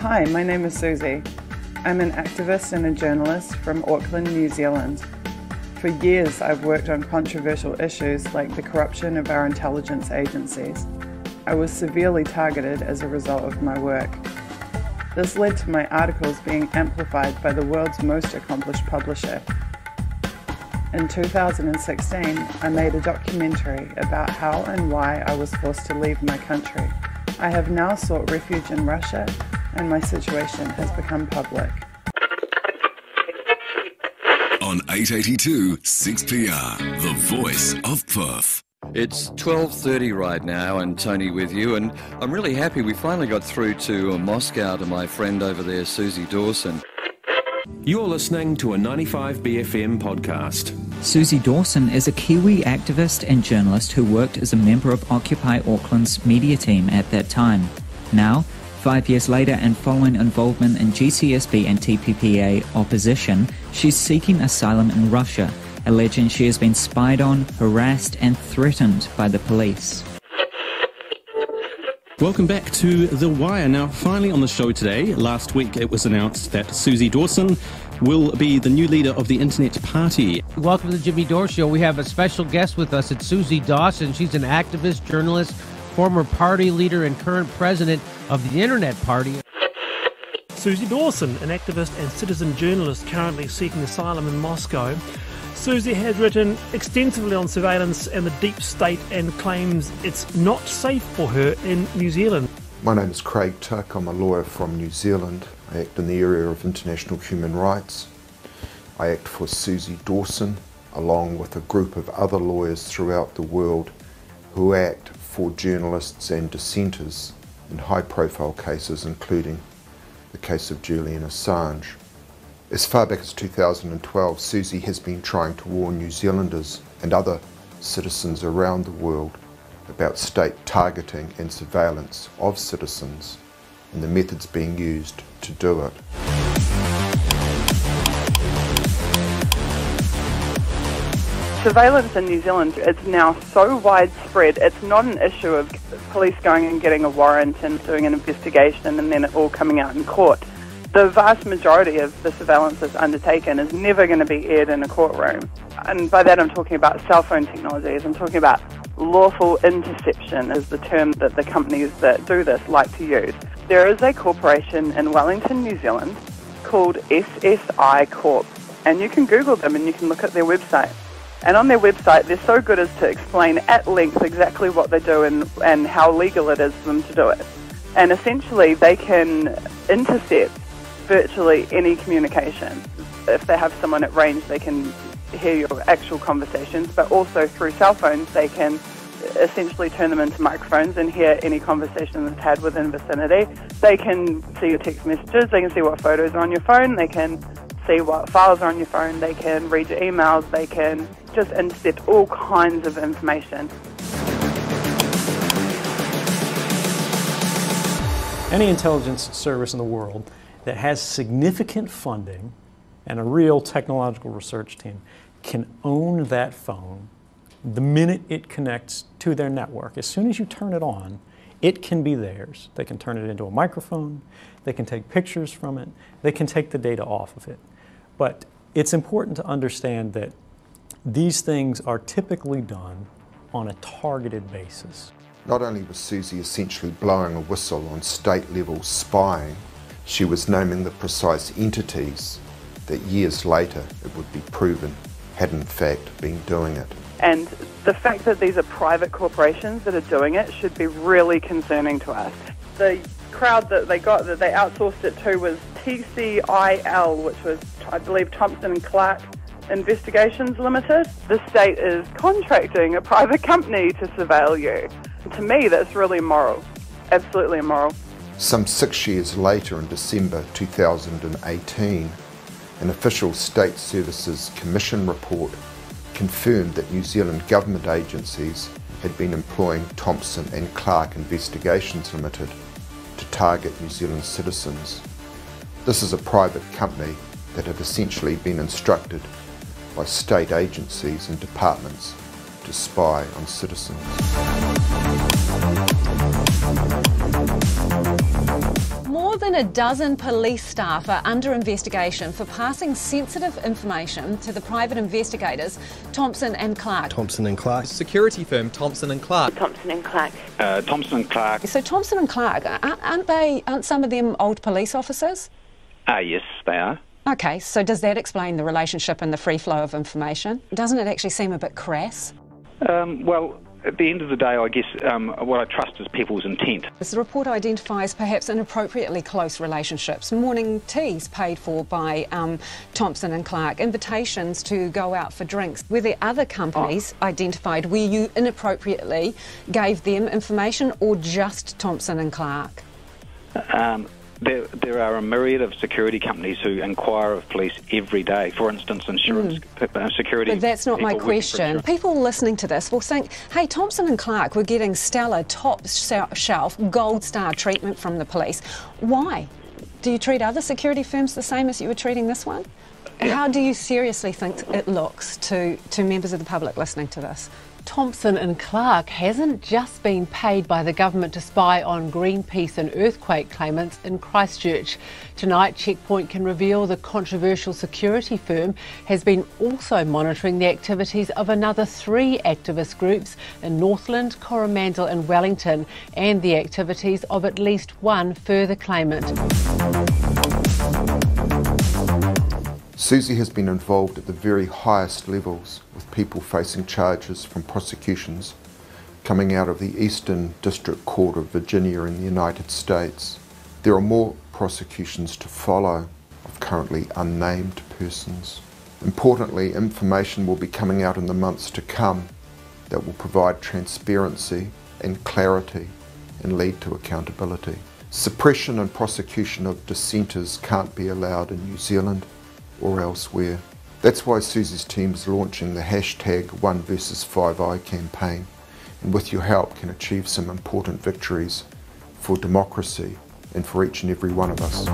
Hi, my name is Suzie. I'm an activist and a journalist from Auckland, New Zealand. For years, I've worked on controversial issues like the corruption of our intelligence agencies. I was severely targeted as a result of my work. This led to my articles being amplified by the world's most accomplished publisher. In 2016, I made a documentary about how and why I was forced to leave my country. I have now sought refuge in Russia, and my situation has become public. On 882 6PR, the voice of Perth. It's 12:30 right now and Tony with you and I'm really happy we finally got through to Moscow to my friend over there Suzie Dawson. You're listening to a 95BFM podcast. Suzie Dawson is a Kiwi activist and journalist who worked as a member of Occupy Auckland's media team at that time. Now, five years later and following involvement in GCSB and TPPA opposition, she's seeking asylum in Russia, alleging she has been spied on, harassed, and threatened by the police. Welcome back to The Wire. Now, finally on the show today, last week it was announced that Suzie Dawson will be the new leader of the Internet Party. Welcome to the Jimmy Dore Show. We have a special guest with us. It's Suzie Dawson. She's an activist, journalist, former party leader, and current president of the Internet Party. Suzie Dawson, an activist and citizen journalist currently seeking asylum in Moscow. Suzie has written extensively on surveillance and the deep state and claims it's not safe for her in New Zealand. My name is Craig Tuck. I'm a lawyer from New Zealand. I act in the area of international human rights. I act for Suzie Dawson, along with a group of other lawyers throughout the world who act for journalists and dissenters in high profile cases, including the case of Julian Assange. As far back as 2012, Suzie has been trying to warn New Zealanders and other citizens around the world about state targeting and surveillance of citizens and the methods being used to do it. Surveillance in New Zealand is now so widespread, it's not an issue of police going and getting a warrant and doing an investigation and then it all coming out in court the vast majority of the surveillance that's undertaken is never going to be aired in a courtroom. And by that I'm talking about cell phone technologies. I'm talking about lawful interception is the term that the companies that do this like to use. There is a corporation in Wellington, New Zealand called SSI Corp. And you can Google them and you can look at their website. And on their website, they're so good as to explain at length exactly what they do and, and how legal it is for them to do it. And essentially, they can intercept virtually any communication. If they have someone at range, they can hear your actual conversations, but also through cell phones, they can essentially turn them into microphones and hear any conversation that's had within vicinity. They can see your text messages, they can see what photos are on your phone, they can see what files are on your phone, they can read your emails, they can just intercept all kinds of information. Any intelligence service in the world that has significant funding and a real technological research team can own that phone the minute it connects to their network. As soon as you turn it on, it can be theirs. They can turn it into a microphone, they can take pictures from it, they can take the data off of it. But it's important to understand that these things are typically done on a targeted basis. Not only was Suzie essentially blowing a whistle on state level spying, she was naming the precise entities that years later it would be proven had in fact been doing it. And the fact that these are private corporations that are doing it should be really concerning to us. The crowd that they got, that they outsourced it to, was TCIL, which was, I believe, Thompson and Clark Investigations Limited. The state is contracting a private company to surveil you. To me, that's really immoral. Absolutely immoral. Some six years later, in December 2018, an official State Services Commission report confirmed that New Zealand government agencies had been employing Thompson and Clark Investigations Limited to target New Zealand citizens. This is a private company that had essentially been instructed by state agencies and departments to spy on citizens. More than a dozen police staff are under investigation for passing sensitive information to the private investigators Thompson and Clark. Thompson and Clark. Security firm Thompson and Clark. Thompson and Clark. Uh, Thompson and Clark. So Thompson and Clark, aren't they? Aren't some of them old police officers? Ah, uh, yes, they are. Okay, so does that explain the relationship and the free flow of information? Doesn't it actually seem a bit crass? Um, well, at the end of the day, I guess um, what I trust is people's intent. The report identifies perhaps inappropriately close relationships, morning teas paid for by um, Thompson and Clark, invitations to go out for drinks. Were there other companies oh. identified where you inappropriately gave them information or just Thompson and Clark? Um, there, there are a myriad of security companies who inquire of police every day. For instance, insurance mm. security. But that's not my question. People listening to this will think, hey, Thompson and Clark were getting stellar, top shelf, gold star treatment from the police. Why? Do you treat other security firms the same as you were treating this one? Yeah. How do you seriously think it looks to, to members of the public listening to this? Thompson and Clark hasn't just been paid by the government to spy on Greenpeace and earthquake claimants in Christchurch. Tonight, Checkpoint can reveal the controversial security firm has been also monitoring the activities of another three activist groups in Northland, Coromandel, and Wellington, and the activities of at least one further claimant. Suzie has been involved at the very highest levels with people facing charges from prosecutions coming out of the Eastern District Court of Virginia in the United States. There are more prosecutions to follow of currently unnamed persons. Importantly, information will be coming out in the months to come that will provide transparency and clarity and lead to accountability. Suppression and prosecution of dissenters can't be allowed in New Zealand or elsewhere. That's why Suzie's team is launching the hashtag One versus 5i campaign and with your help can achieve some important victories for democracy and for each and every one of us.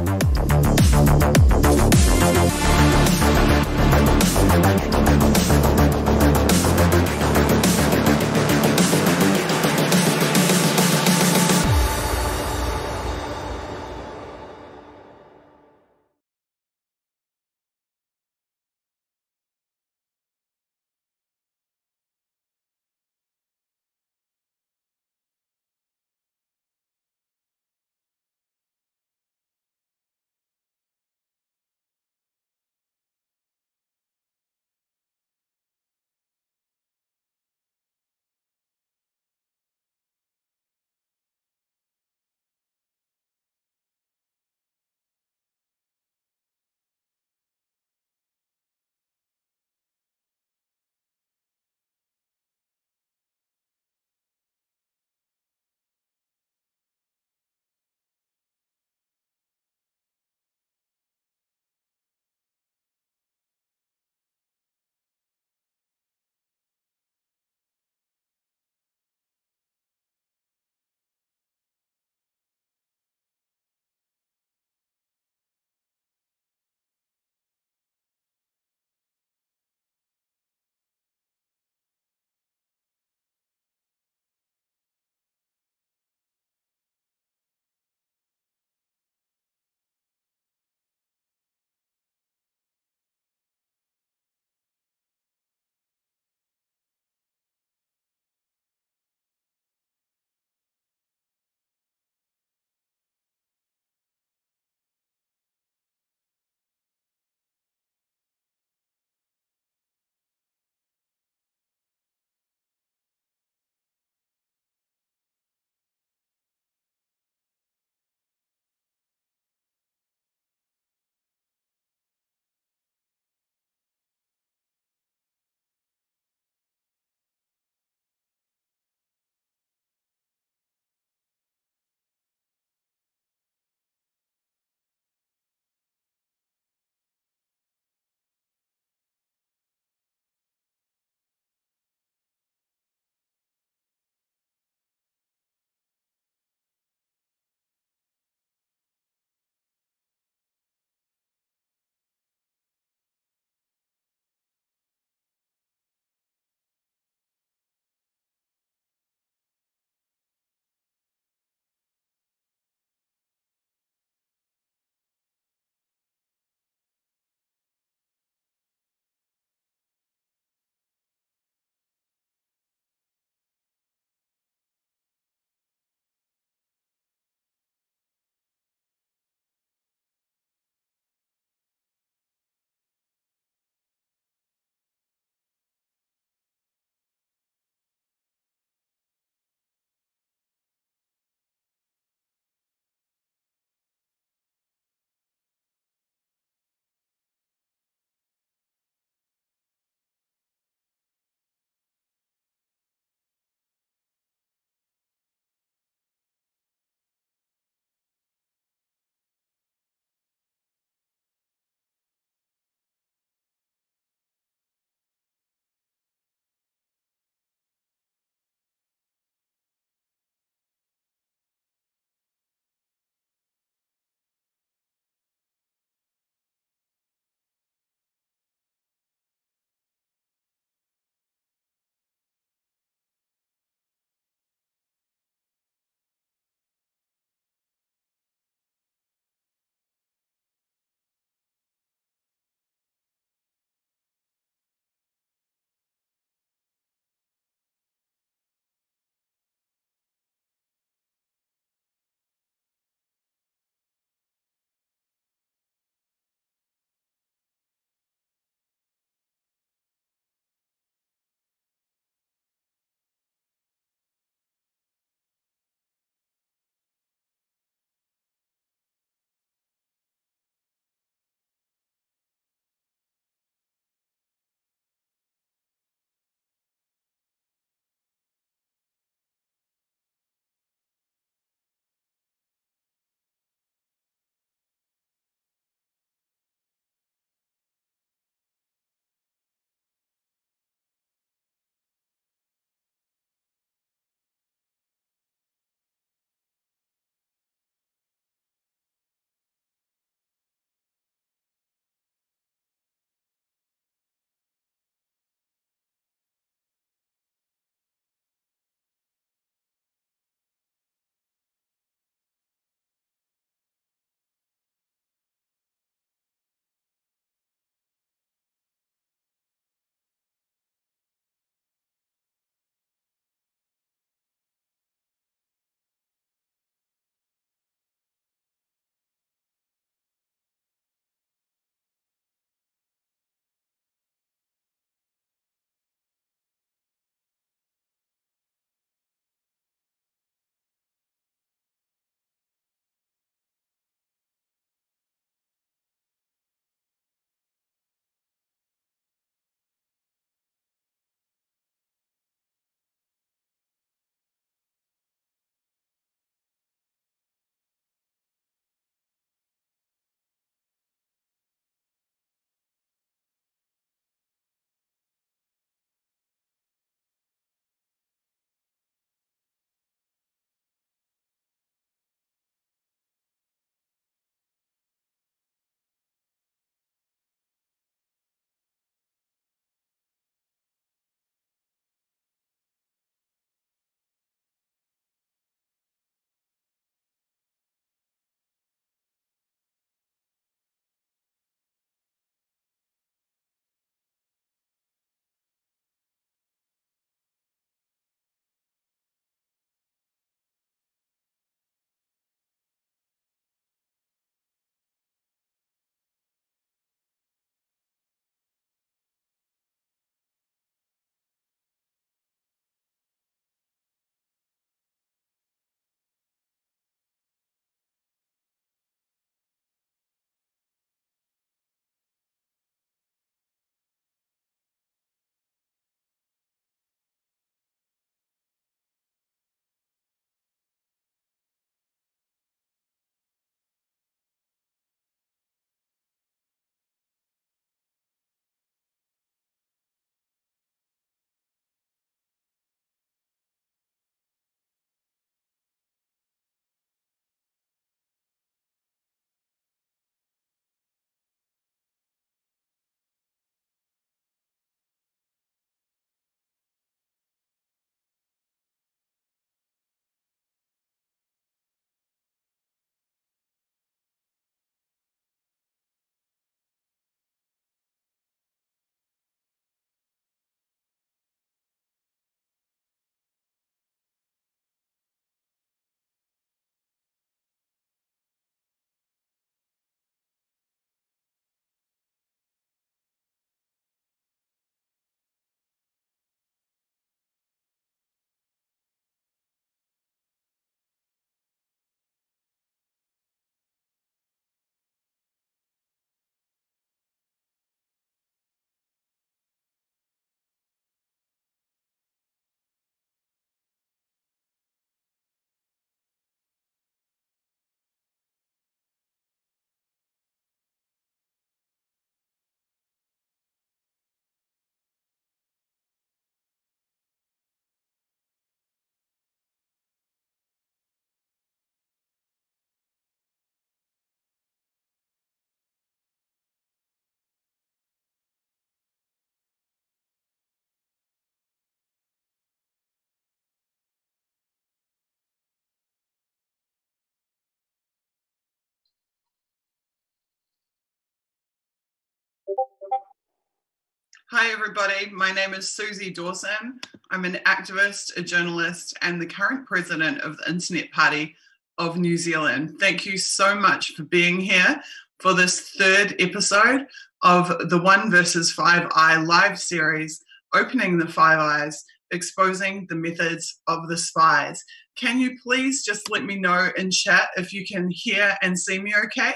Hi, everybody. My name is Suzie Dawson. I'm an activist, a journalist, and the current president of the Internet Party of New Zealand. Thank you so much for being here for this third episode of the One versus Five Eye live series, Opening the Five Eyes, Exposing the Methods of the Spies. Can you please just let me know in chat if you can hear and see me okay?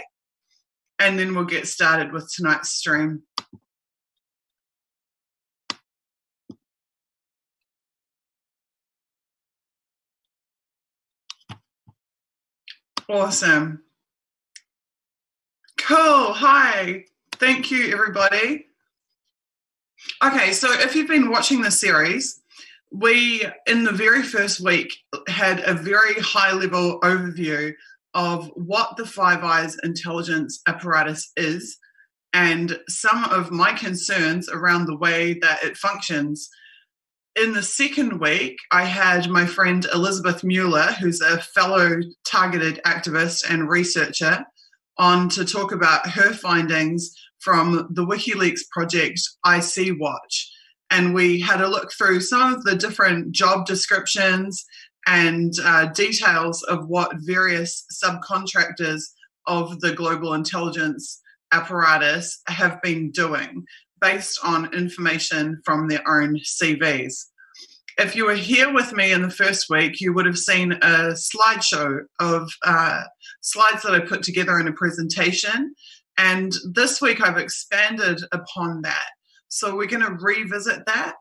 And then we'll get started with tonight's stream. Awesome. Cool. Hi. Thank you, everybody. Okay, so if you've been watching the series, we, in the very first week, had a very high level overview of what the Five Eyes intelligence apparatus is and some of my concerns around the way that it functions in the second week, I had my friend Elizabeth Mueller, who's a fellow targeted activist and researcher, on to talk about her findings from the WikiLeaks project IC Watch. And we had a look through some of the different job descriptions and uh, details of what various subcontractors of the global intelligence apparatus have been doing based on information from their own CVs. If you were here with me in the first week, you would have seen a slideshow of uh, slides that I put together in a presentation. And this week I've expanded upon that. So we're going to revisit that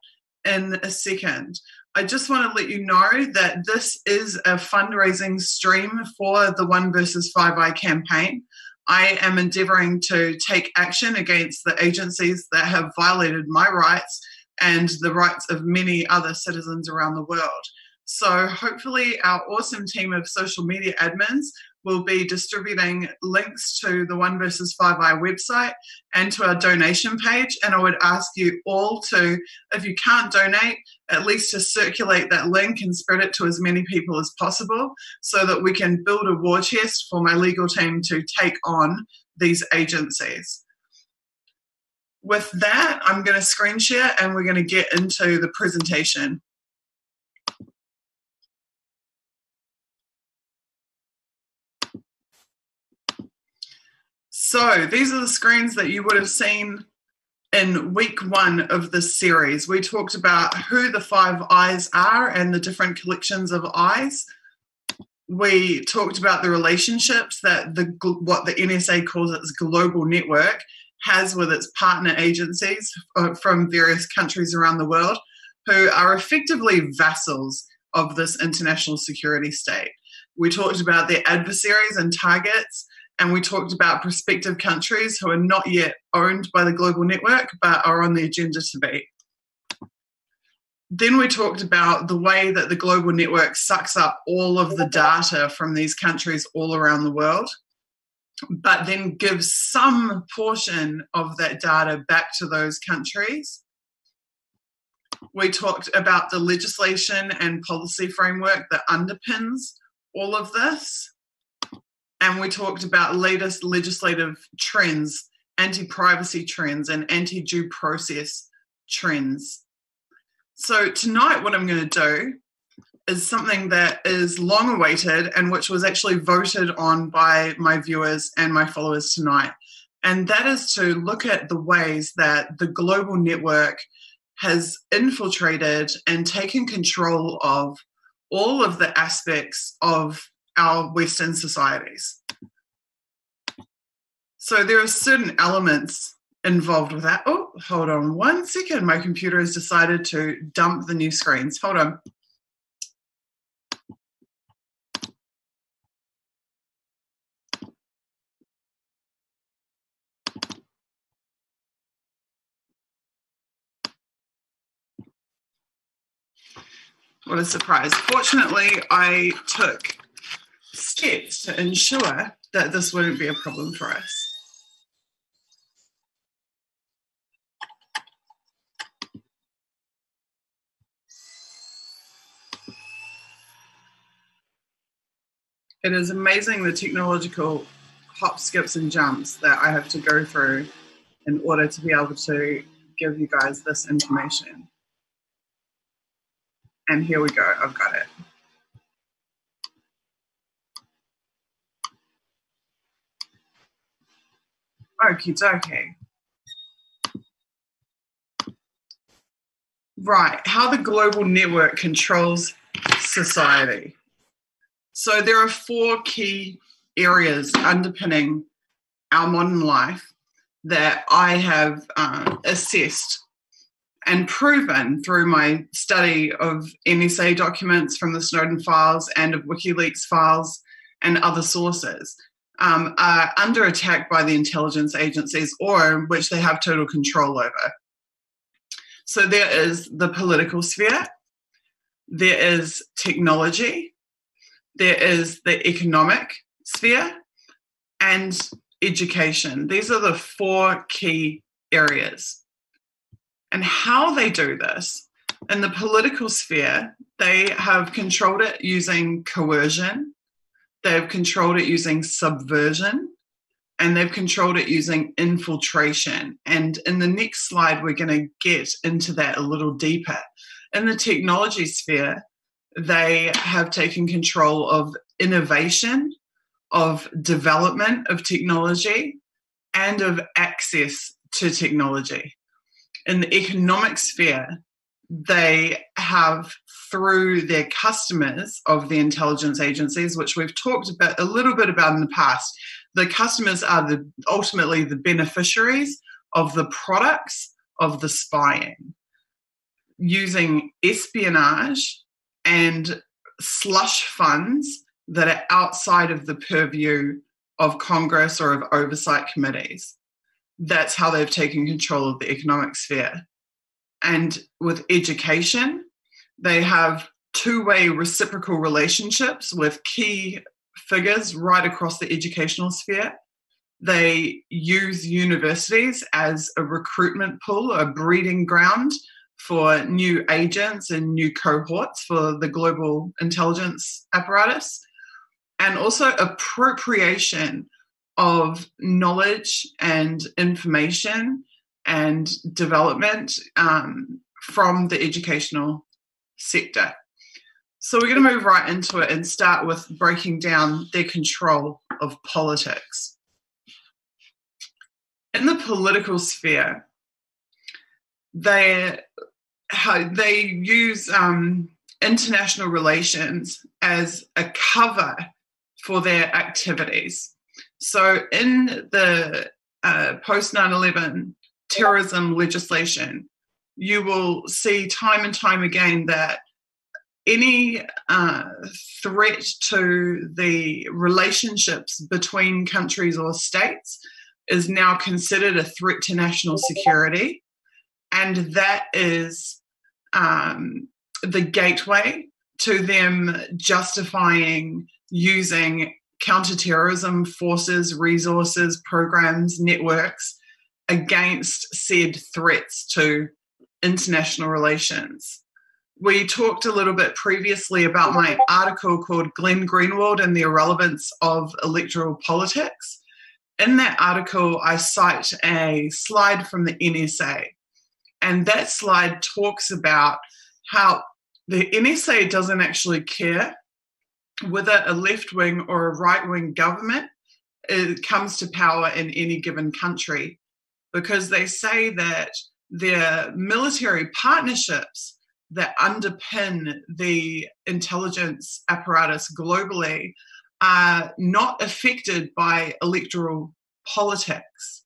in a second. I just want to let you know that this is a fundraising stream for the One versus Five I campaign. I am endeavoring to take action against the agencies that have violated my rights and the rights of many other citizens around the world. So, hopefully, our awesome team of social media admins will be distributing links to the One versus Five Eye website and to our donation page. And I would ask you all to, if you can't donate, at least to circulate that link and spread it to as many people as possible so that we can build a war chest for my legal team to take on these agencies. With that, I'm going to screen share and we're going to get into the presentation. So these are the screens that you would have seen in week one of this series. We talked about who the five eyes are and the different collections of eyes. We talked about the relationships that the what the NSA calls its global network has with its partner agencies uh, from various countries around the world who are effectively vassals of this international security state. We talked about their adversaries and targets and we talked about prospective countries who are not yet owned by the global network but are on the agenda to be. Then we talked about the way that the global network sucks up all of the data from these countries all around the world, but then gives some portion of that data back to those countries. We talked about the legislation and policy framework that underpins all of this and we talked about latest legislative trends, anti privacy trends, and anti due process trends. So, tonight, what I'm going to do is something that is long awaited and which was actually voted on by my viewers and my followers tonight. And that is to look at the ways that the global network has infiltrated and taken control of all of the aspects of our Western societies. So there are certain elements involved with that. Oh, hold on one second. My computer has decided to dump the new screens. Hold on. What a surprise. Fortunately, I took steps to ensure that this wouldn't be a problem for us. It is amazing the technological hop, skips, and jumps that I have to go through in order to be able to give you guys this information. And here we go, I've got it. Okie dokie. Right, how the global network controls society. So there are four key areas underpinning our modern life that I have uh, assessed and proven through my study of NSA documents from the Snowden files and of WikiLeaks files and other sources um, are under attack by the intelligence agencies or which they have total control over. So there is the political sphere, there is technology, there is the economic sphere, and education. These are the four key areas. And how they do this in the political sphere, they have controlled it using coercion, they've controlled it using subversion, and they've controlled it using infiltration. And in the next slide, we're going to get into that a little deeper. In the technology sphere, they have taken control of innovation, of development of technology, and of access to technology. In the economic sphere, they have through their customers of the intelligence agencies, which we've talked about a little bit about in the past, the customers are the ultimately the beneficiaries of the products of the spying using espionage and slush funds that are outside of the purview of Congress or of oversight committees. That's how they've taken control of the economic sphere. And with education, they have two way reciprocal relationships with key figures right across the educational sphere. They use universities as a recruitment pool, a breeding ground for new agents and new cohorts for the global intelligence apparatus, and also appropriation of knowledge and information and development um, from the educational sector. So we're going to move right into it and start with breaking down their control of politics. In the political sphere, they they use um, international relations as a cover for their activities. So in the uh, post 9 11 terrorism legislation, you will see time and time again that any uh, threat to the relationships between countries or states is now considered a threat to national security. And that is um, the gateway to them justifying using counterterrorism forces, resources, programs, networks against said threats to international relations we talked a little bit previously about my article called Glenn Greenwald and the Irrelevance of Electoral Politics. In that article, I cite a slide from the NSA, and that slide talks about how the NSA doesn't actually care whether a left wing or a right wing government uh, comes to power in any given country because they say that their military partnerships that underpin the intelligence apparatus globally are not affected by electoral politics.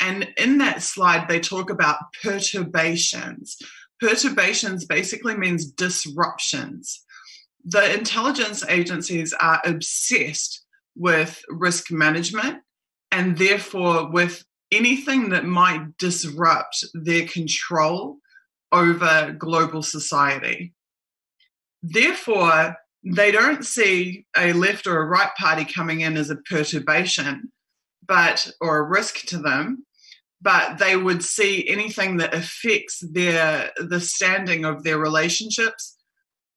And in that slide, they talk about perturbations. Perturbations basically means disruptions. The intelligence agencies are obsessed with risk management and therefore with anything that might disrupt their control over global society. Therefore, they don't see a left or a right party coming in as a perturbation, but or a risk to them, but they would see anything that affects their the standing of their relationships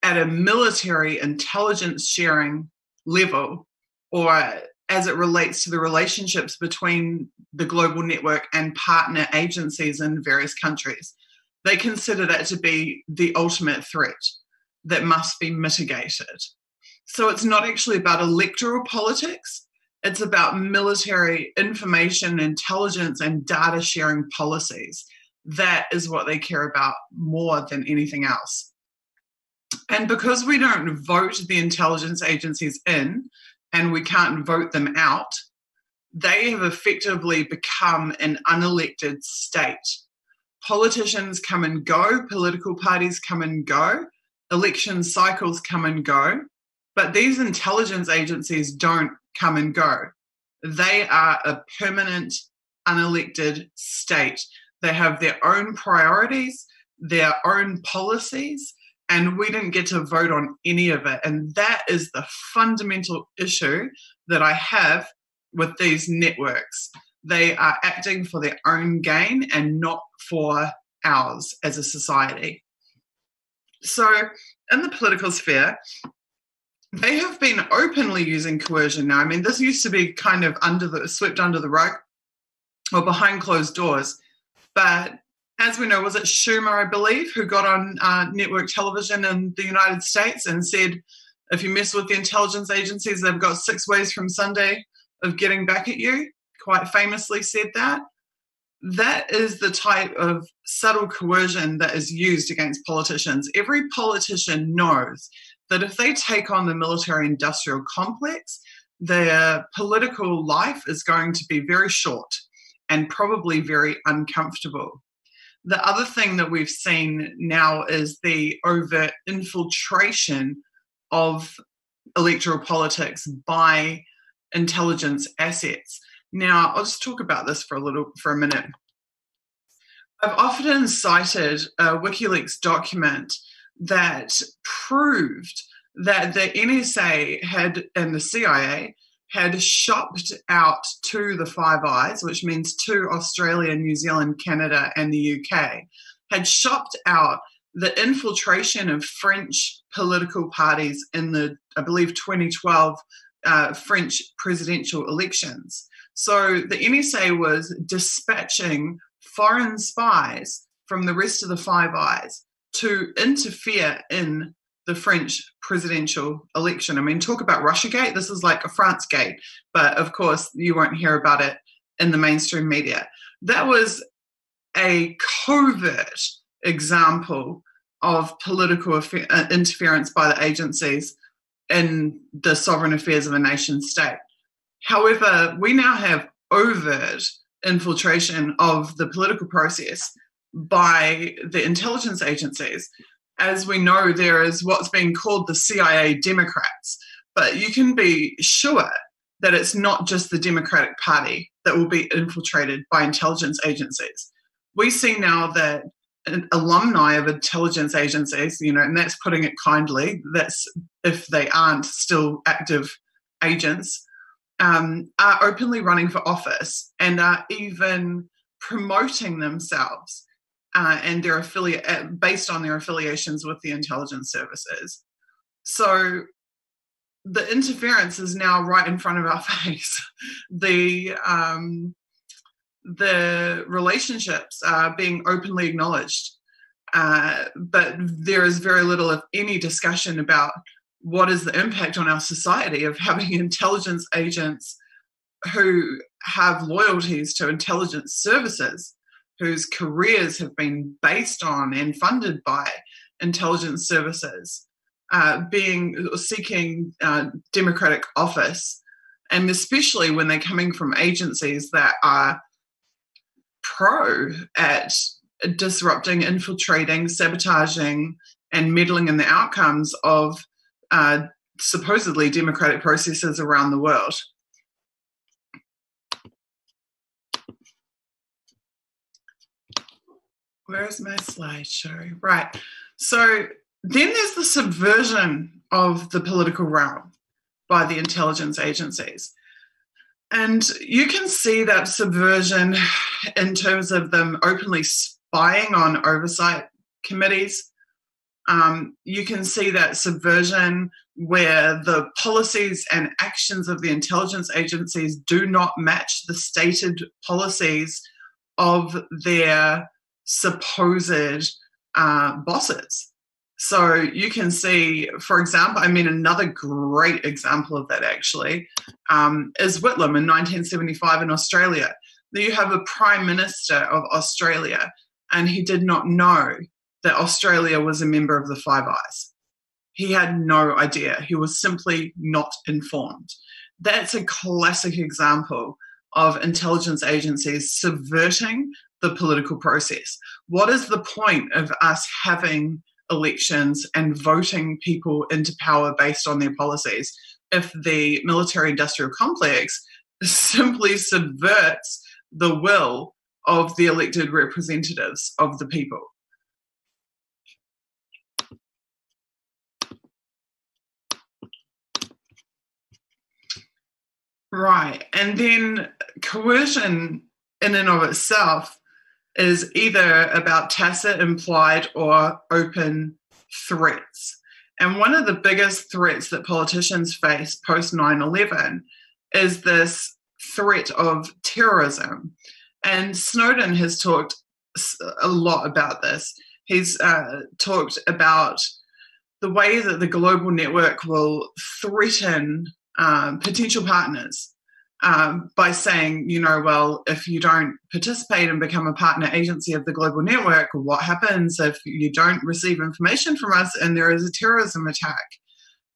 at a military intelligence sharing level or as it relates to the relationships between the global network and partner agencies in various countries. They consider that to be the ultimate threat that must be mitigated. So it's not actually about electoral politics, it's about military information, intelligence, and data sharing policies. That is what they care about more than anything else. And because we don't vote the intelligence agencies in and we can't vote them out, they have effectively become an unelected state. Politicians come and go, political parties come and go, election cycles come and go, but these intelligence agencies don't come and go. They are a permanent, unelected state. They have their own priorities, their own policies, and we didn't get to vote on any of it. And that is the fundamental issue that I have with these networks. They are acting for their own gain and not for ours as a society. So, in the political sphere, they have been openly using coercion now. I mean, this used to be kind of under the swept under the rug or behind closed doors. But as we know, was it Schumer, I believe, who got on uh, network television in the United States and said, if you mess with the intelligence agencies, they've got six ways from Sunday of getting back at you. Quite famously said that. That is the type of subtle coercion that is used against politicians. Every politician knows that if they take on the military industrial complex, their political life is going to be very short and probably very uncomfortable. The other thing that we've seen now is the overt infiltration of electoral politics by intelligence assets. Now, I'll just talk about this for a little for a minute. I've often cited a WikiLeaks document that proved that the NSA had and the CIA had shopped out to the Five Eyes, which means to Australia, New Zealand, Canada, and the UK, had shopped out the infiltration of French political parties in the, I believe, 2012 uh, French presidential elections. So the NSA was dispatching foreign spies from the rest of the Five Eyes to interfere in the French presidential election. I mean, talk about Russiagate. This is like a France gate, but of course, you won't hear about it in the mainstream media. That was a covert example of political uh, interference by the agencies in the sovereign affairs of a nation state. However, we now have overt infiltration of the political process by the intelligence agencies. As we know, there is what's being called the CIA Democrats, but you can be sure that it's not just the Democratic Party that will be infiltrated by intelligence agencies. We see now that alumni of intelligence agencies, you know, and that's putting it kindly, that's if they aren't still active agents, um, are openly running for office and are even promoting themselves uh, and their affiliate uh, based on their affiliations with the intelligence services. So the interference is now right in front of our face. the um, the relationships are being openly acknowledged, uh, but there is very little, of any, discussion about what is the impact on our society of having intelligence agents who have loyalties to intelligence services whose careers have been based on and funded by intelligence services, uh, being seeking uh, democratic office, and especially when they're coming from agencies that are pro at disrupting, infiltrating, sabotaging, and meddling in the outcomes of uh, supposedly democratic processes around the world. Where's my slideshow? Right. So then there's the subversion of the political realm by the intelligence agencies. And you can see that subversion in terms of them openly spying on oversight committees, Um, you can see that subversion where the policies and actions of the intelligence agencies do not match the stated policies of their supposed uh, bosses. So you can see, for example, I mean, another great example of that actually um, is Whitlam in 1975 in Australia. You have a prime minister of Australia, and he did not know that Australia was a member of the Five Eyes. He had no idea. He was simply not informed. That's a classic example of intelligence agencies subverting the political process. What is the point of us having elections and voting people into power based on their policies if the military industrial complex simply subverts the will of the elected representatives of the people? Right. And then coercion in and of itself is either about tacit, implied, or open threats. And one of the biggest threats that politicians face post 9 11 is this threat of terrorism. And Snowden has talked a lot about this. He's uh, talked about the way that the global network will threaten um, potential partners um, by saying, you know, well, if you don't participate and become a partner agency of the global network, what happens if you don't receive information from us and there is a terrorism attack?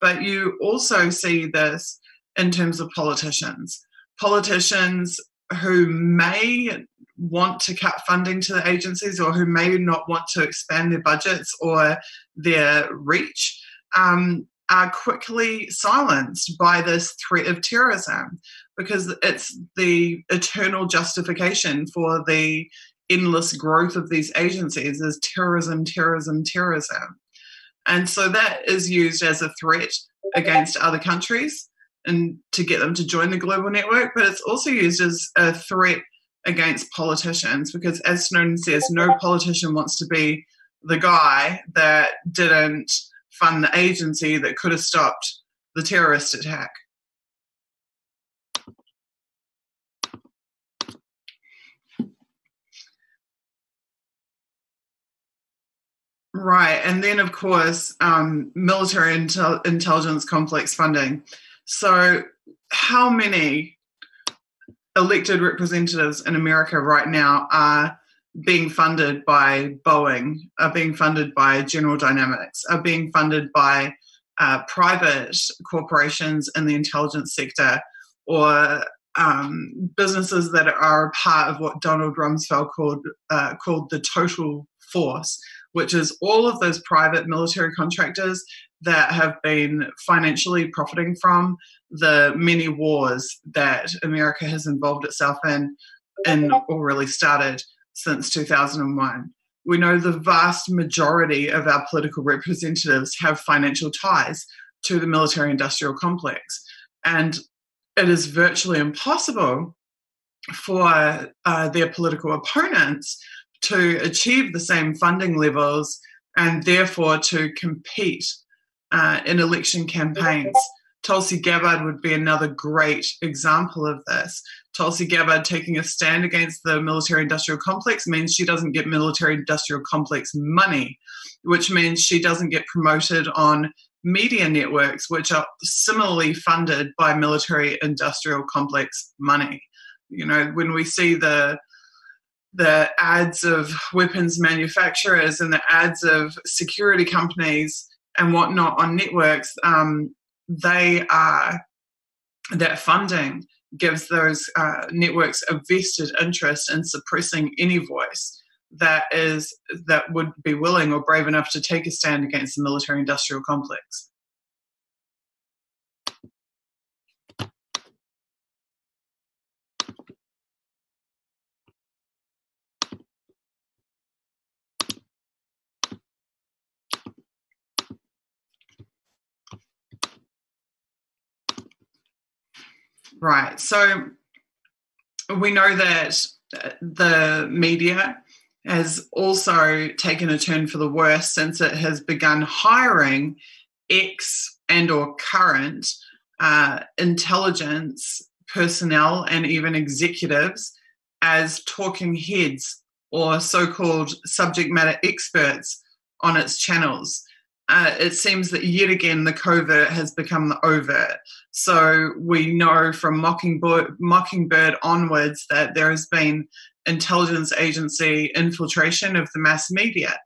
But you also see this in terms of politicians. Politicians who may want to cut funding to the agencies or who may not want to expand their budgets or their reach um, are quickly silenced by this threat of terrorism because it's the eternal justification for the endless growth of these agencies is terrorism, terrorism, terrorism. And so that is used as a threat against other countries and to get them to join the global network, but it's also used as a threat against politicians because, as Snowden says, no politician wants to be the guy that didn't fund the agency that could have stopped the terrorist attack. Right, and then of course, um, military intel- intelligence complex funding. So, how many elected representatives in America right now are being funded by Boeing, are being funded by General Dynamics, are being funded by uh, private corporations in the intelligence sector, or um, businesses that are part of what Donald Rumsfeld called uh, called the total force, which is all of those private military contractors that have been financially profiting from the many wars that America has involved itself in and or really started since 2001. We know the vast majority of our political representatives have financial ties to the military industrial complex. And it is virtually impossible for uh, their political opponents to achieve the same funding levels and therefore to compete uh, in election campaigns. Tulsi Gabbard would be another great example of this. Tulsi Gabbard taking a stand against the military industrial complex means she doesn't get military industrial complex money, which means she doesn't get promoted on media networks, which are similarly funded by military industrial complex money. You know, when we see the the ads of weapons manufacturers and the ads of security companies and whatnot on networks, um, they are that funding gives those uh, networks a vested interest in suppressing any voice that is that would be willing or brave enough to take a stand against the military industrial complex. Right. So we know that the media has also taken a turn for the worse since it has begun hiring ex and or current uh, intelligence personnel and even executives as talking heads or so-called subject matter experts on its channels. Uh, it seems that yet again the covert has become the overt. So we know from Mockingbird, Mockingbird onwards that there has been intelligence agency infiltration of the mass media.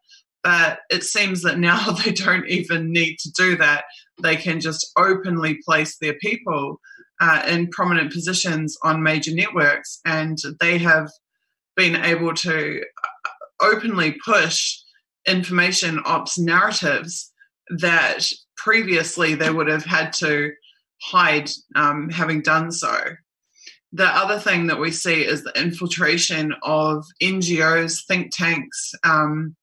But it seems that now they don't even need to do that. They can just openly place their people uh, in prominent positions on major networks, and they have been able to uh, openly push information ops narratives that previously they would have had to hide um, having done so. The other thing that we see is the infiltration of NGOs, think tanks um,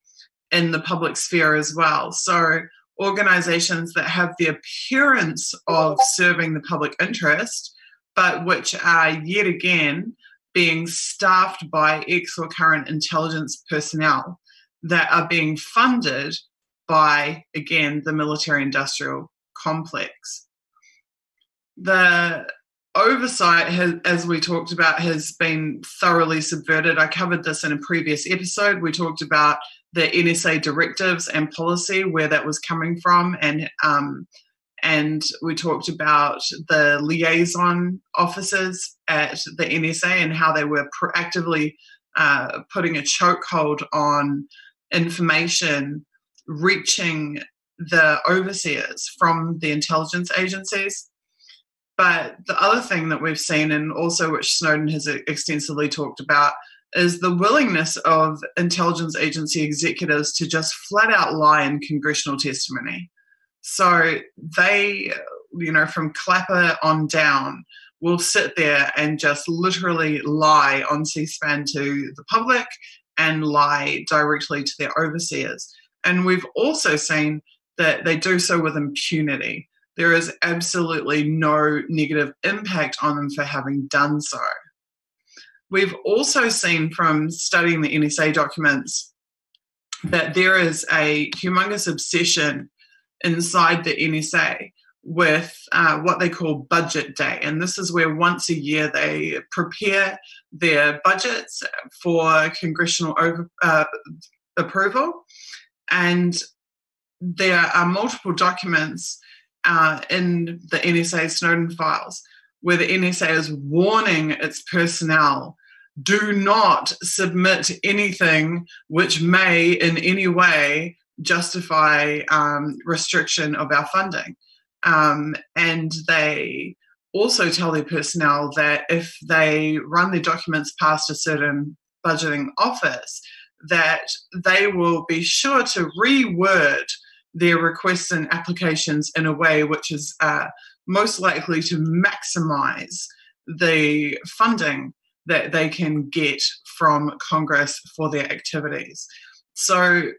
in the public sphere as well. So, organizations that have the appearance of serving the public interest, but which are yet again being staffed by ex or current intelligence personnel that are being funded by, again, the military industrial complex. The oversight, has, as we talked about, has been thoroughly subverted. I covered this in a previous episode. We talked about the NSA directives and policy, where that was coming from, and um, and we talked about the liaison officers at the NSA and how they were proactively uh, putting a chokehold on information reaching the overseers from the intelligence agencies. But the other thing that we've seen, and also which Snowden has extensively talked about, is the willingness of intelligence agency executives to just flat out lie in congressional testimony. So they, you know, from Clapper on down, will sit there and just literally lie on C SPAN to the public and lie directly to their overseers. And we've also seen that they do so with impunity. There is absolutely no negative impact on them for having done so. We've also seen from studying the NSA documents that there is a humongous obsession inside the NSA with uh, what they call budget day. And this is where once a year they prepare their budgets for congressional over, uh, approval. And there are multiple documents uh, in the NSA Snowden files where the NSA is warning its personnel do not submit anything which may in any way justify um, restriction of our funding. Um, and they also tell their personnel that if they run their documents past a certain budgeting office, that they will be sure to reword their requests and applications in a way which is uh, most likely to maximize the funding that they can get from Congress for their activities. So,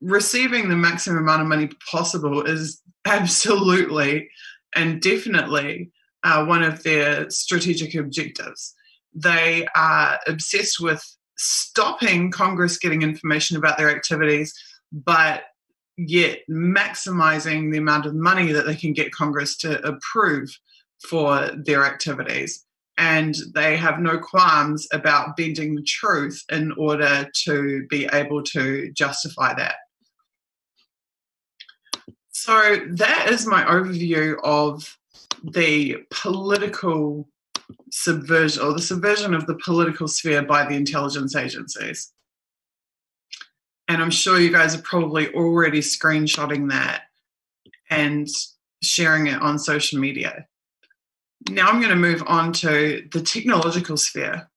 receiving the maximum amount of money possible is absolutely and definitely uh, one of their strategic objectives. They are obsessed with stopping Congress getting information about their activities, but yet maximizing the amount of money that they can get Congress to approve for their activities. And they have no qualms about bending the truth in order to be able to justify that. So, that is my overview of the political subversion or the subversion of the political sphere by the intelligence agencies. And I'm sure you guys are probably already screenshotting that and sharing it on social media. Now I'm going to move on to the technological sphere.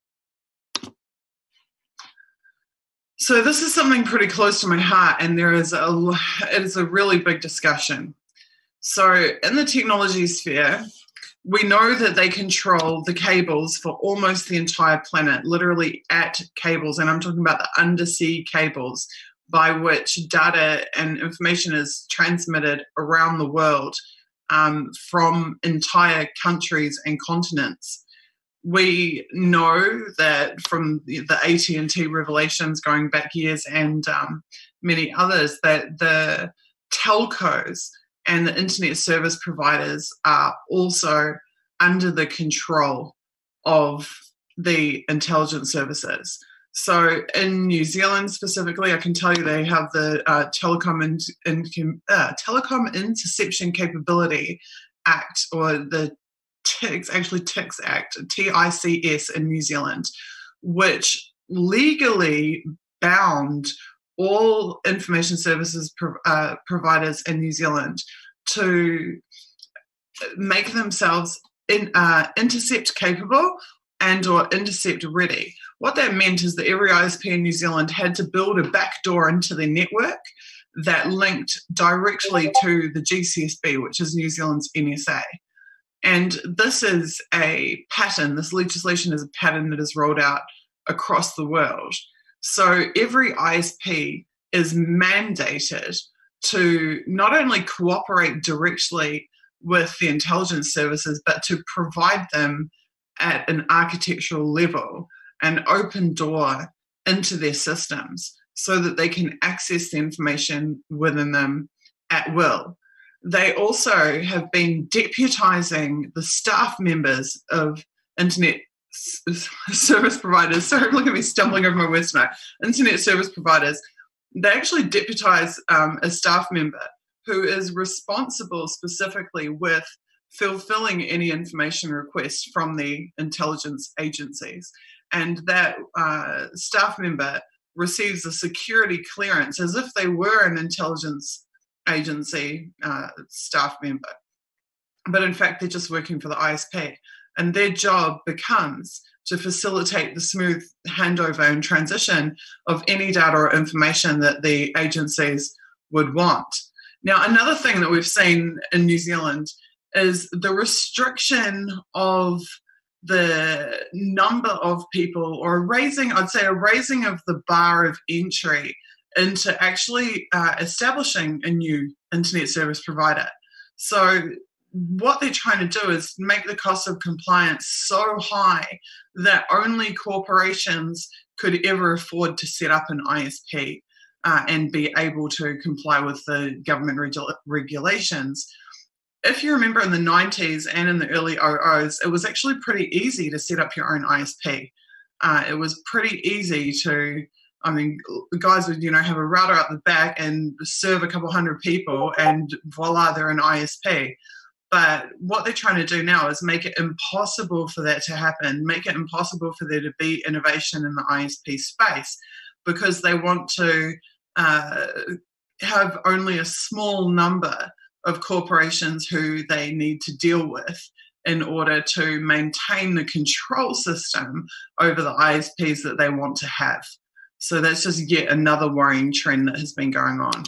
So this is something pretty close to my heart, and there is a it is a really big discussion. So in the technology sphere, we know that they control the cables for almost the entire planet, literally at cables, and I'm talking about the undersea cables by which data and information is transmitted around the world um, from entire countries and continents. We know that from the AT&T revelations going back years and um, many others that the telcos and the internet service providers are also under the control of the intelligence services. So in New Zealand specifically, I can tell you they have the uh, Telecom in, in, uh, Telecom Interception Capability Act, or the TICS, actually TICS Act, T-I-C-S in New Zealand, which legally bound all information services pro- uh, providers in New Zealand to make themselves in, uh, intercept capable and or intercept ready. What that meant is that every ISP in New Zealand had to build a backdoor into their network that linked directly to the GCSB, which is New Zealand's NSA. And this is a pattern, this legislation is a pattern that is rolled out across the world. So every ISP is mandated to not only cooperate directly with the intelligence services, but to provide them at an architectural level an open door into their systems so that they can access the information within them at will. They also have been deputizing the staff members of internet service providers. Sorry, look at me stumbling over my words now. Internet service providers. They actually deputize um, a staff member who is responsible specifically with fulfilling any information requests from the intelligence agencies. And that uh, staff member receives a security clearance as if they were an intelligence agency uh, staff member. But in fact, they're just working for the ISP. And their job becomes to facilitate the smooth handover and transition of any data or information that the agencies would want. Now, another thing that we've seen in New Zealand is the restriction of the number of people or raising i'd say a raising of the bar of entry into actually uh, establishing a new internet service provider so what they're trying to do is make the cost of compliance so high that only corporations could ever afford to set up an isp uh, and be able to comply with the government regu- regulations if you remember in the 90s and in the early OOs, it was actually pretty easy to set up your own ISP. Uh, it was pretty easy to, I mean, guys would, you know, have a router at the back and serve a couple hundred people and voila, they're an ISP. But what they're trying to do now is make it impossible for that to happen, make it impossible for there to be innovation in the ISP space because they want to uh, have only a small number of corporations who they need to deal with in order to maintain the control system over the ISPs that they want to have. So that's just yet another worrying trend that has been going on.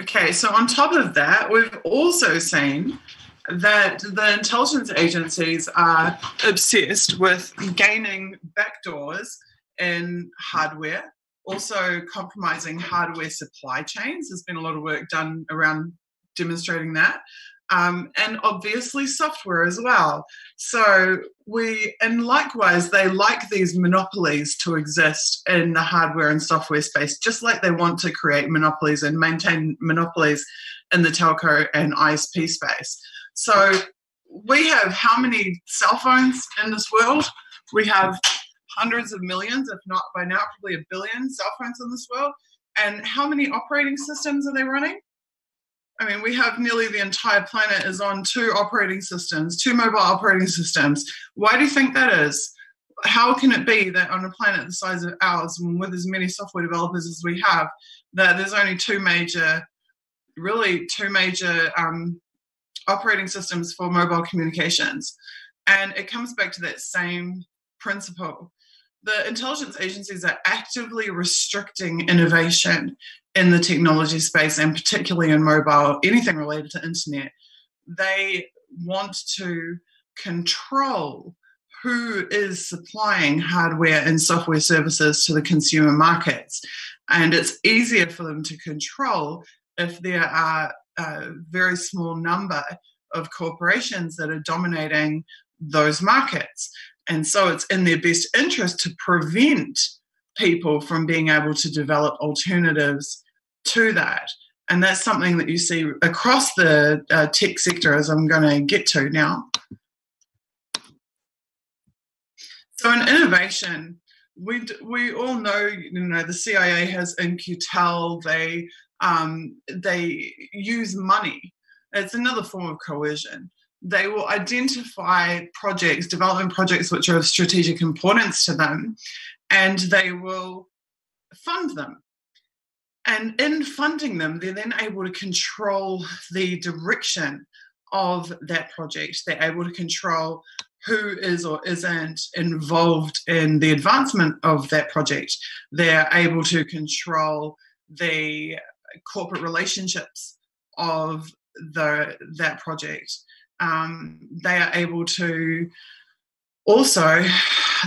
Okay, so on top of that, we've also seen that the intelligence agencies are obsessed with gaining backdoors in hardware, also compromising hardware supply chains. There's been a lot of work done around demonstrating that. Um, and obviously software as well. So we, and likewise, they like these monopolies to exist in the hardware and software space, just like they want to create monopolies and maintain monopolies in the telco and ISP space. So we have how many cell phones in this world? We have hundreds of millions, if not by now, probably a billion cell phones in this world. And how many operating systems are they running? I mean, we have nearly the entire planet is on two operating systems, two mobile operating systems. Why do you think that is? How can it be that on a planet the size of ours, with as many software developers as we have, that there's only two major, really two major um, operating systems for mobile communications? And it comes back to that same principle the intelligence agencies are actively restricting innovation in the technology space and particularly in mobile, anything related to internet. They want to control who is supplying hardware and software services to the consumer markets. And it's easier for them to control if there are a very small number of corporations that are dominating those markets. And so it's in their best interest to prevent people from being able to develop alternatives to that. And that's something that you see across the uh, tech sector, as I'm going to get to now. So, in innovation, we we all know you know the CIA has In-Q-Tel. They um, they use money. It's another form of coercion. They will identify projects, development projects which are of strategic importance to them, and they will fund them. And in funding them, they're then able to control the direction of that project. They're able to control who is or isn't involved in the advancement of that project. They're able to control the corporate relationships of the that project. Um, they are able to also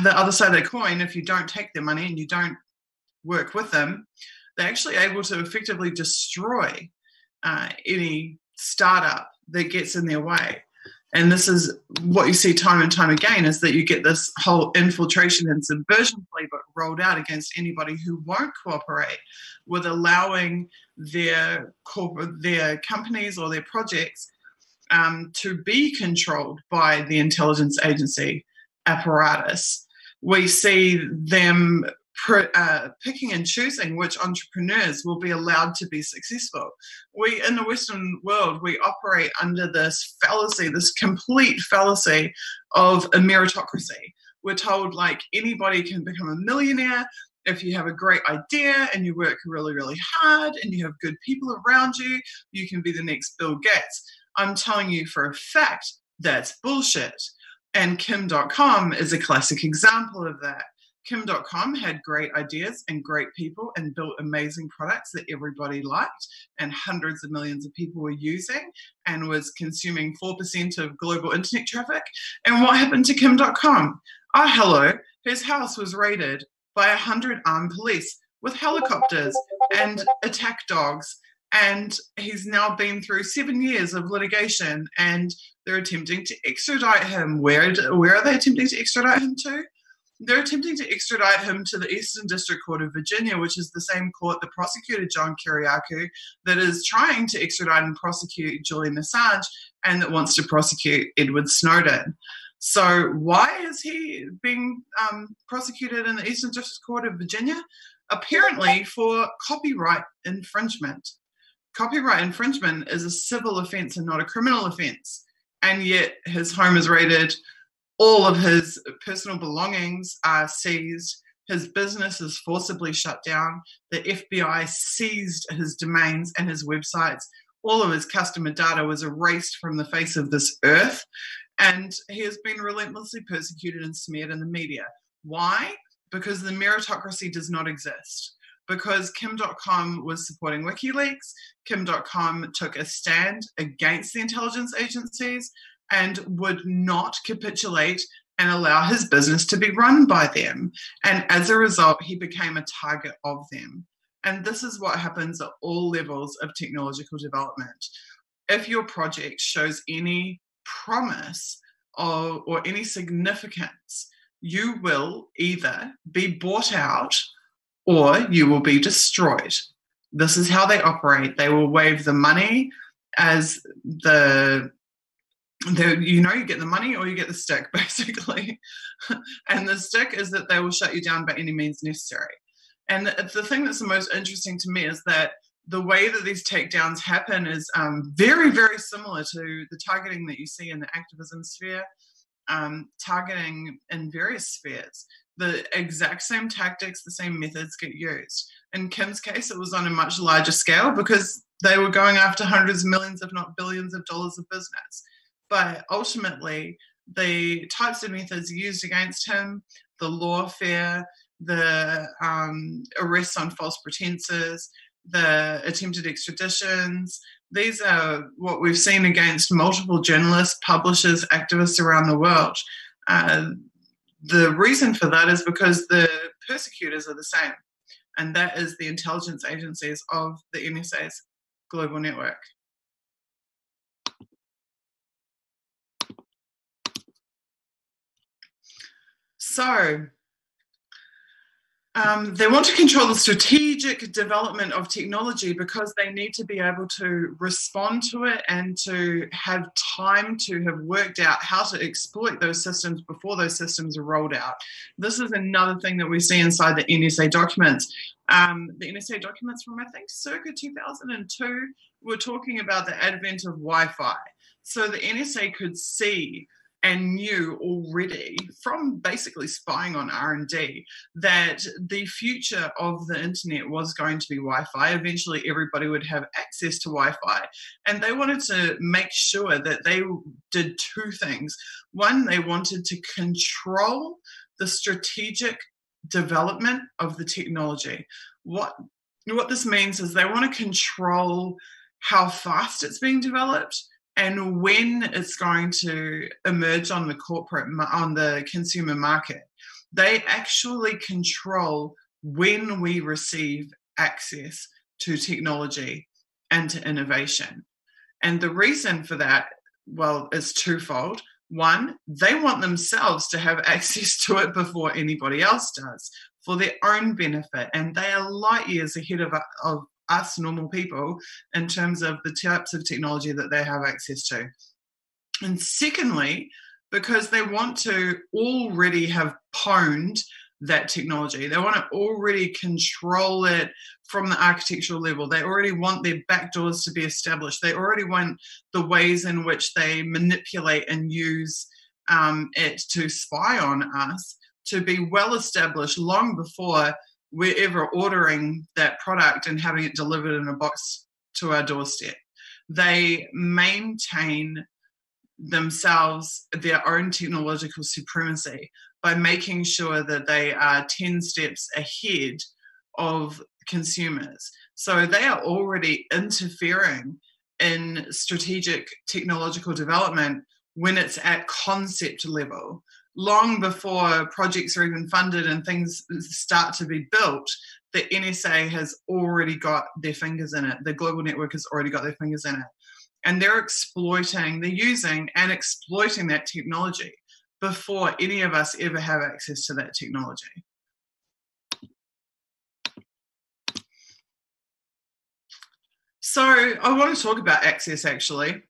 the other side of the coin. If you don't take their money and you don't work with them, they're actually able to effectively destroy uh, any startup that gets in their way. And this is what you see time and time again is that you get this whole infiltration and subversion playbook rolled out against anybody who won't cooperate with allowing their corporate their companies or their projects um, to be controlled by the intelligence agency apparatus. We see them uh, picking and choosing which entrepreneurs will be allowed to be successful. We, in the Western world, we operate under this fallacy, this complete fallacy of a meritocracy. We're told like anybody can become a millionaire if you have a great idea and you work really, really hard and you have good people around you, you can be the next Bill Gates. I'm telling you for a fact that's bullshit. And Kim Dotcom is a classic example of that. Kim Dotcom had great ideas and great people and built amazing products that everybody liked and hundreds of millions of people were using and was consuming 4% of global internet traffic. And what happened to Kim Dotcom? Ah, oh, hello, his house was raided by 100 armed police with helicopters and attack dogs. And he's now been through seven years of litigation and they're attempting to extradite him. Where, where are they attempting to extradite him to? They're attempting to extradite him to the Eastern District Court of Virginia, which is the same court that prosecuted John Kiriakou, that is trying to extradite and prosecute Julian Assange, and that wants to prosecute Edward Snowden. So, why is he being um, prosecuted in the Eastern District Court of Virginia? Apparently, for copyright infringement. Copyright infringement is a civil offence and not a criminal offence, and yet his home is raided all of his personal belongings are seized. His business is forcibly shut down. The FBI seized his domains and his websites. All of his customer data was erased from the face of this earth. And he has been relentlessly persecuted and smeared in the media. Why? Because the meritocracy does not exist because Kim Dotcom was supporting WikiLeaks. Kim Dotcom took a stand against the intelligence agencies and would not capitulate and allow his business to be run by them. And as a result, he became a target of them. And this is what happens at all levels of technological development. If your project shows any promise or, or any significance, you will either be bought out or you will be destroyed. This is how they operate. They will wave the money as the the, you know you get the money or you get the stick basically. And the stick is that they will shut you down by any means necessary. And the, the thing that's the most interesting to me is that the way that these takedowns happen is um, very very similar to the targeting that you see in the activism sphere um, targeting in various spheres. The exact same tactics the same methods get used. In kim's case it was on a much larger scale because they were going after hundreds of millions if not billions of dollars of business but ultimately, the types of methods used against him, the lawfare, the um, arrests on false pretenses, the attempted extraditions, these are what we've seen against multiple journalists, publishers, activists around the world. Uh, the reason for that is because the persecutors are the same, and that is the intelligence agencies of the NSAs. global network. So, um, they want to control the strategic development of technology because they need to be able to respond to it and to have time to have worked out how to exploit those systems before those systems are rolled out. This is another thing that we see inside the NSA documents. Um, the NSA documents from, I think, circa 2002 were talking about the advent of Wi Fi. So the NSA could see and knew already from basically spying on r&d that the future of the internet was going to be wi-fi. Eventually everybody would have access to wi-fi. And they wanted to make sure that they did two things. One they wanted to control the strategic development of the technology. What what this means is they want to control how fast it's being developed and when it's going to emerge on the corporate on the consumer market they actually control when we receive access to technology and to innovation. And the reason for that well is twofold. One they want themselves to have access to it before anybody else does for their own benefit and they are light years ahead of, of us normal people in terms of the types of technology that they have access to. And secondly, because they want to already have pwned that technology. They want to already control it from the architectural level. They already want their backdoors to be established. They already want the ways in which they manipulate and use um, it to spy on us to be well established long before we're ever ordering that product and having it delivered in a box to our doorstep. They maintain themselves their own technological supremacy by making sure that they are 10 steps ahead of consumers. So they are already interfering in strategic technological development when it's at concept level long before projects are even funded and things start to be built, the NSA has already got their fingers in it. The global network has already got their fingers in it. And they're exploiting, they're using and exploiting that technology before any of us ever have access to that technology. So, I want to talk about access actually.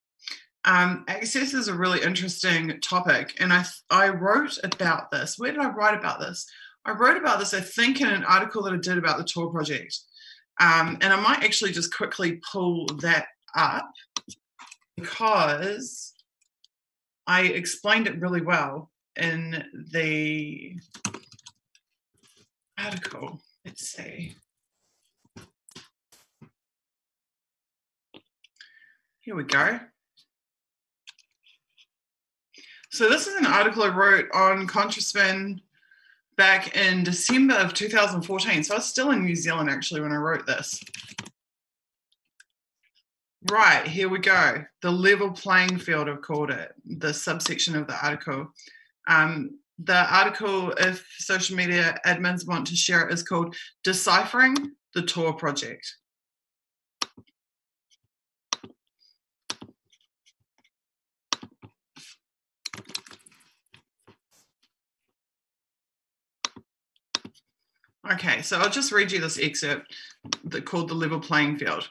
Um, access is a really interesting topic, and I I wrote about this. Where did I write about this? I wrote about this, I think, in an article that I did about the Tor project, um, and I might actually just quickly pull that up because I explained it really well in the article. Let's see. Here we go. So this is an article I wrote on Contraspin back in December of 2014. So I was still in New Zealand actually when I wrote this. Right, here we go. The level playing field, I've called it, the subsection of the article. Um, the article, if social media admins want to share it, is called Deciphering the Tor Project. Okay, so I'll just read you this excerpt that called The Level Playing Field.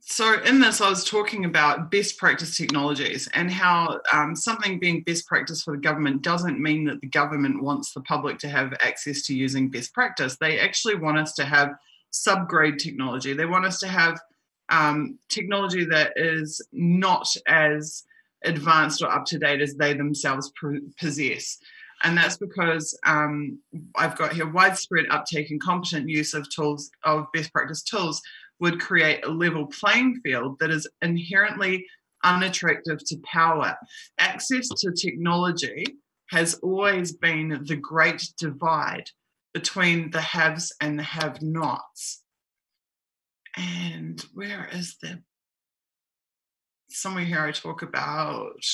So, in this, I was talking about best practice technologies and how um, something being best practice for the government doesn't mean that the government wants the public to have access to using best practice. They actually want us to have subgrade technology. They want us to have um, technology that is not as advanced or up to date as they themselves possess. And that's because um, I've got here widespread uptake and competent use of tools, of best practice tools, would create a level playing field that is inherently unattractive to power. Access to technology has always been the great divide between the haves and the have nots. And where is the somewhere here I talk about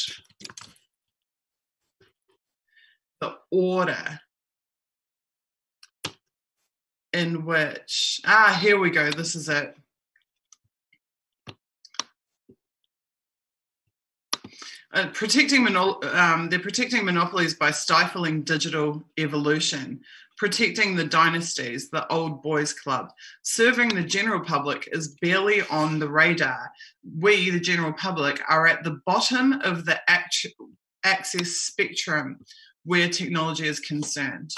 the order in which ah here we go this is it. Uh, protecting monol- um, they're protecting monopolies by stifling digital evolution protecting the dynasties the old boys club serving the general public is barely on the radar. We the general public are at the bottom of the access spectrum where technology is concerned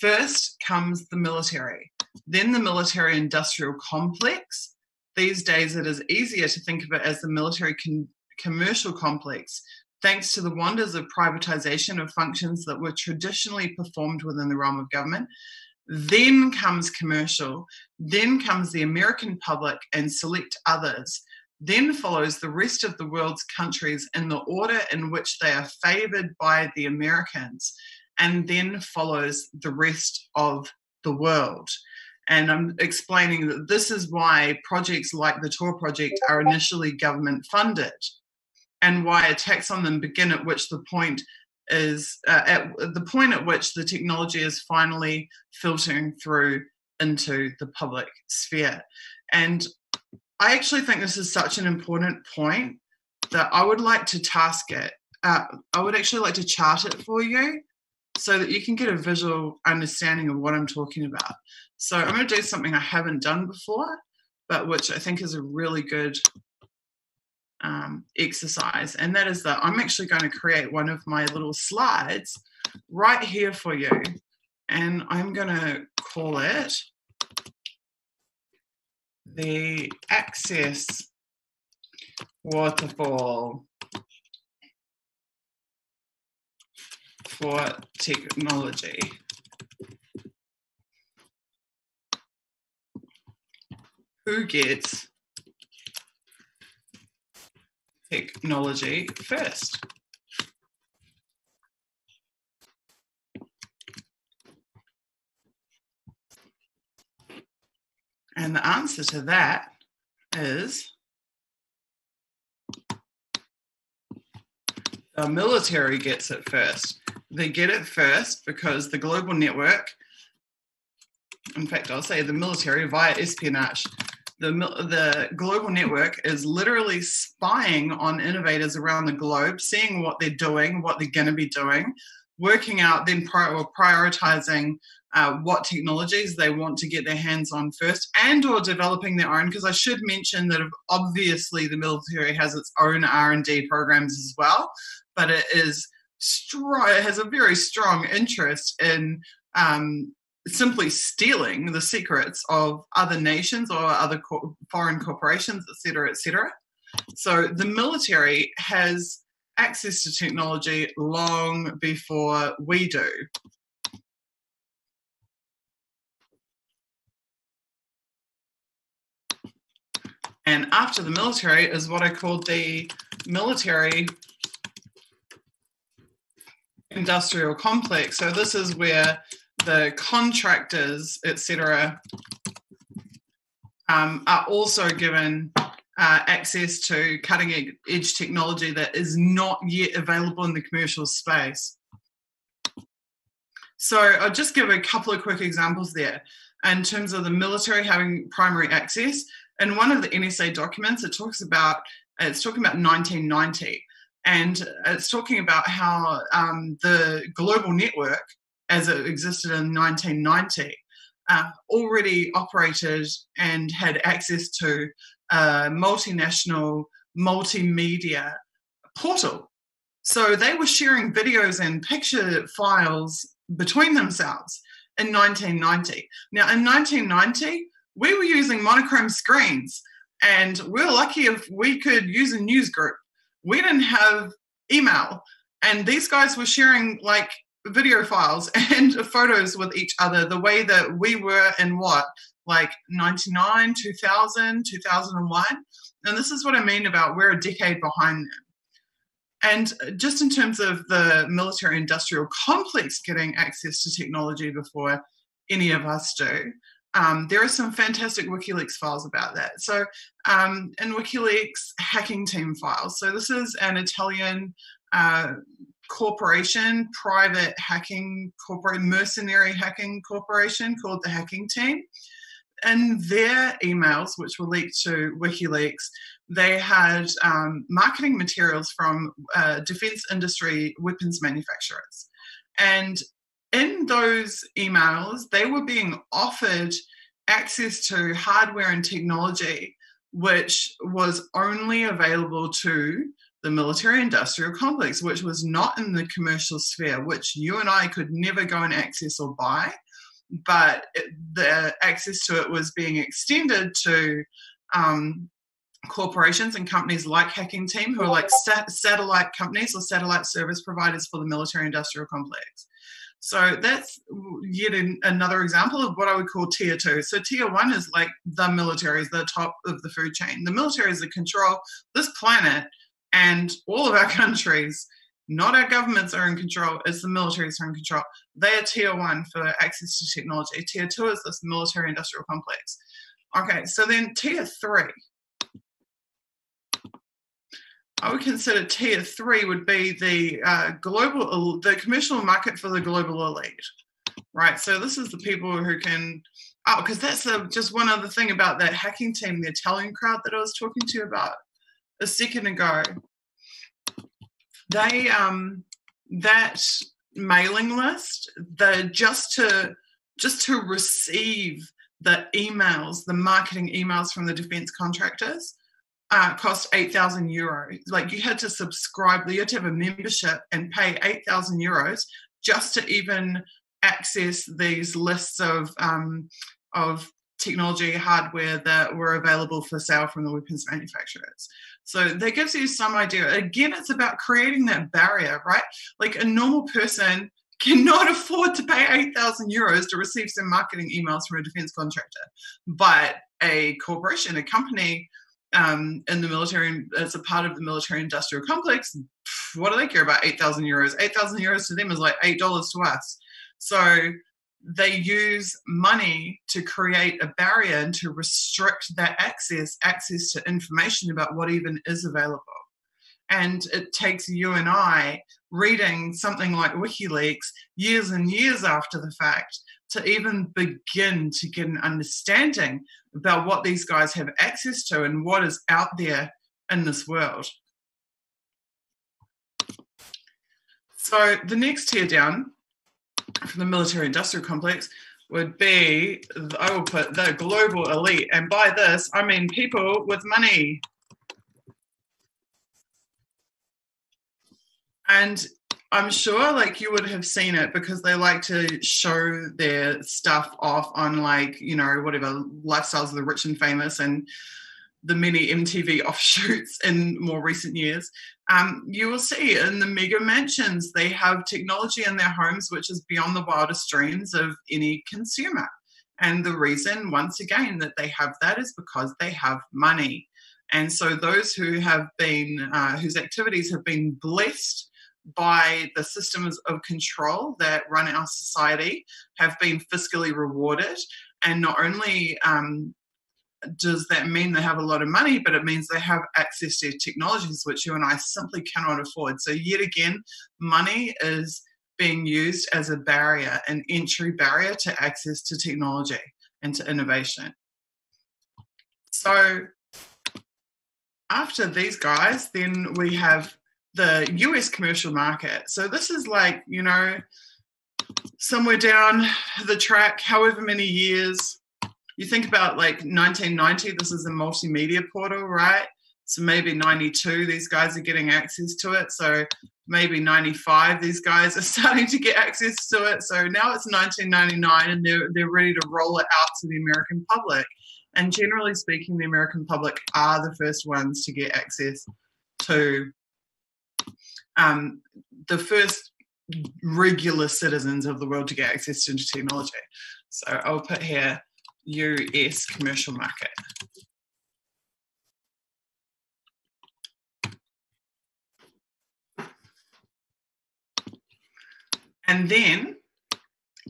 First comes the military, then the military industrial complex. These days, it is easier to think of it as the military con- commercial complex, thanks to the wonders of privatization of functions that were traditionally performed within the realm of government. Then comes commercial, then comes the American public and select others. Then follows the rest of the world's countries in the order in which they are favored by the Americans and then follows the rest of the world. And I'm explaining that this is why projects like the Tor project are initially government funded and why attacks on them begin at which the point is uh, at the point at which the technology is finally filtering through into the public sphere. And I actually think this is such an important point that I would like to task it. Uh, I would actually like to chart it for you so that you can get a visual understanding of what I'm talking about. So I'm going to do something I haven't done before, but which I think is a really good um, exercise. And that is that I'm actually going to create one of my little slides right here for you. And I'm going to call it the Access Waterfall for technology. Who gets technology first? And the answer to that is the military gets it first. They get it first because the global network, in fact, I'll say the military via espionage, the, the global network is literally spying on innovators around the globe, seeing what they're doing, what they're going to be doing, working out, then prior, prioritizing uh, what technologies they want to get their hands on first and or developing their own because i should mention that obviously the military has its own r&d programs as well but it is strong, it has a very strong interest in um, simply stealing the secrets of other nations or other co- foreign corporations, etc., etc. So the military has access to technology long before we do. And after the military is what I call the military industrial complex. So this is where the contractors, etc., um, are also given uh, access to cutting edge technology that is not yet available in the commercial space. So I'll just give a couple of quick examples there in terms of the military having primary access. In one of the NSA documents, it talks about it's talking about 1990 and it's talking about how um, the global network, as it existed in 1990, uh, already operated and had access to a multinational multimedia portal. So they were sharing videos and picture files between themselves in 1990. Now, in 1990, we were using monochrome screens, and we we're lucky if we could use a news group. We didn't have email and these guys were sharing like video files and photos with each other the way that we were in what like 99 2000 2001 and this is what i mean about we're a decade behind them. And just in terms of the military industrial complex getting access to technology before any of us do um, there are some fantastic WikiLeaks files about that. So, um, in WikiLeaks hacking team files. So, this is an Italian uh, corporation, private hacking corporate mercenary hacking corporation called the Hacking Team. In their emails, which were leaked to WikiLeaks, they had um, marketing materials from uh, defense industry weapons manufacturers. And in those emails, they were being offered access to hardware and technology which was only available to the military industrial complex, which was not in the commercial sphere, which you and I could never go and access or buy. But it, the access to it was being extended to um, corporations and companies like Hacking Team, who are like sat- satellite companies or satellite service providers for the military industrial complex. So that's yet another example of what I would call tier two. So tier one is like the military is the top of the food chain. The military is the control this planet and all of our countries. Not our governments are in control, it's the militaries are in control. They are tier one for access to technology. Tier two is this military industrial complex. Okay, so then tier three I would consider tier three would be the uh, global, the commercial market for the global elite, right? So this is the people who can, oh, because that's a, just one other thing about that hacking team, the Italian crowd that I was talking to you about a second ago. They, um, that mailing list, the just to just to receive the emails, the marketing emails from the defense contractors uh, cost 8,000 euros. Like you had to subscribe, you had to have a membership and pay 8,000 euros just to even access these lists of, um, of technology hardware that were available for sale from the weapons manufacturers. So that gives you some idea. Again, it's about creating that barrier, right? Like a normal person cannot afford to pay 8,000 euros to receive some marketing emails from a defense contractor. But a corporation, a company, um, in the military as a part of the military industrial complex, what do they care about 8,000 euros? 8,000 euros to them is like $8 to us. So they use money to create a barrier and to restrict that access, access to information about what even is available. And it takes you and I reading something like WikiLeaks years and years after the fact to even begin to get an understanding about what these guys have access to and what is out there in this world. So the next tier down from the military industrial complex would be, I will put the global elite. And by this, I mean people with money. And I'm sure like you would have seen it because they like to show their stuff off on like, you know, whatever lifestyles of the rich and famous and the many MTV offshoots in more recent years. Um, you will see in the mega mansions, they have technology in their homes which is beyond the wildest dreams of any consumer. And the reason, once again, that they have that is because they have money. And so those who have been, uh, whose activities have been blessed by the systems of control that run our society have been fiscally rewarded. And not only um, does that mean they have a lot of money, but it means they have access to technologies which you and I simply cannot afford. So, yet again, money is being used as a barrier, an entry barrier to access to technology and to innovation. So, after these guys, then we have the US commercial market. So this is like, you know, somewhere down the track, however many years. You think about like 1990, this is a multimedia portal, right? So maybe 92, these guys are getting access to it. So maybe 95, these guys are starting to get access to it. So now it's 1999 and they're, they're ready to roll it out to the American public. And generally speaking, the American public are the first ones to get access to um, the first regular citizens of the world to get access to technology. So I'll put here US commercial market. And then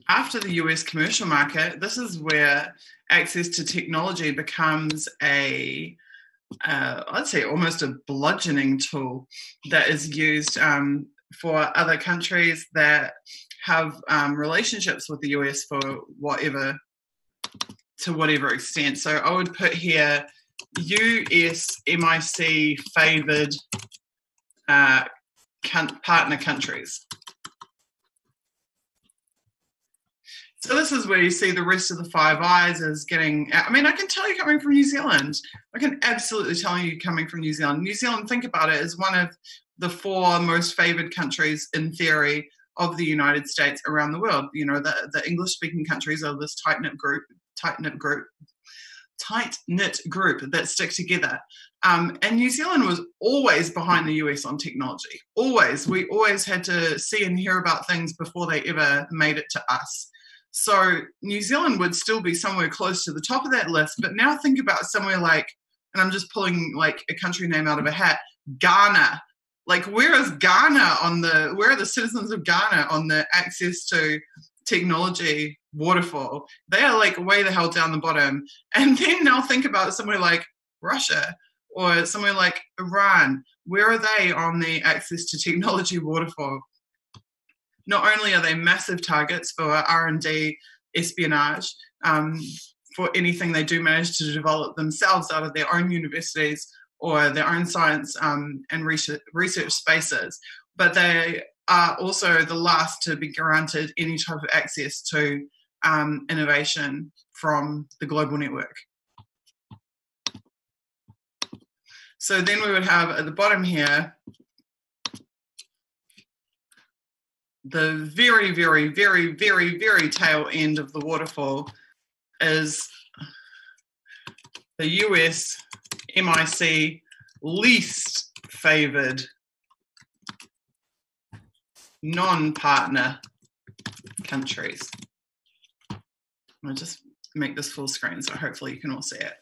after the US commercial market, this is where access to technology becomes a uh, I'd say almost a bludgeoning tool that is used um, for other countries that have um, relationships with the US for whatever to whatever extent. So I would put here US MIC favoured uh, partner countries. So this is where you see the rest of the Five Eyes is getting. I mean, I can tell you coming from New Zealand. I can absolutely tell you coming from New Zealand. New Zealand, think about it, is one of the four most favoured countries in theory of the United States around the world. You know, the, the English speaking countries are this tight knit group, tight knit group, tight knit group that stick together. Um, and New Zealand was always behind the US on technology. Always. We always had to see and hear about things before they ever made it to us. So New Zealand would still be somewhere close to the top of that list. But now think about somewhere like, and I'm just pulling like a country name out of a hat, Ghana. Like where is Ghana on the where are the citizens of Ghana on the access to technology waterfall? They are like way the hell down the bottom. And then now think about somewhere like Russia or somewhere like Iran. Where are they on the access to technology waterfall? Not only are they massive targets for R&D espionage, um, for anything they do manage to develop themselves out of their own universities or their own science um, and research, research spaces, but they are also the last to be granted any type of access to um, innovation from the global network. So then we would have at the bottom here the very, very, very, very, very tail end of the waterfall is the US MIC least favored non partner countries. I'll just make this full screen so hopefully you can all see it.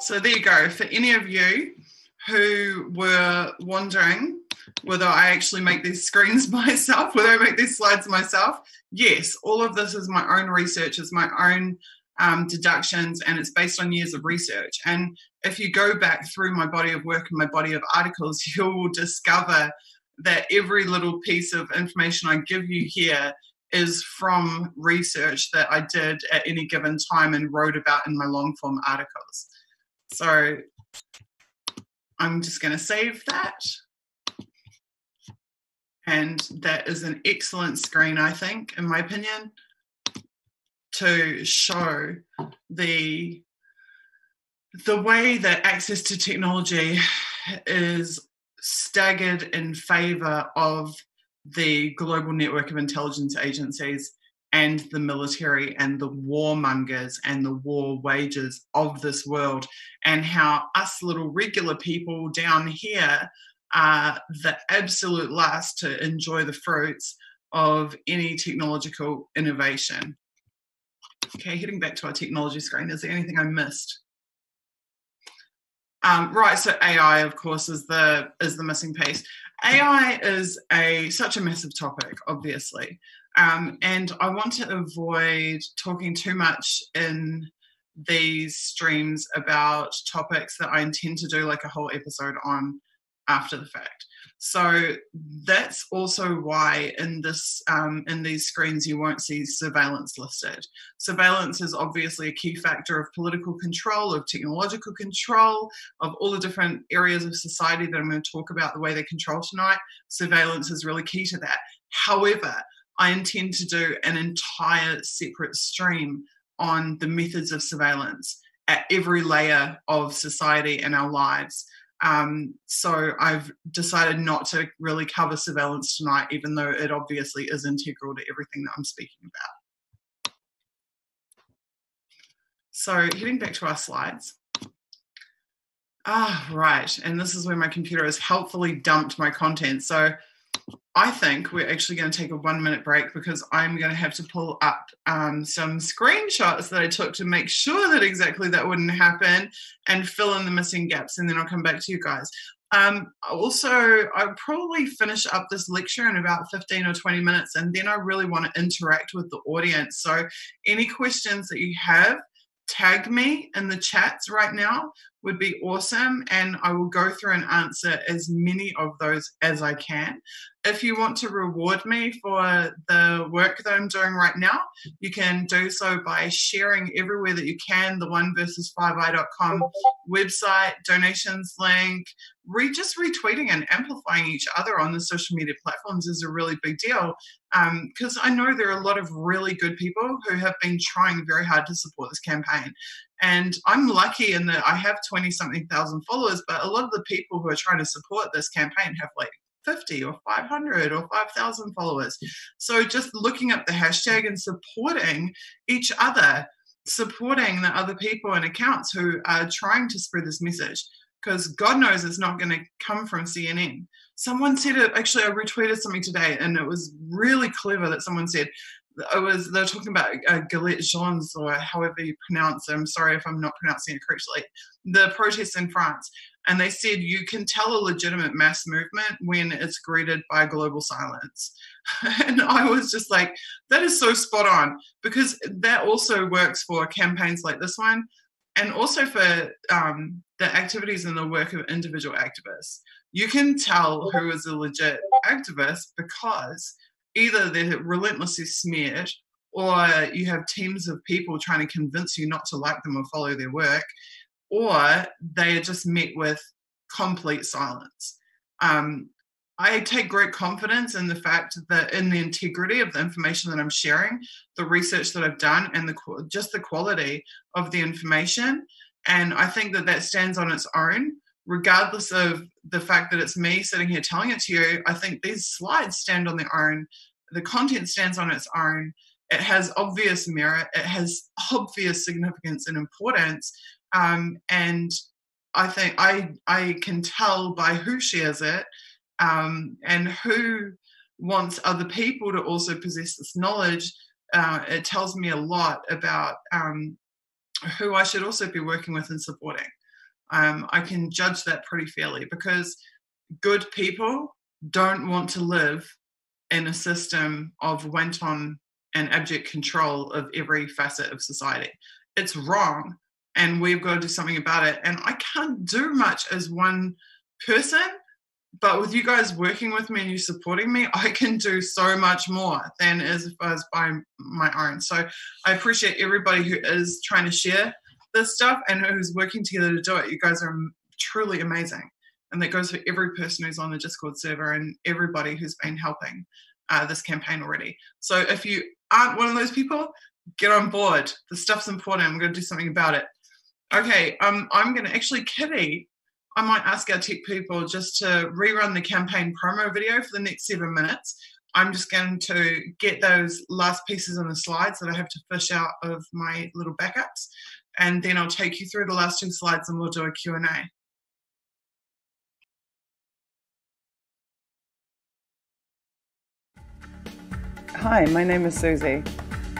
So there you go. For any of you who were wondering whether I actually make these screens myself, whether I make these slides myself, yes, all of this is my own research, is my own um, deductions, and it's based on years of research. And if you go back through my body of work and my body of articles, you'll discover that every little piece of information I give you here is from research that I did at any given time and wrote about in my long form articles. So I'm just going to save that. And that is an excellent screen, I think, in my opinion, to show the the way that access to technology is staggered in favor of the global network of intelligence agencies and the military and the warmongers and the war wages of this world, and how us little regular people down here are the absolute last to enjoy the fruits of any technological innovation. Okay, heading back to our technology screen, is there anything I missed? Um, right, so AI, of course, is the is the missing piece. AI is a such a massive topic, obviously. Um, and I want to avoid talking too much in these streams about topics that I intend to do like a whole episode on after the fact. So that's also why in this um, in these screens you won't see surveillance listed. Surveillance is obviously a key factor of political control, of technological control, of all the different areas of society that I'm going to talk about the way they control tonight. Surveillance is really key to that. However, I intend to do an entire separate stream on the methods of surveillance at every layer of society and our lives. Um, so I've decided not to really cover surveillance tonight, even though it obviously is integral to everything that I'm speaking about. So heading back to our slides. Ah, right. And this is where my computer has helpfully dumped my content. So I think we're actually going to take a one minute break because I'm going to have to pull up um, some screenshots that I took to make sure that exactly that wouldn't happen and fill in the missing gaps. And then I'll come back to you guys. Um, also, I'll probably finish up this lecture in about 15 or 20 minutes, and then I really want to interact with the audience. So, any questions that you have, tag me in the chats right now would be awesome, and I will go through and answer as many of those as I can. If you want to reward me for the work that I'm doing right now, you can do so by sharing everywhere that you can the one versus 5i.com website, donations link, re- just retweeting and amplifying each other on the social media platforms is a really big deal. Because um, I know there are a lot of really good people who have been trying very hard to support this campaign. And I'm lucky in that I have 20 something thousand followers, but a lot of the people who are trying to support this campaign have like 50 or 500 or 5,000 followers. So just looking up the hashtag and supporting each other, supporting the other people and accounts who are trying to spread this message, because God knows it's not going to come from CNN. Someone said it, actually, I retweeted something today and it was really clever that someone said, I was they're talking about uh, Gilets Jaunes or however you pronounce it. I'm sorry if I'm not pronouncing it correctly. The protests in France, and they said you can tell a legitimate mass movement when it's greeted by global silence. and I was just like, that is so spot on because that also works for campaigns like this one, and also for um, the activities and the work of individual activists. You can tell who is a legit activist because either they're relentlessly smeared or you have teams of people trying to convince you not to like them or follow their work, or they are just met with complete silence. Um, I take great confidence in the fact that in the integrity of the information that I'm sharing, the research that I've done, and the just the quality of the information. And I think that that stands on its own regardless of the fact that it's me sitting here telling it to you, I think these slides stand on their own. The content stands on its own. It has obvious merit. It has obvious significance and importance. Um, and I think I I can tell by who shares it um, and who wants other people to also possess this knowledge. Uh, it tells me a lot about um, who I should also be working with and supporting um, I can judge that pretty fairly because good people don't want to live in a system of wanton and abject control of every facet of society. It's wrong, and we've got to do something about it. And I can't do much as one person, but with you guys working with me and you supporting me, I can do so much more than as if I was by my own. So I appreciate everybody who is trying to share this stuff and who's working together to do it. You guys are truly amazing. And that goes for every person who's on the Discord server and everybody who's been helping uh, this campaign already. So if you aren't one of those people, get on board. The stuff's important. I'm going to do something about it. Okay, um, I'm going to actually, Kitty, I might ask our tech people just to rerun the campaign promo video for the next seven minutes. I'm just going to get those last pieces on the slides that I have to fish out of my little backups and then I'll take you through the last two slides and we'll do a Q&A. Hi, my name is Suzie.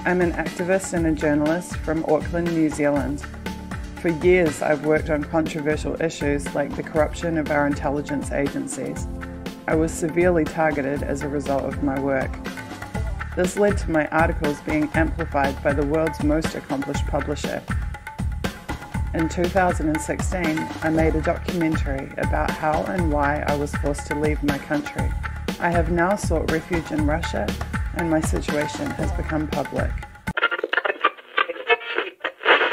I'm an activist and a journalist from Auckland, New Zealand. For years, I've worked on controversial issues like the corruption of our intelligence agencies. I was severely targeted as a result of my work. This led to my articles being amplified by the world's most accomplished publisher, in 2016, I made a documentary about how and why I was forced to leave my country. I have now sought refuge in Russia, and my situation has become public.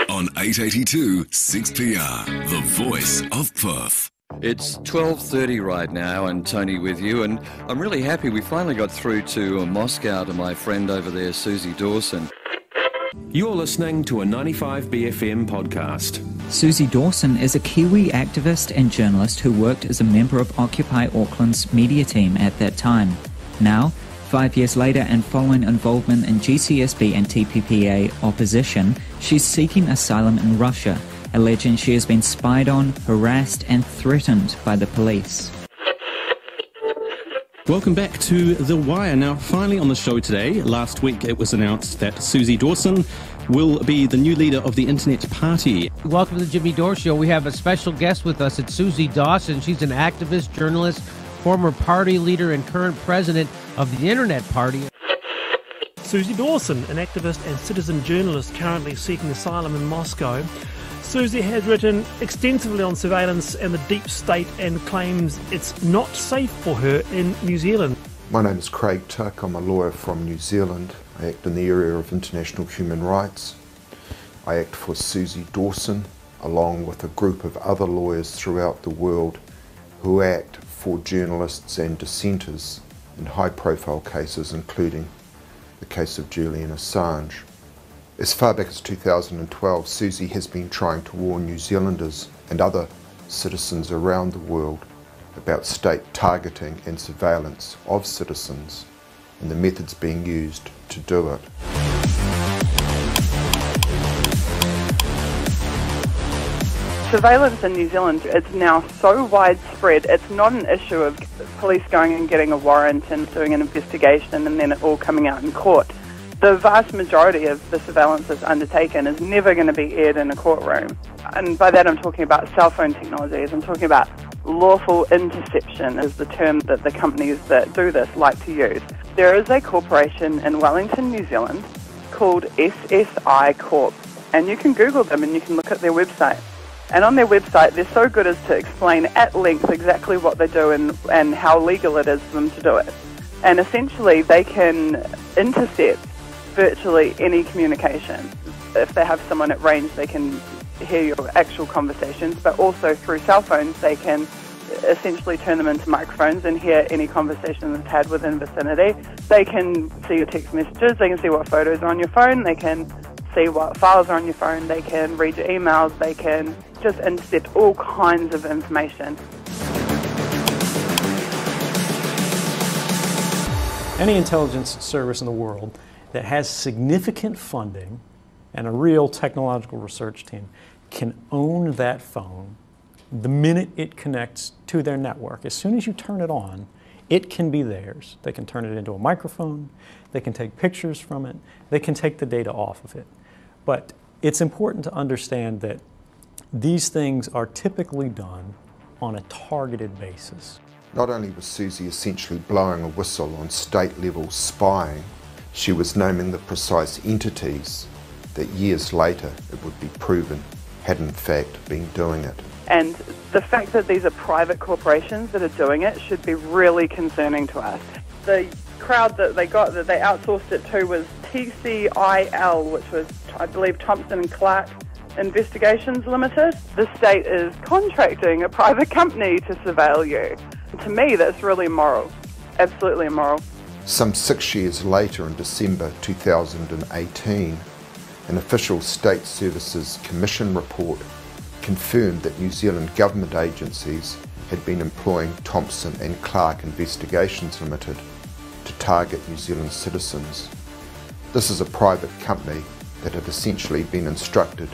On 882 6PR, the voice of Perth. It's 12:30 right now and Tony with you and I'm really happy we finally got through to Moscow to my friend over there Suzie Dawson. You're listening to a 95BFM podcast. Suzie Dawson is a Kiwi activist and journalist who worked as a member of Occupy Auckland's media team at that time. Now, five years later, and following involvement in GCSB and TPPA opposition, she's seeking asylum in Russia, alleging she has been spied on, harassed, and threatened by the police. Welcome back to The Wire. Now, finally on the show today, last week it was announced that Suzie Dawson will be the new leader of the Internet Party. Welcome to the Jimmy Dore Show. We have a special guest with us. It's Suzie Dawson. She's an activist, journalist, former party leader, and current president of the Internet Party. Suzie Dawson, an activist and citizen journalist currently seeking asylum in Moscow. Suzie has written extensively on surveillance and the deep state and claims it's not safe for her in New Zealand. My name is Craig Tuck. I'm a lawyer from New Zealand. I act in the area of international human rights. I act for Suzie Dawson, along with a group of other lawyers throughout the world who act for journalists and dissenters in high profile cases, including the case of Julian Assange. As far back as 2012, Suzie has been trying to warn New Zealanders and other citizens around the world about state targeting and surveillance of citizens and the methods being used to do it. Surveillance in New Zealand is now so widespread, it's not an issue of police going and getting a warrant and doing an investigation and then it all coming out in court. The vast majority of the surveillance that's undertaken is never going to be aired in a courtroom. And by that I'm talking about cell phone technologies, I'm talking about lawful interception is the term that the companies that do this like to use. There is a corporation in Wellington, New Zealand called SSI Corp. And you can Google them and you can look at their website. And on their website, they're so good as to explain at length exactly what they do and, and how legal it is for them to do it. And essentially, they can intercept virtually any communication. If they have someone at range, they can hear your actual conversations, but also through cell phones, they can essentially turn them into microphones and hear any conversation that's had within vicinity. They can see your text messages, they can see what photos are on your phone, they can see what files are on your phone, they can read your emails, they can just intercept all kinds of information. Any intelligence service in the world that has significant funding and a real technological research team can own that phone the minute it connects to their network. As soon as you turn it on, it can be theirs. They can turn it into a microphone, they can take pictures from it, they can take the data off of it. But it's important to understand that these things are typically done on a targeted basis. Not only was Suzie essentially blowing a whistle on state level spying, she was naming the precise entities that years later it would be proven had in fact been doing it. And the fact that these are private corporations that are doing it should be really concerning to us. The crowd that they got, that they outsourced it to, was TCIL, which was, I believe, Thompson and Clark Investigations Limited. The state is contracting a private company to surveil you. To me, that's really immoral. Absolutely immoral. Some six years later, in December 2018, an official State Services Commission report confirmed that New Zealand government agencies had been employing Thompson and Clark Investigations Limited to target New Zealand citizens. This is a private company that had essentially been instructed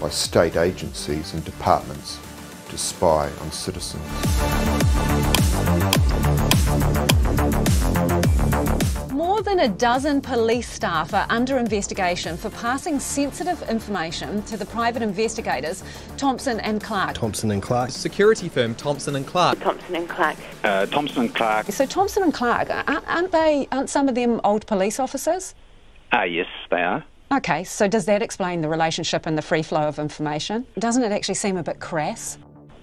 by state agencies and departments to spy on citizens. Than a dozen police staff are under investigation for passing sensitive information to the private investigators Thompson and Clark. Thompson and Clark. Security firm Thompson and Clark. Thompson and Clark. Uh, Thompson and Clark. So Thompson and Clark, aren't, aren't they? Aren't some of them old police officers? Ah, yes, they are. Okay, so does that explain the relationship and the free flow of information? Doesn't it actually seem a bit crass?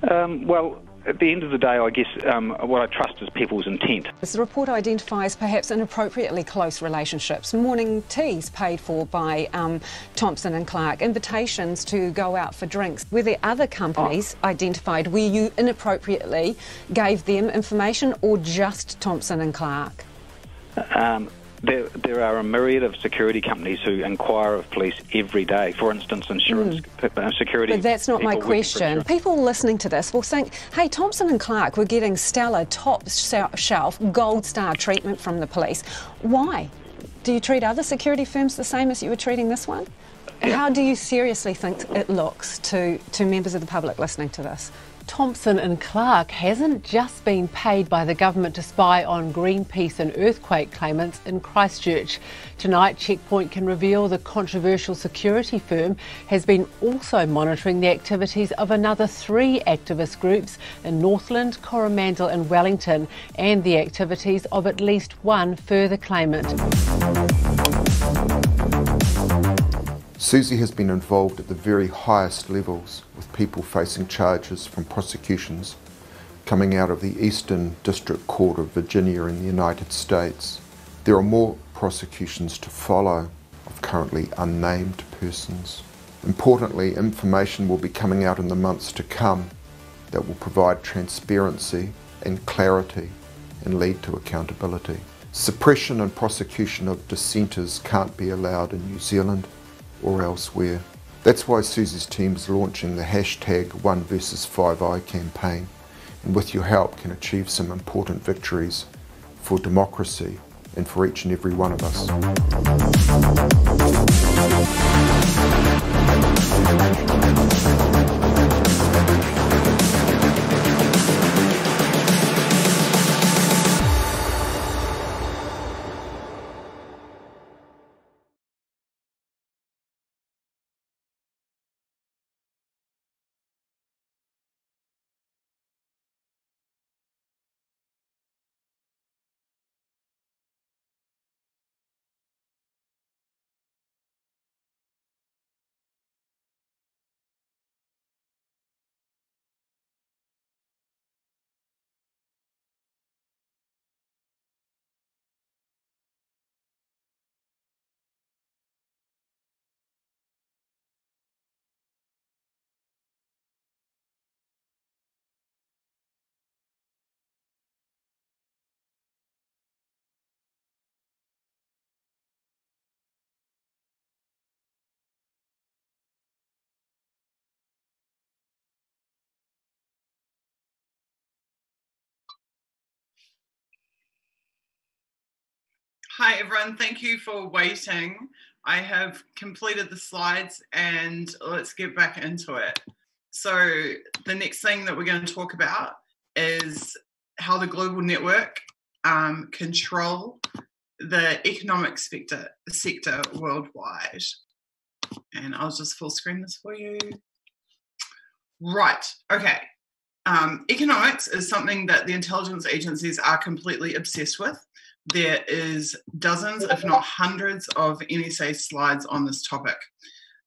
Um, well, at the end of the day, I guess um, what I trust is people's intent. The report identifies perhaps inappropriately close relationships, morning teas paid for by um, Thompson and Clark, invitations to go out for drinks. Were there other companies oh. identified where you inappropriately gave them information or just Thompson and Clark? Um, there, there are a myriad of security companies who inquire of police every day. For instance, insurance mm. security. But that's not my question. People listening to this will think, hey, Thompson and Clark were getting stellar, top shelf, gold star treatment from the police. Why? Do you treat other security firms the same as you were treating this one? Yeah. How do you seriously think it looks to, to members of the public listening to this? Thompson and Clark hasn't just been paid by the government to spy on Greenpeace and earthquake claimants in Christchurch. Tonight, Checkpoint can reveal the controversial security firm has been also monitoring the activities of another three activist groups in Northland, Coromandel, and Wellington, and the activities of at least one further claimant. Suzie has been involved at the very highest levels with people facing charges from prosecutions coming out of the Eastern District Court of Virginia in the United States. There are more prosecutions to follow of currently unnamed persons. Importantly, information will be coming out in the months to come that will provide transparency and clarity and lead to accountability. Suppression and prosecution of dissenters can't be allowed in New Zealand or elsewhere. That's why Suzie's team is launching the hashtag One versus 5i campaign, and with your help can achieve some important victories for democracy and for each and every one of us. Hi, everyone. Thank you for waiting. I have completed the slides and let's get back into it. So, the next thing that we're going to talk about is how the global network um, control the economic sector, sector worldwide. And I'll just full screen this for you. Right. Okay. Um, economics is something that the intelligence agencies are completely obsessed with there is dozens, if not hundreds, of NSA slides on this topic.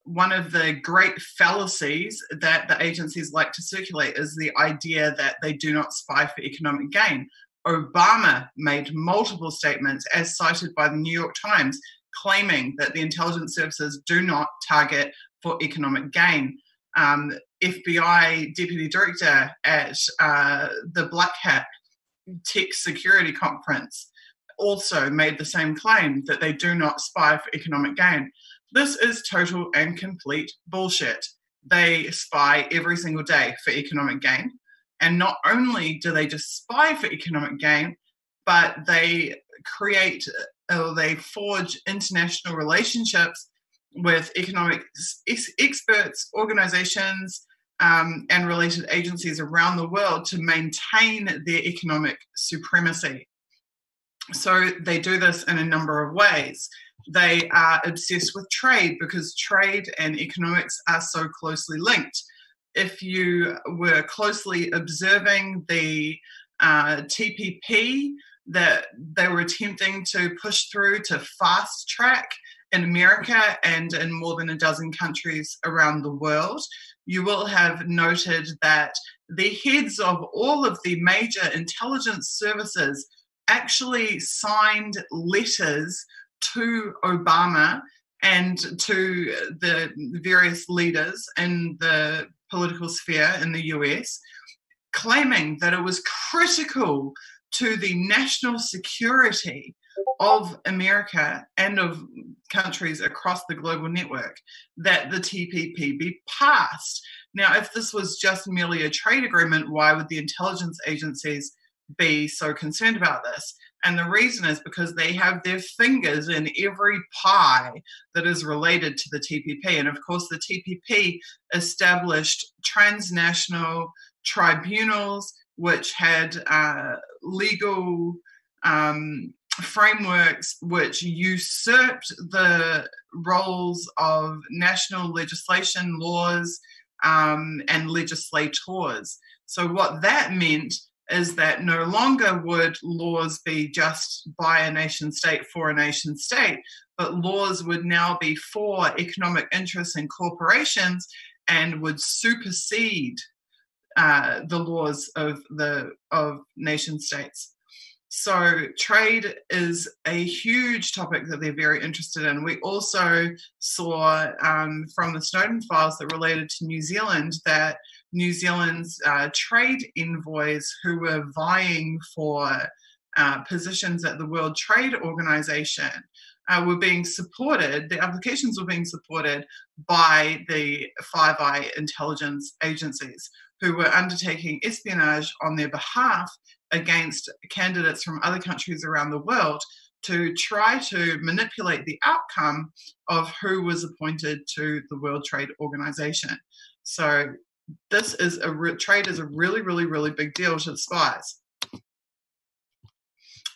One of the great fallacies that the agencies like to circulate is the idea that they do not spy for economic gain. Obama made multiple statements, as cited by the New York Times, claiming that the intelligence services do not target for economic gain. Um, FBI deputy director at uh, the Black Hat Tech Security Conference also made the same claim that they do not spy for economic gain. This is total and complete bullshit. They spy every single day for economic gain. And not only do they just spy for economic gain, but they create or they forge international relationships with economic experts, organizations, um, and related agencies around the world to maintain their economic supremacy. So they do this in a number of ways. They are obsessed with trade because trade and economics are so closely linked. If you were closely observing the uh, TPP that they were attempting to push through to fast track in America and in more than a dozen countries around the world, you will have noted that the heads of all of the major intelligence services actually signed letters to Obama and to the various leaders in the political sphere in the US, claiming that it was critical to the national security of America and of countries across the global network that the TPP be passed. Now, if this was just merely a trade agreement, why would the intelligence agencies be so concerned about this. And the reason is because they have their fingers in every pie that is related to the TPP. And of course, the TPP established transnational tribunals which had uh, legal um, frameworks which usurped the roles of national legislation, laws, um, and legislators. So, what that meant is that no longer would laws be just by a nation state for a nation state, but laws would now be for economic interests and corporations and would supersede uh, the laws of the of nation states. So trade is a huge topic that they're very interested in. We also saw um, from the Snowden files that related to New Zealand that New Zealand's uh, trade envoys who were vying for uh, positions at the World Trade Organization uh, were being supported, the applications were being supported by the Five Eye intelligence agencies who were undertaking espionage on their behalf against candidates from other countries around the world to try to manipulate the outcome of who was appointed to the World Trade Organization. So this is a re- trade is a really, really, really big deal to the spies.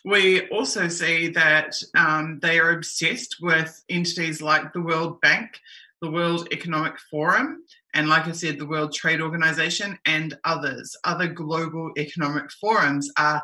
We also see that um, they are obsessed with entities like the World Bank, the World Economic Forum, and like I said, the World Trade Organization and others. Other global economic forums are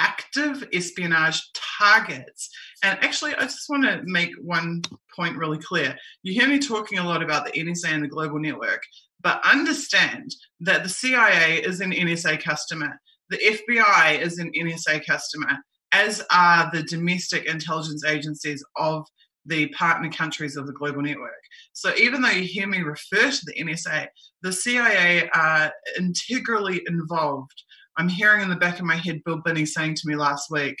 active espionage targets. And actually, I just want to make one point really clear. You hear me talking a lot about the NSA and the global network, but understand that the CIA is an NSA customer, the FBI is an NSA customer, as are the domestic intelligence agencies of the partner countries of the global network. So even though you hear me refer to the NSA, the CIA are integrally involved. I'm hearing in the back of my head Bill Binney saying to me last week,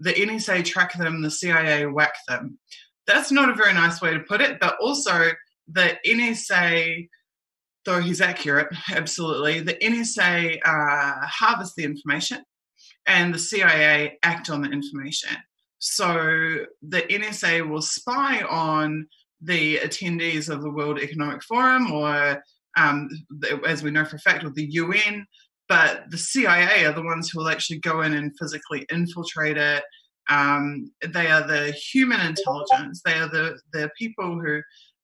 the NSA track them, the CIA whack them. That's not a very nice way to put it, but also the NSA, though he's accurate, absolutely, the NSA uh, harvest the information and the CIA act on the information. So the NSA will spy on the attendees of the World Economic Forum or, um, as we know for a fact, with the UN, but the CIA are the ones who will actually go in and physically infiltrate it. Um, they are the human intelligence. They are the, the people who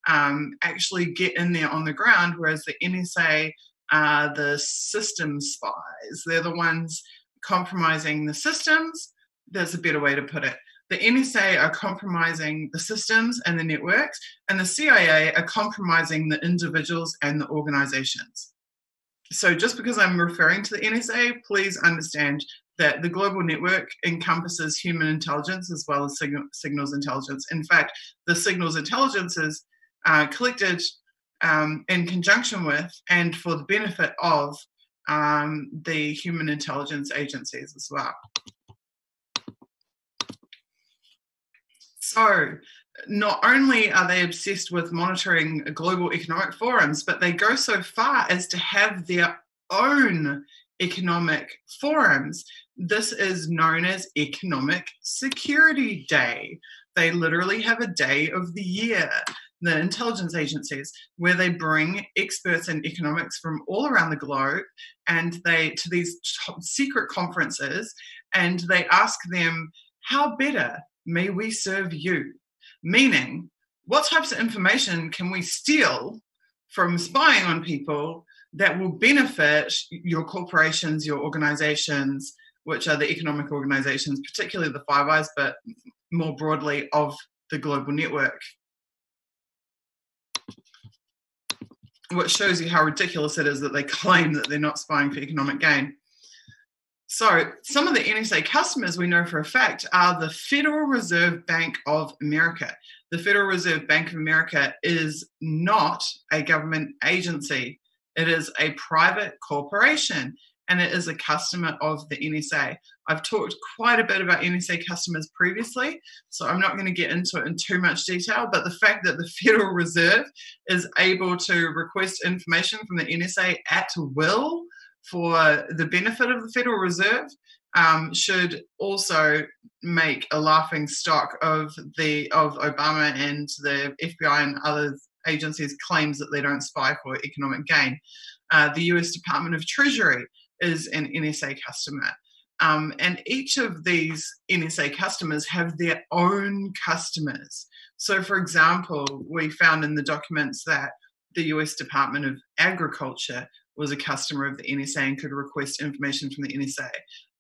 um, actually get in there on the ground, whereas the NSA are the system spies. They're the ones compromising the systems. There's a better way to put it the NSA are compromising the systems and the networks, and the CIA are compromising the individuals and the organizations. So, just because I'm referring to the NSA, please understand that the global network encompasses human intelligence as well as signal, signals intelligence. In fact, the signals intelligence is uh, collected um, in conjunction with and for the benefit of um, the human intelligence agencies as well. So, not only are they obsessed with monitoring global economic forums, but they go so far as to have their own economic forums. This is known as Economic Security Day. They literally have a day of the year, the intelligence agencies, where they bring experts in economics from all around the globe and they to these top secret conferences and they ask them how better may we serve you? Meaning, what types of information can we steal from spying on people that will benefit your corporations, your organizations, which are the economic organizations, particularly the Five Eyes, but more broadly of the global network? Which shows you how ridiculous it is that they claim that they're not spying for economic gain. So, some of the NSA customers we know for a fact are the Federal Reserve Bank of America. The Federal Reserve Bank of America is not a government agency, it is a private corporation and it is a customer of the NSA. I've talked quite a bit about NSA customers previously, so I'm not going to get into it in too much detail. But the fact that the Federal Reserve is able to request information from the NSA at will for the benefit of the Federal Reserve um, should also make a laughing stock of the of Obama and the FBI and other agencies' claims that they don't spy for economic gain. Uh, the US Department of Treasury is an NSA customer. Um, and each of these NSA customers have their own customers. So, for example, we found in the documents that the US Department of Agriculture was a customer of the NSA and could request information from the NSA.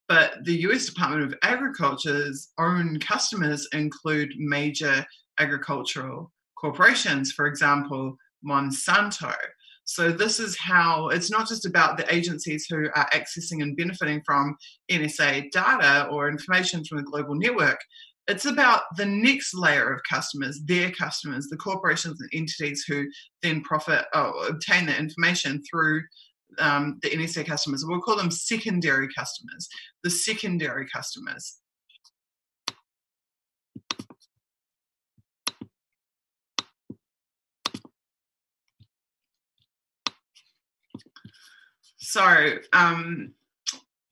But the US Department of Agriculture's own customers include major agricultural corporations, for example, Monsanto. So, this is how it's not just about the agencies who are accessing and benefiting from NSA data or information from the global network. It's about the next layer of customers, their customers, the corporations and entities who then profit or oh, obtain the information through um, the NSA customers. We'll call them secondary customers, the secondary customers. So, um,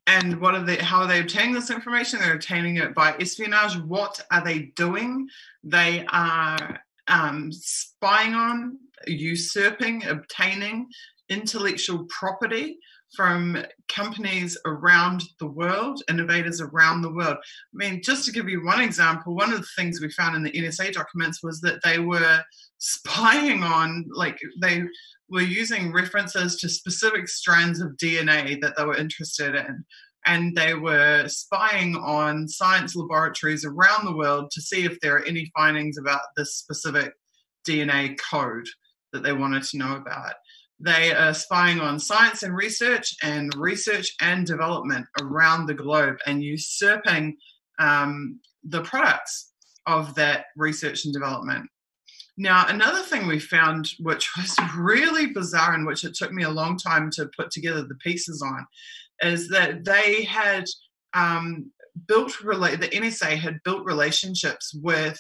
and what are they? How are they obtaining this information? They're obtaining it by espionage. What are they doing? They are um, spying on, usurping, obtaining intellectual property from companies around the world, innovators around the world. I mean, just to give you one example, one of the things we found in the NSA documents was that they were spying on, like, they were using references to specific strands of DNA that they were interested in. And they were spying on science laboratories around the world to see if there are any findings about this specific DNA code that they wanted to know about. They are spying on science and research and research and development around the globe and usurping um, the products of that research and development. Now, another thing we found, which was really bizarre and which it took me a long time to put together the pieces on, is that they had um, built, the NSA had built relationships with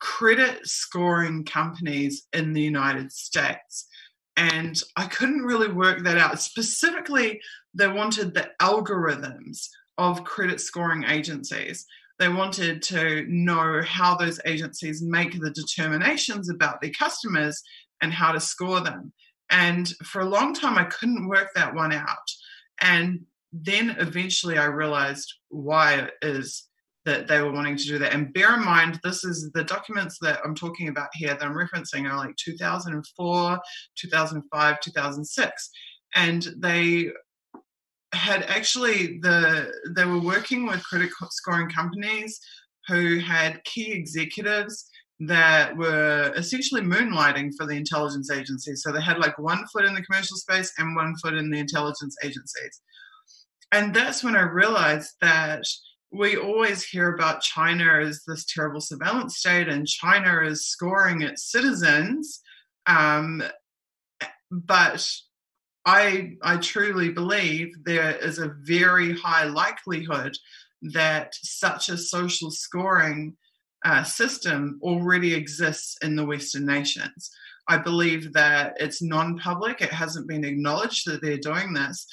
credit scoring companies in the United States. And I couldn't really work that out. Specifically, they wanted the algorithms of credit scoring agencies. They wanted to know how those agencies make the determinations about their customers and how to score them. And for a long time, I couldn't work that one out. And then eventually I realized why it is that they were wanting to do that. And bear in mind, this is the documents that I'm talking about here that I'm referencing are like 2004, 2005, 2006. And they had actually the they were working with credit scoring companies who had key executives that were essentially moonlighting for the intelligence agencies. So they had like one foot in the commercial space and one foot in the intelligence agencies. And that's when I realized that we always hear about China as this terrible surveillance state and China is scoring its citizens. Um, but I, I truly believe there is a very high likelihood that such a social scoring uh, system already exists in the Western nations. I believe that it's non public, it hasn't been acknowledged that they're doing this,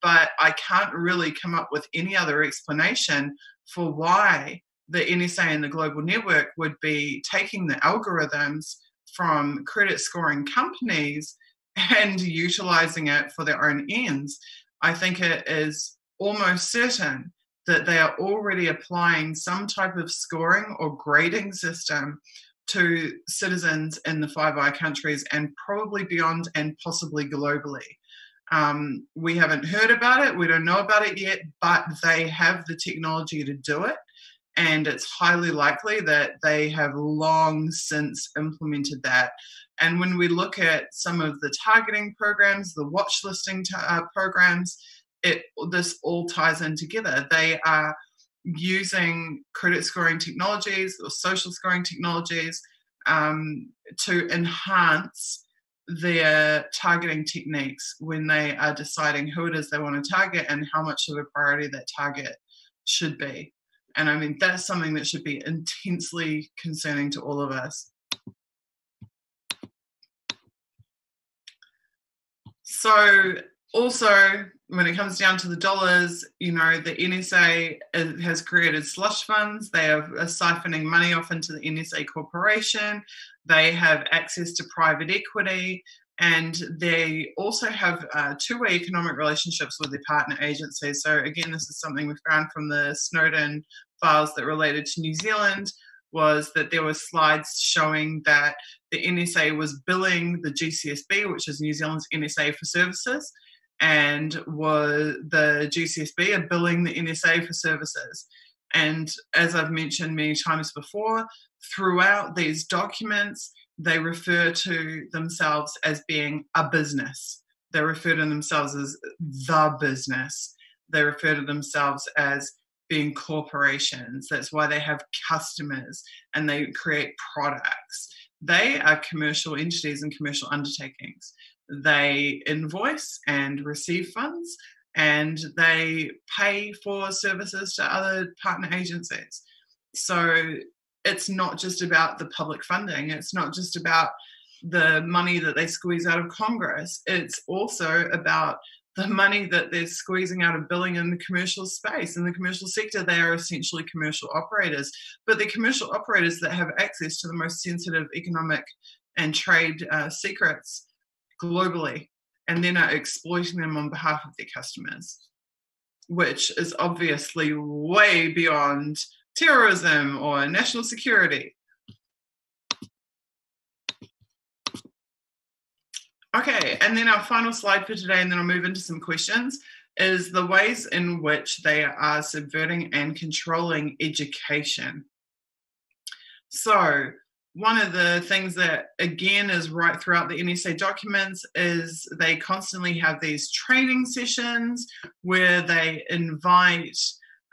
but I can't really come up with any other explanation for why the NSA and the global network would be taking the algorithms from credit scoring companies and utilizing it for their own ends, I think it is almost certain that they are already applying some type of scoring or grading system to citizens in the Five Eye countries and probably beyond and possibly globally. Um, we haven't heard about it, we don't know about it yet, but they have the technology to do it. And it's highly likely that they have long since implemented that. And when we look at some of the targeting programs, the watch listing t- uh, programs, it this all ties in together. They are using credit scoring technologies or social scoring technologies um, to enhance their targeting techniques when they are deciding who it is they want to target and how much of a priority that target should be. And I mean, that's something that should be intensely concerning to all of us. So, also, when it comes down to the dollars, you know, the NSA has created slush funds. They are siphoning money off into the NSA corporation. They have access to private equity and they also have uh, two-way economic relationships with their partner agencies. So again, this is something we found from the Snowden files that related to New Zealand was that there were slides showing that the NSA was billing the GCSB, which is New Zealand's NSA for services, and was the GCSB are billing the NSA for services. And as I've mentioned many times before, throughout these documents, they refer to themselves as being a business. They refer to themselves as the business. They refer to themselves as being corporations. That's why they have customers and they create products. They are commercial entities and commercial undertakings. They invoice and receive funds and they pay for services to other partner agencies. So it's not just about the public funding, it's not just about the money that they squeeze out of Congress, it's also about the money that they're squeezing out of billing in the commercial space. In the commercial sector, they are essentially commercial operators, but they're commercial operators that have access to the most sensitive economic and trade uh, secrets globally, and then are exploiting them on behalf of their customers, which is obviously way beyond terrorism or national security. Okay, and then our final slide for today, and then I'll move into some questions, is the ways in which they are subverting and controlling education. So, one of the things that again is right throughout the NSA documents is they constantly have these training sessions where they invite,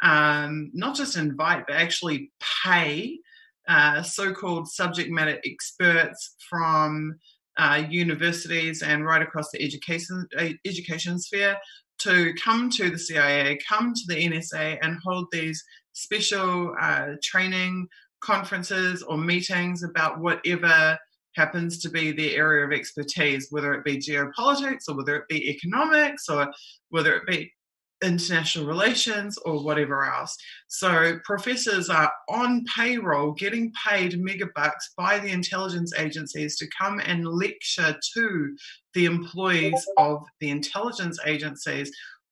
um, not just invite, but actually pay uh, so called subject matter experts from uh, universities and right across the education education sphere to come to the CIA, come to the NSA, and hold these special uh, training conferences or meetings about whatever happens to be their area of expertise, whether it be geopolitics or whether it be economics or whether it be international relations or whatever else. So professors are on payroll getting paid megabucks by the intelligence agencies to come and lecture to the employees of the intelligence agencies.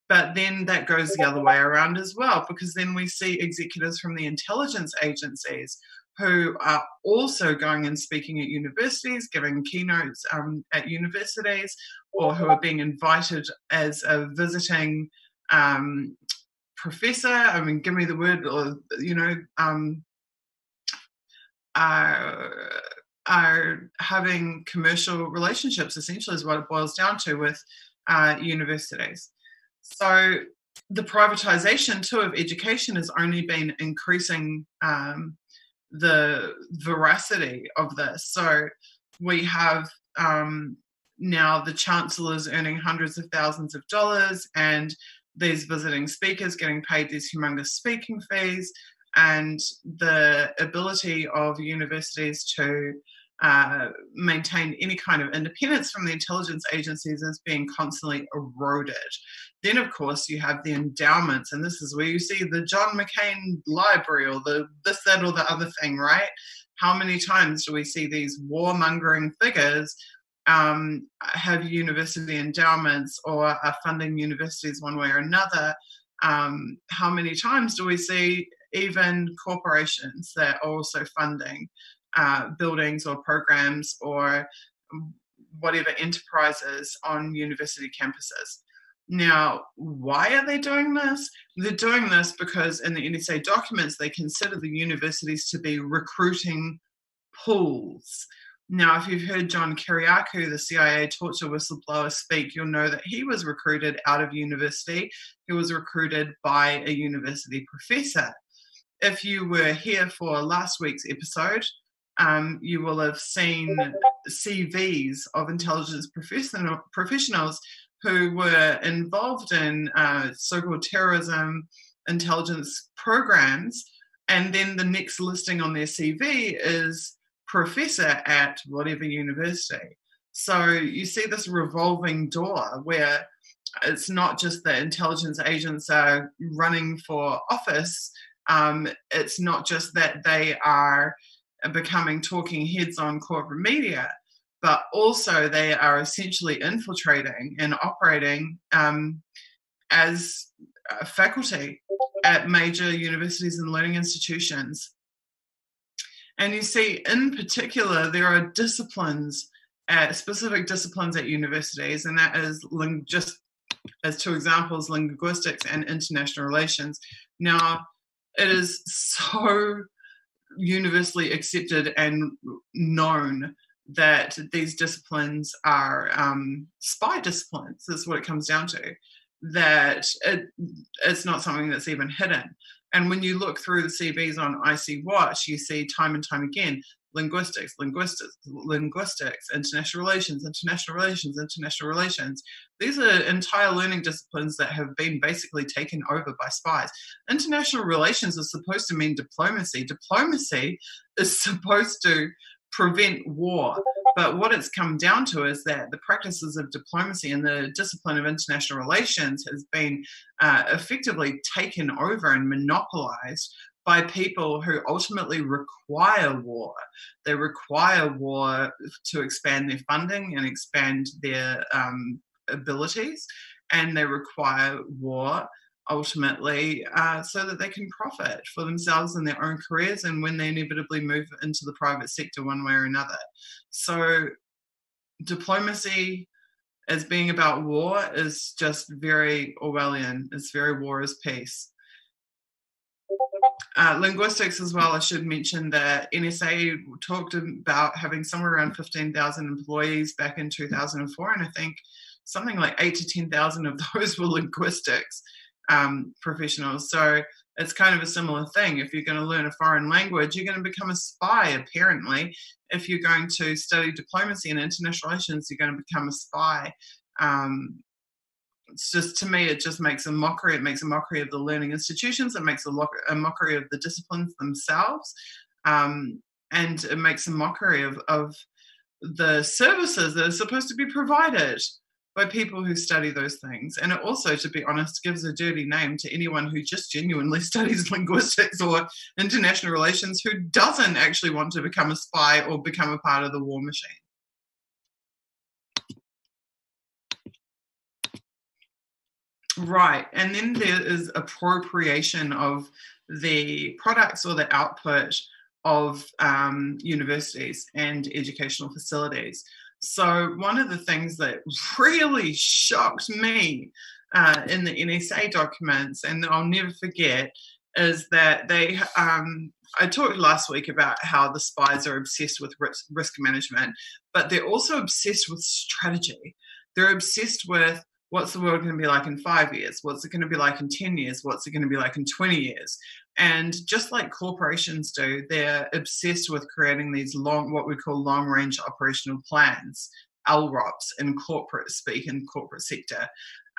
But then that goes the other way around as well, because then we see executives from the intelligence agencies who are also going and speaking at universities, giving keynotes um, at universities, or who are being invited as a visiting um, professor. I mean, give me the word, or you know, um, are, are having commercial relationships. Essentially, is what it boils down to with uh, universities. So the privatization too of education has only been increasing um, the veracity of this. So we have um, now the chancellors earning hundreds of thousands of dollars and these visiting speakers getting paid these humongous speaking fees and the ability of universities to uh, maintain any kind of independence from the intelligence agencies is being constantly eroded. Then, of course, you have the endowments, and this is where you see the John McCain Library or the this, that, or the other thing, right? How many times do we see these warmongering figures um, have university endowments or are funding universities one way or another, um, how many times do we see even corporations that are also funding uh, buildings or programs or whatever enterprises on university campuses? Now, why are they doing this? They're doing this because in the NSA documents, they consider the universities to be recruiting pools. Now, if you've heard John Kiriakou, the CIA torture whistleblower, speak, you'll know that he was recruited out of university. He was recruited by a university professor. If you were here for last week's episode, um, you will have seen CVs of intelligence professional, professionals who were involved in uh, so called terrorism intelligence programs. And then the next listing on their CV is professor at whatever university. So you see this revolving door where it's not just that intelligence agents are running for office, um, it's not just that they are becoming talking heads on corporate media, but also they are essentially infiltrating and operating um, as faculty at major universities and learning institutions. And you see, in particular, there are disciplines at specific disciplines at universities, and that is just as two examples linguistics and international relations. Now, it is so universally accepted and known that these disciplines are um, spy disciplines. is what it comes down to. That it, it's not something that's even hidden. And when you look through the CVs on IC Watch, you see time and time again linguistics, linguistics, linguistics, international relations, international relations, international relations. These are entire learning disciplines that have been basically taken over by spies. International relations is supposed to mean diplomacy. Diplomacy is supposed to prevent war. But what it's come down to is that the practices of diplomacy and the discipline of international relations has been uh, effectively taken over and monopolized by people who ultimately require war. They require war to expand their funding and expand their um, abilities, and they require war ultimately uh, so that they can profit for themselves and their own careers and when they inevitably move into the private sector one way or another. So, diplomacy as being about war is just very Orwellian. It's very war is peace. Uh, linguistics as well, I should mention that NSA talked about having somewhere around 15,000 employees back in 2004, and I think something like 8 to 10,000 of those were linguistics um, professionals. So it's kind of a similar thing. If you're going to learn a foreign language, you're going to become a spy, apparently. If you're going to study diplomacy and international relations, you're going to become a spy. Um, it's just to me, it just makes a mockery. It makes a mockery of the learning institutions. It makes a, lo- a mockery of the disciplines themselves, um, and it makes a mockery of, of the services that are supposed to be provided by people who study those things. And it also, to be honest, gives a dirty name to anyone who just genuinely studies linguistics or international relations who doesn't actually want to become a spy or become a part of the war machine. Right. And then there is appropriation of the products or the output of um, universities and educational facilities. So, one of the things that really shocked me uh, in the NSA documents, and I'll never forget, is that they, um, I talked last week about how the spies are obsessed with risk, management, but they're also obsessed with strategy. They're obsessed with what's the world going to be like in five years? What's it going to be like in 10 years? What's it going to be like in 20 years? And just like corporations do, they're obsessed with creating these long, what we call long range operational plans, LROPs in corporate speak in corporate sector.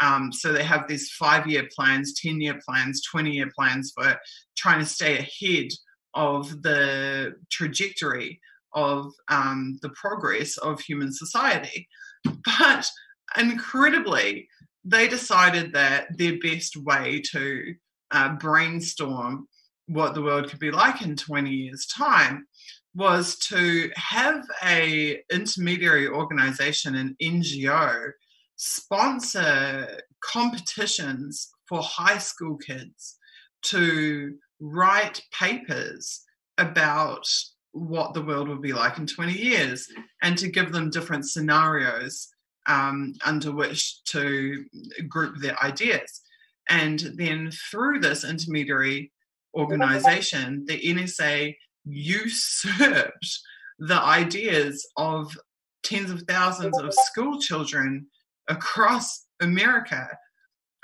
Um, so they have these five year plans, 10 year plans, 20 year plans for trying to stay ahead of the trajectory of um, the progress of human society. But incredibly, they decided that their best way to uh, brainstorm what the world could be like in 20 years' time was to have a intermediary organization, an NGO, sponsor competitions for high school kids to write papers about what the world would be like in 20 years and to give them different scenarios um, under which to group their ideas. And then through this intermediary organization, the NSA usurped the ideas of tens of thousands of school children across America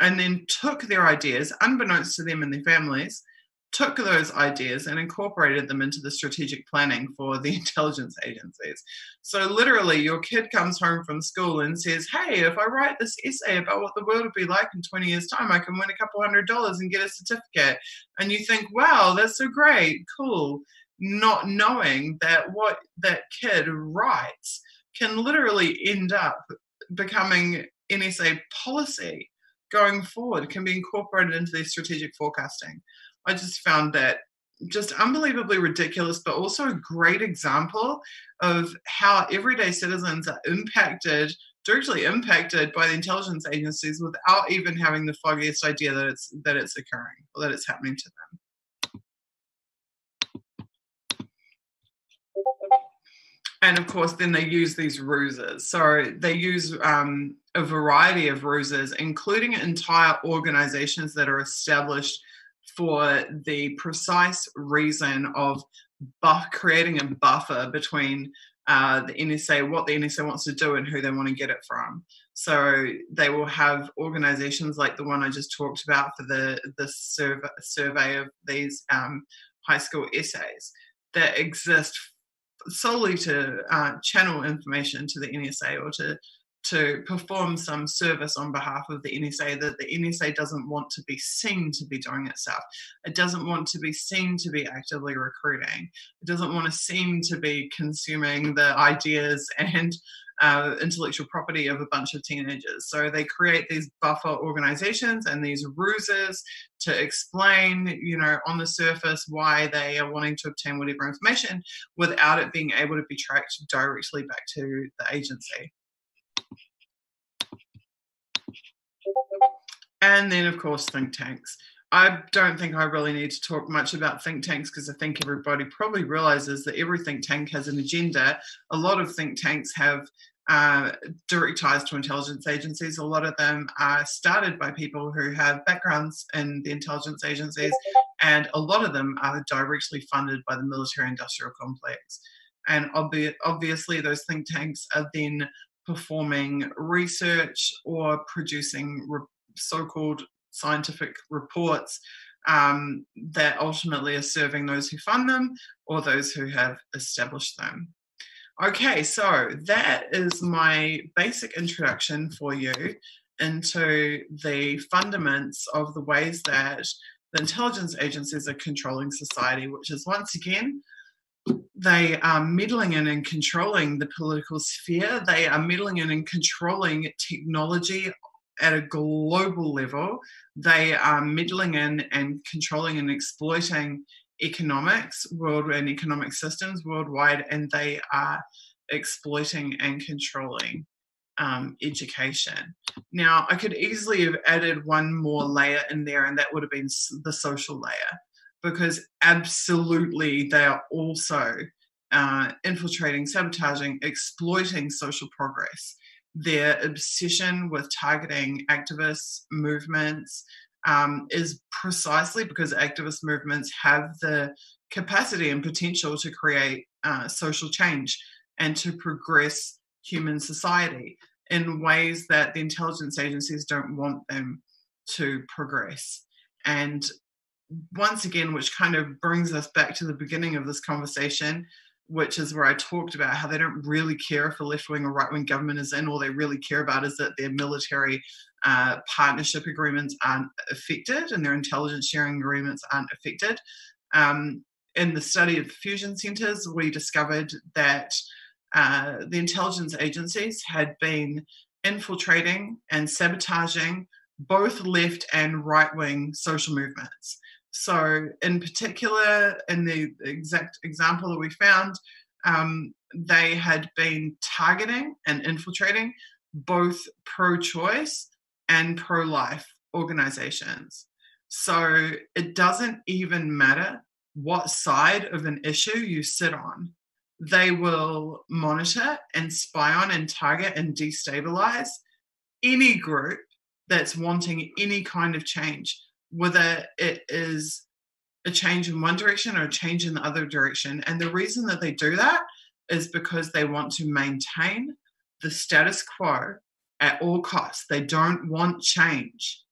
and then took their ideas, unbeknownst to them and their families, took those ideas and incorporated them into the strategic planning for the intelligence agencies. So, literally, your kid comes home from school and says, Hey, if I write this essay about what the world would be like in 20 years' time, I can win a couple hundred dollars and get a certificate. And you think, Wow, that's so great, cool. Not knowing that what that kid writes can literally end up becoming NSA policy going forward, can be incorporated into their strategic forecasting. I just found that just unbelievably ridiculous, but also a great example of how everyday citizens are impacted, directly impacted by the intelligence agencies without even having the foggiest idea that it's that it's occurring or that it's happening to them. and of course then they use these ruses so they use um, a variety of ruses including entire organizations that are established for the precise reason of buff- creating a buffer between uh, the NSA, what the NSA wants to do, and who they want to get it from. So they will have organisations like the one I just talked about for the the survey, survey of these um, high school essays that exist solely to uh, channel information to the NSA or to to perform some service on behalf of the NSA that the NSA doesn't want to be seen to be doing itself. It doesn't want to be seen to be actively recruiting. It doesn't want to seem to be consuming the ideas and uh, intellectual property of a bunch of teenagers. So they create these buffer organizations and these ruses to explain, you know, on the surface why they are wanting to obtain whatever information without it being able to be tracked directly back to the agency. And then, of course, think tanks. I don't think I really need to talk much about think tanks because I think everybody probably realizes that every think tank has an agenda. A lot of think tanks have uh, direct ties to intelligence agencies. A lot of them are started by people who have backgrounds in the intelligence agencies, and a lot of them are directly funded by the military industrial complex. And obvi- obviously, those think tanks are then performing research or producing re- so called scientific reports um, that ultimately are serving those who fund them or those who have established them. Okay, so that is my basic introduction for you into the fundaments of the ways that the intelligence agencies are controlling society, which is once again they are meddling in and controlling the political sphere. They are meddling in and controlling technology at a global level. They are meddling in and controlling and exploiting economics world and economic systems worldwide, and they are exploiting and controlling um, education. Now, I could easily have added one more layer in there, and that would have been the social layer because absolutely they are also uh, infiltrating, sabotaging, exploiting social progress. Their obsession with targeting activists, movements, um, is precisely because activist movements have the capacity and potential to create uh, social change and to progress human society in ways that the intelligence agencies don't want them to progress. And once again, which kind of brings us back to the beginning of this conversation, which is where I talked about how they don't really care if a left wing or right wing government is in. All they really care about is that their military uh, partnership agreements aren't affected and their intelligence sharing agreements aren't affected. Um, in the study of fusion centers, we discovered that uh, the intelligence agencies had been infiltrating and sabotaging both left and right wing social movements. So, in particular, in the exact example that we found, um, they had been targeting and infiltrating both pro choice and pro life organizations. So, it doesn't even matter what side of an issue you sit on, they will monitor and spy on and target and destabilize any group that's wanting any kind of change whether it is a change in one direction or a change in the other direction. And the reason that they do that is because they want to maintain the status quo at all costs. They don't want change.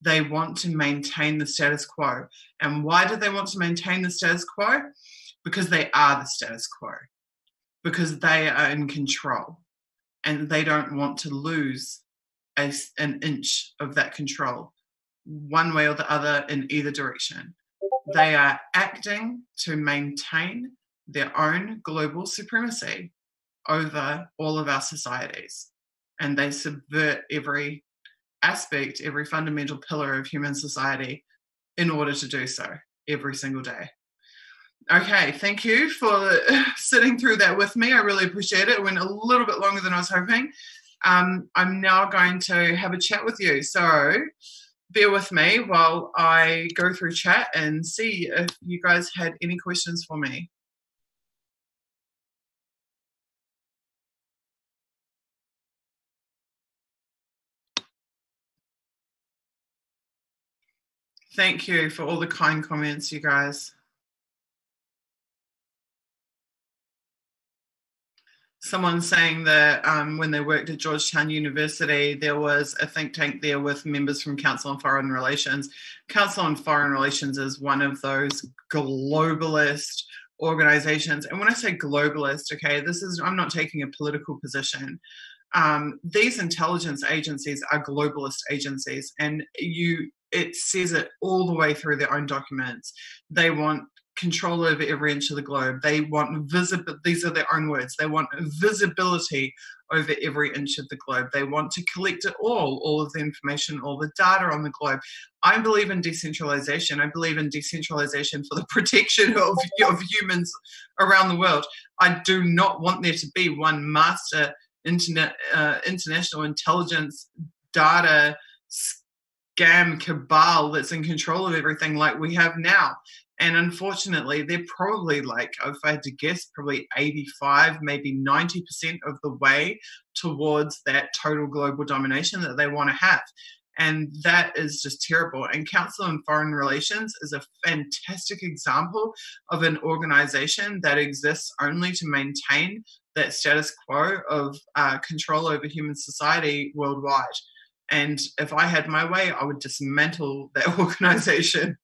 They want to maintain the status quo. And why do they want to maintain the status quo? Because they are the status quo, because they are in control and they don't want to lose a, an inch of that control one way or the other in either direction. They are acting to maintain their own global supremacy over all of our societies. And they subvert every aspect, every fundamental pillar of human society in order to do so every single day. Okay, thank you for sitting through that with me. I really appreciate it. It went a little bit longer than I was hoping. Um, I'm now going to have a chat with you. So bear with me while I go through chat and see if you guys had any questions for me. Thank you for all the kind comments, you guys. Someone saying that um, when they worked at Georgetown University, there was a think tank there with members from Council on Foreign Relations. Council on Foreign Relations is one of those globalist organizations. And when I say globalist, okay, this is, I'm not taking a political position. Um, these intelligence agencies are globalist agencies, and you it says it all the way through their own documents. They want control over every inch of the globe. They want visible, these are their own words, they want visibility over every inch of the globe. They want to collect it all, all of the information, all the data on the globe. I believe in decentralization. I believe in decentralization for the protection of, of humans around the world. I do not want there to be one master internet, uh, international intelligence data scam cabal that's in control of everything like we have now. And unfortunately, they're probably like, if I had to guess, probably 85, maybe 90% of the way towards that total global domination that they want to have. And that is just terrible. And Council on Foreign Relations is a fantastic example of an organization that exists only to maintain that status quo of uh, control over human society worldwide. And if I had my way, I would dismantle that organization.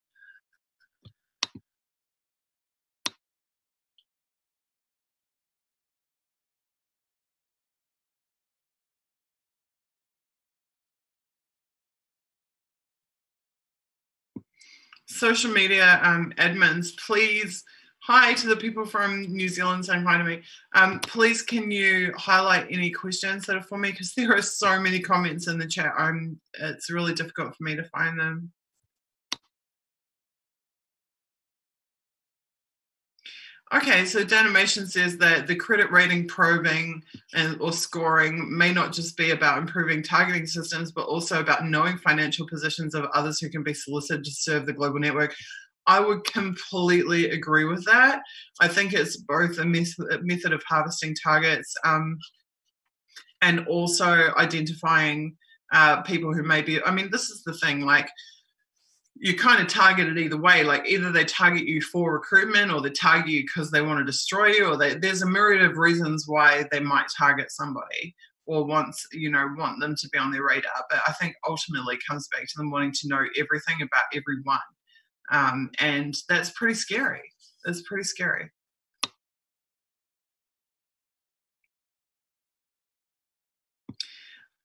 Social media um, admins, please hi to the people from New Zealand saying hi to me. Um, please, can you highlight any questions that are for me? Because there are so many comments in the chat. I'm, it's really difficult for me to find them. Okay, so Danimation says that the credit rating probing and or scoring may not just be about improving targeting systems, but also about knowing financial positions of others who can be solicited to serve the global network. I would completely agree with that. I think it's both a method of harvesting targets um, and also identifying uh, people who may be. I mean, this is the thing, like you kind of target it either way. Like either they target you for recruitment or they target you because they want to destroy you, or they, there's a myriad of reasons why they might target somebody or wants you know want them to be on their radar. But I think ultimately comes back to them wanting to know everything about everyone, um, and that's pretty scary. That's pretty scary.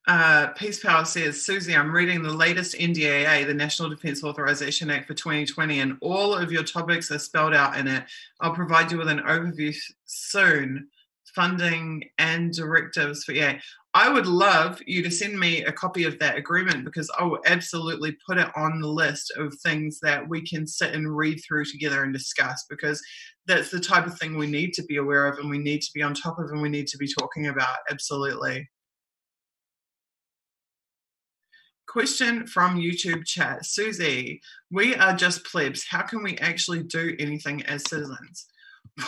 Uh, Peace Power says, Suzie, I'm reading the latest NDAA, the National Defence Authorization Act for 2020, and all of your topics are spelled out in it. I'll provide you with an overview soon, funding and directives for EA. I would love you to send me a copy of that agreement because I will absolutely put it on the list of things that we can sit and read through together and discuss because that's the type of thing we need to be aware of and we need to be on top of and we need to be talking about. Absolutely. Question from YouTube chat. Suzie, we are just plebs. How can we actually do anything as citizens?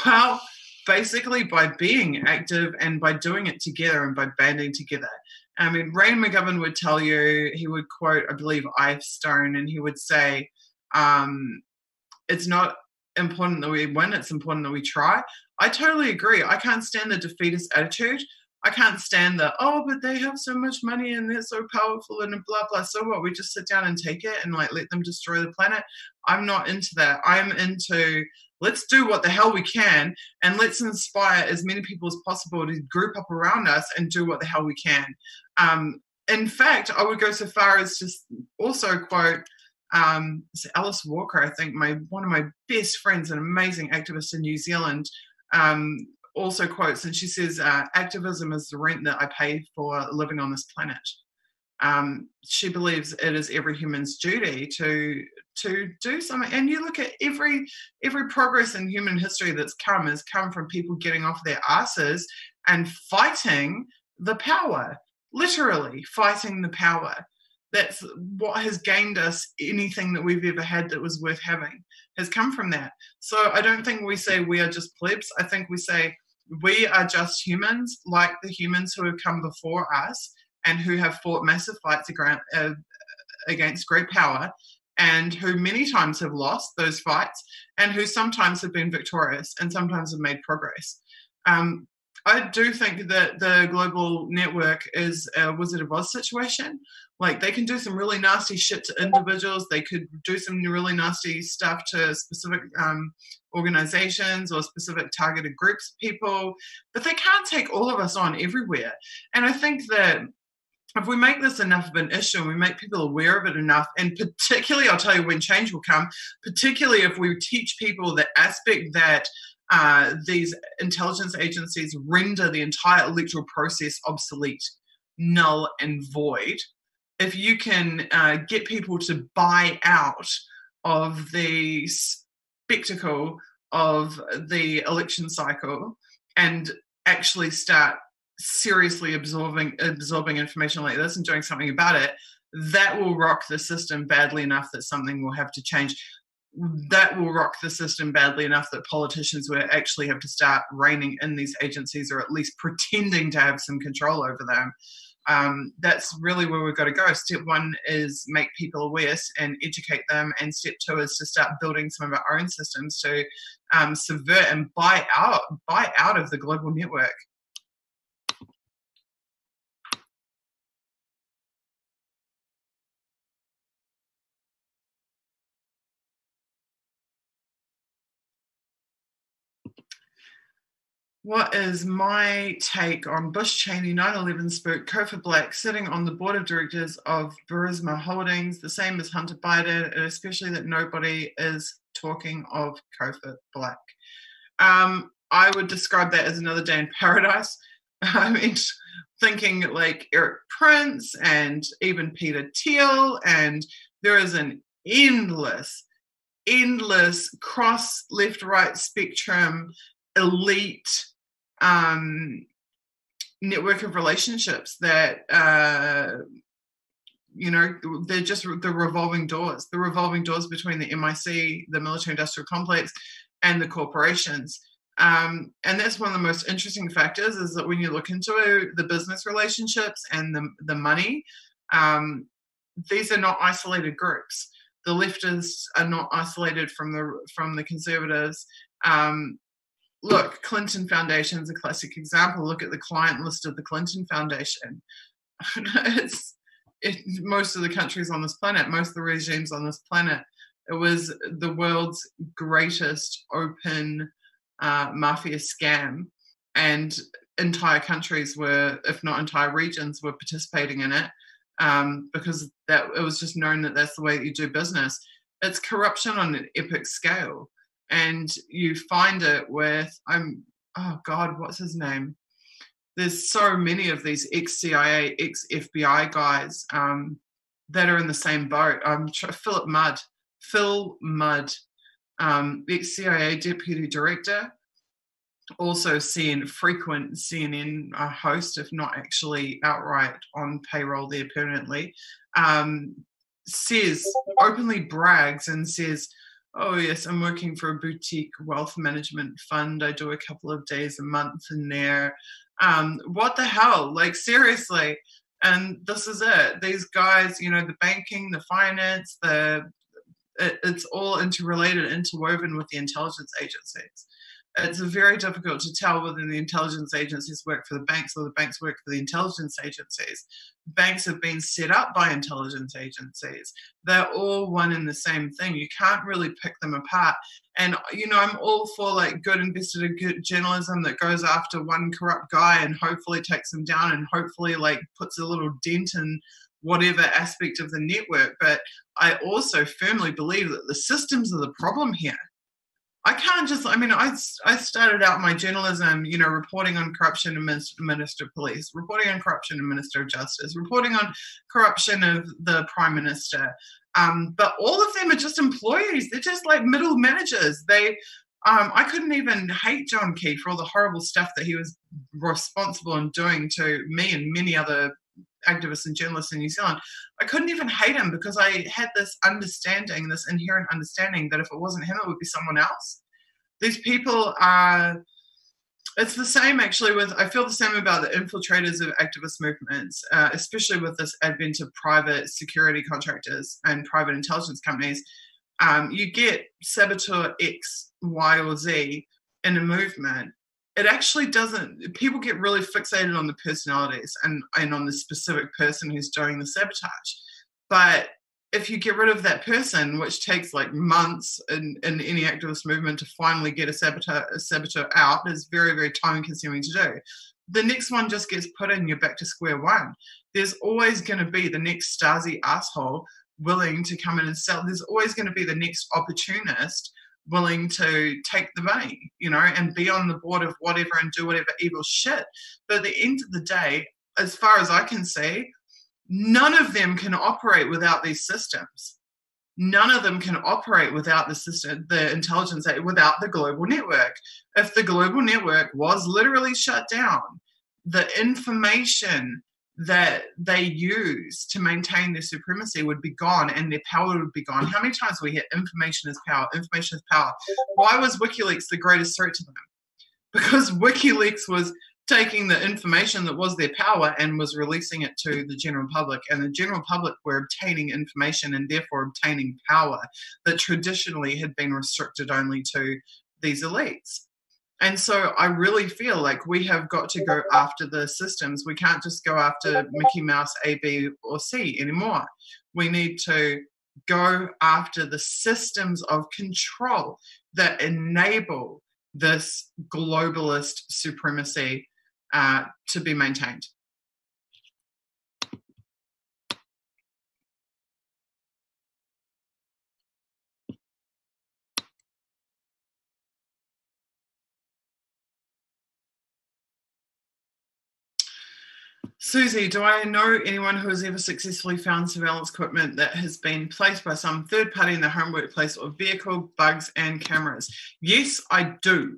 Well, basically by being active and by doing it together and by banding together. I mean, Ray McGovern would tell you, he would quote, I believe, I.F. Stone, and he would say, um, it's not important that we win, it's important that we try. I totally agree. I can't stand the defeatist attitude. I can't stand that. oh, but they have so much money and they're so powerful and blah, blah. So what? We just sit down and take it and like let them destroy the planet. I'm not into that. I'm into let's do what the hell we can and let's inspire as many people as possible to group up around us and do what the hell we can. Um, in fact, I would go so far as to also quote um, Alice Walker, I think, my one of my best friends, an amazing activist in New Zealand. Um, also quotes, and she says, uh, activism is the rent that I pay for living on this planet. Um, she believes it is every human's duty to to do something. And you look at every every progress in human history that's come has come from people getting off their asses and fighting the power, literally fighting the power. That's what has gained us anything that we've ever had that was worth having has come from that. So I don't think we say we are just plebs. I think we say we are just humans like the humans who have come before us and who have fought massive fights uh, against great power and who many times have lost those fights and who sometimes have been victorious and sometimes have made progress. Um, I do think that the global network is a Wizard of Oz situation. Like they can do some really nasty shit to individuals. They could do some really nasty stuff to specific um, organizations or specific targeted groups of people, but they can't take all of us on everywhere. And I think that if we make this enough of an issue and we make people aware of it enough, and particularly, I'll tell you when change will come, particularly if we teach people the aspect that uh, these intelligence agencies render the entire electoral process obsolete, null, and void. If you can uh, get people to buy out of the spectacle of the election cycle and actually start seriously absorbing absorbing information like this and doing something about it, that will rock the system badly enough that something will have to change. That will rock the system badly enough that politicians will actually have to start reining in these agencies or at least pretending to have some control over them. Um, that's really where we've got to go. Step one is make people aware and educate them, and step two is to start building some of our own systems to um, subvert and buy out buy out of the global network. What is my take on Bush Cheney 9 11 spook Cofer Black sitting on the board of directors of Burisma Holdings, the same as Hunter Biden, and especially that nobody is talking of Cofer Black? Um, I would describe that as another day in paradise. I mean, thinking like Erik Prince and even Peter Thiel, and there is an endless, endless cross left right spectrum elite um, network of relationships that uh, you know they're just the revolving doors the revolving doors between the mic the military industrial complex and the corporations. Um, and that's one of the most interesting factors is that when you look into the business relationships and the, the money um, these are not isolated groups. The leftists are not isolated from the from the conservatives. Um, look, Clinton Foundation is a classic example. Look at the client list of the Clinton Foundation. it's it, most of the countries on this planet, most of the regimes on this planet. It was the world's greatest open uh, mafia scam, and entire countries were, if not entire regions, were participating in it um, because that it was just known that that's the way that you do business. It's corruption on an epic scale and you find it with I'm oh God, what's his name? There's so many of these ex CIA, ex FBI guys um, that are in the same boat. Um, Philip Mudd, Phil Mudd, um, ex CIA deputy director, also seeing frequent CNN uh, host, if not actually outright on payroll there permanently, um, says openly brags and says oh yes i'm working for a boutique wealth management fund. I do a couple of days a month in there. Um, what the hell? Like seriously. And this is it. These guys you know the banking the finance the it, it's all interrelated interwoven with the intelligence agencies it's very difficult to tell whether the intelligence agencies work for the banks or the banks work for the intelligence agencies. Banks have been set up by intelligence agencies. They're all one and the same thing. You can't really pick them apart. And, you know, I'm all for like good investigative journalism that goes after one corrupt guy and hopefully takes him down and hopefully like puts a little dent in whatever aspect of the network. But I also firmly believe that the systems are the problem here I can't just, I mean, I, I started out my journalism, you know, reporting on corruption and minister, minister of police, reporting on corruption and minister of justice, reporting on corruption of the prime minister. Um, but all of them are just employees. They're just like middle managers. They, um, I couldn't even hate John Key for all the horrible stuff that he was responsible in doing to me and many other activists and journalists in New Zealand, I couldn't even hate him because I had this understanding, this inherent understanding that if it wasn't him, it would be someone else. These people are. It's the same actually with, I feel the same about the infiltrators of activist movements, uh, especially with this advent of private security contractors and private intelligence companies. Um, you get saboteur X, Y, or Z in a movement, it actually doesn't people get really fixated on the personalities and and on the specific person who's doing the sabotage. But if you get rid of that person which takes like months in, in any activist movement to finally get a saboteur, a saboteur out is very very time consuming to do. The next one just gets put in you're back to square one. There's always going to be the next stasi asshole willing to come in and sell. There's always going to be the next opportunist willing to take the money, you know, and be on the board of whatever and do whatever evil shit. But at the end of the day, as far as I can see, none of them can operate without these systems. None of them can operate without the system, the intelligence, without the global network. If the global network was literally shut down, the information that they use to maintain their supremacy would be gone and their power would be gone. How many times we hear information is power, information is power? Why was WikiLeaks the greatest threat to them? Because WikiLeaks was taking the information that was their power and was releasing it to the general public. And the general public were obtaining information and therefore obtaining power that traditionally had been restricted only to these elites. And so I really feel like we have got to go after the systems. We can't just go after Mickey Mouse A, B, or C anymore. We need to go after the systems of control that enable this globalist supremacy uh, to be maintained. Suzie, do I know anyone who has ever successfully found surveillance equipment that has been placed by some third party in the home workplace or vehicle, bugs, and cameras? Yes, I do.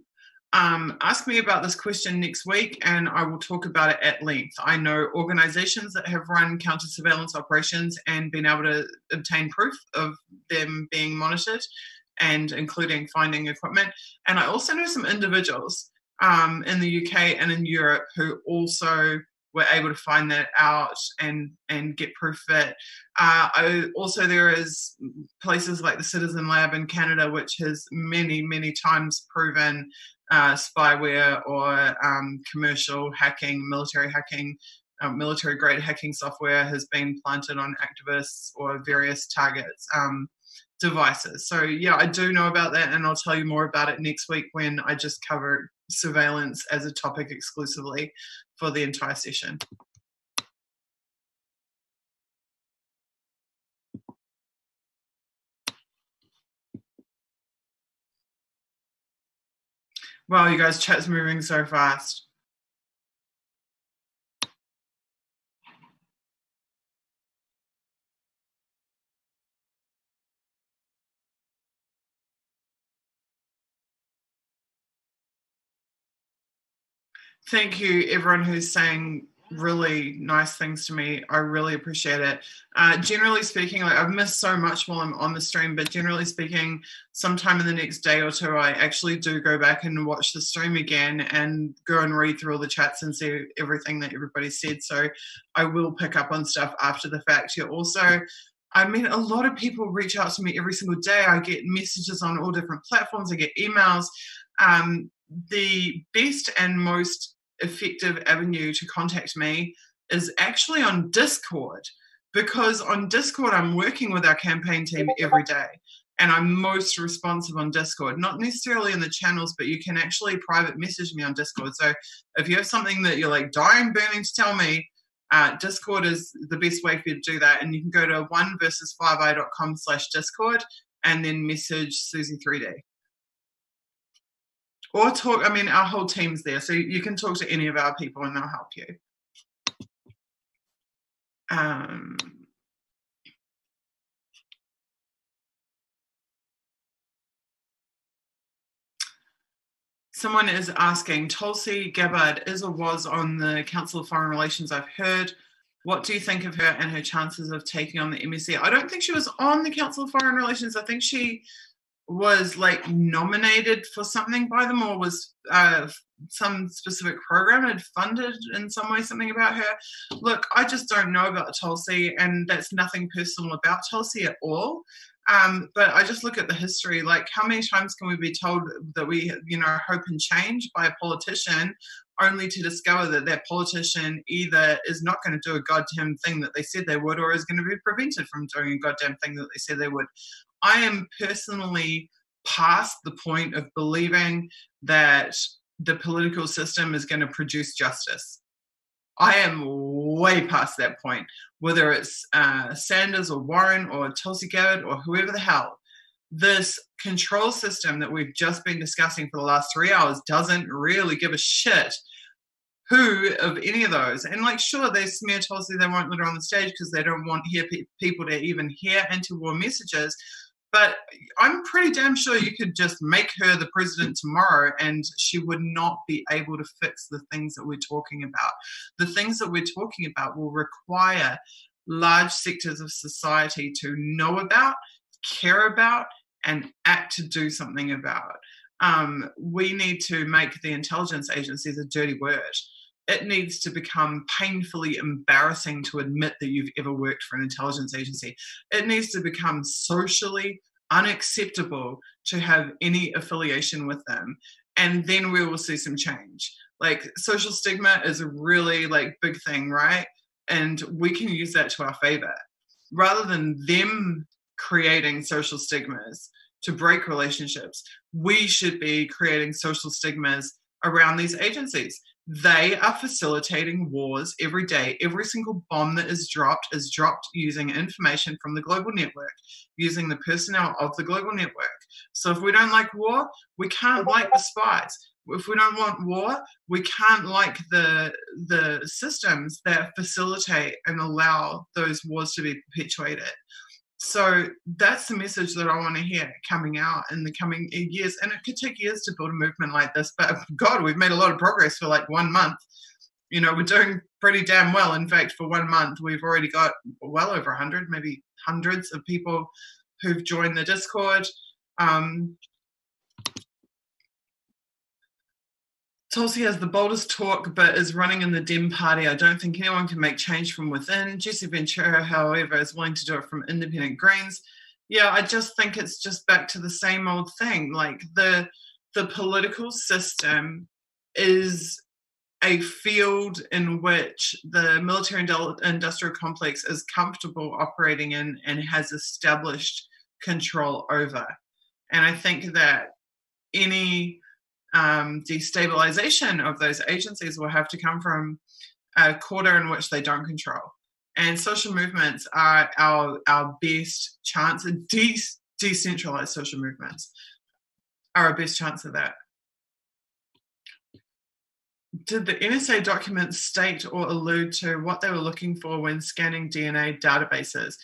Um, ask me about this question next week and I will talk about it at length. I know organizations that have run counter surveillance operations and been able to obtain proof of them being monitored and including finding equipment. And I also know some individuals um, in the UK and in Europe who also were able to find that out and and get proof of it. Uh, I, also, there is places like the Citizen Lab in Canada, which has many many times proven uh, spyware or um, commercial hacking, military hacking. Uh, military grade hacking software has been planted on activists or various targets um, devices. So, yeah, I do know about that, and I'll tell you more about it next week when I just cover surveillance as a topic exclusively for the entire session. Wow, you guys, chat's moving so fast. Thank you, everyone who's saying really nice things to me. I really appreciate it. Uh, generally speaking, like I've missed so much while I'm on the stream, but generally speaking, sometime in the next day or two, I actually do go back and watch the stream again and go and read through all the chats and see everything that everybody said. So I will pick up on stuff after the fact. You're also I mean, a lot of people reach out to me every single day. I get messages on all different platforms. I get emails. Um, the best and most effective avenue to contact me is actually on Discord because on Discord I'm working with our campaign team every day and I'm most responsive on Discord. Not necessarily in the channels, but you can actually private message me on Discord. So if you have something that you're like dying burning to tell me, uh, Discord is the best way for you to do that. And you can go to one versus 5i.com slash Discord and then message Suzi 3D. Or talk. I mean, our whole team's there, so you can talk to any of our people and they'll help you. Um, someone is asking Tulsi Gabbard is or was on the Council of Foreign Relations. I've heard. What do you think of her and her chances of taking on the MIC? I don't think she was on the Council of Foreign Relations. I think she was like nominated for something by them or was uh, some specific program had funded in some way something about her. Look, I just don't know about Tulsi, and that's nothing personal about Tulsi at all. Um, but I just look at the history. Like, how many times can we be told that we, you know, hope and change by a politician, only to discover that that politician either is not going to do a goddamn thing that they said they would, or is going to be prevented from doing a goddamn thing that they said they would. I am personally past the point of believing that the political system is going to produce justice. I am way past that point, whether it's uh, Sanders or Warren or Tulsi Gabbard or whoever the hell. This control system that we've just been discussing for the last three hours doesn't really give a shit who of any of those. And like, sure, they smear Tulsi, they won't let her on the stage because they don't want hear pe- people to even hear anti-war messages. But I'm pretty damn sure you could just make her the president tomorrow and she would not be able to fix the things that we're talking about. The things that we're talking about will require large sectors of society to know about, care about, and act to do something about. Um, we need to make the intelligence agencies a dirty word it needs to become painfully embarrassing to admit that you've ever worked for an intelligence agency. It needs to become socially unacceptable to have any affiliation with them. And then we will see some change. Like social stigma is a really like big thing, right? And we can use that to our favor. Rather than them creating social stigmas to break relationships, we should be creating social stigmas around these agencies they are facilitating wars every day. Every single bomb that is dropped is dropped using information from the global network, using the personnel of the global network. So if we don't like war, we can't like the spies. If we don't want war, we can't like the the systems that facilitate and allow those wars to be perpetuated so that's the message that I want to hear coming out in the coming years. And it could take years to build a movement like this, but God, we've made a lot of progress for like one month. You know, we're doing pretty damn well. In fact, for one month, we've already got well over 100, maybe hundreds of people who've joined the Discord. Um, Tulsi has the boldest talk, but is running in the Dem party. I don't think anyone can make change from within. Jesse Ventura, however, is willing to do it from independent Greens. Yeah, I just think it's just back to the same old thing. Like the the political system is a field in which the military industrial complex is comfortable operating in and has established control over. And I think that any um, destabilization of those agencies will have to come from a quarter in which they don't control. And social movements are our, our best chance, de- decentralized social movements are our best chance of that. Did the NSA documents state or allude to what they were looking for when scanning DNA databases?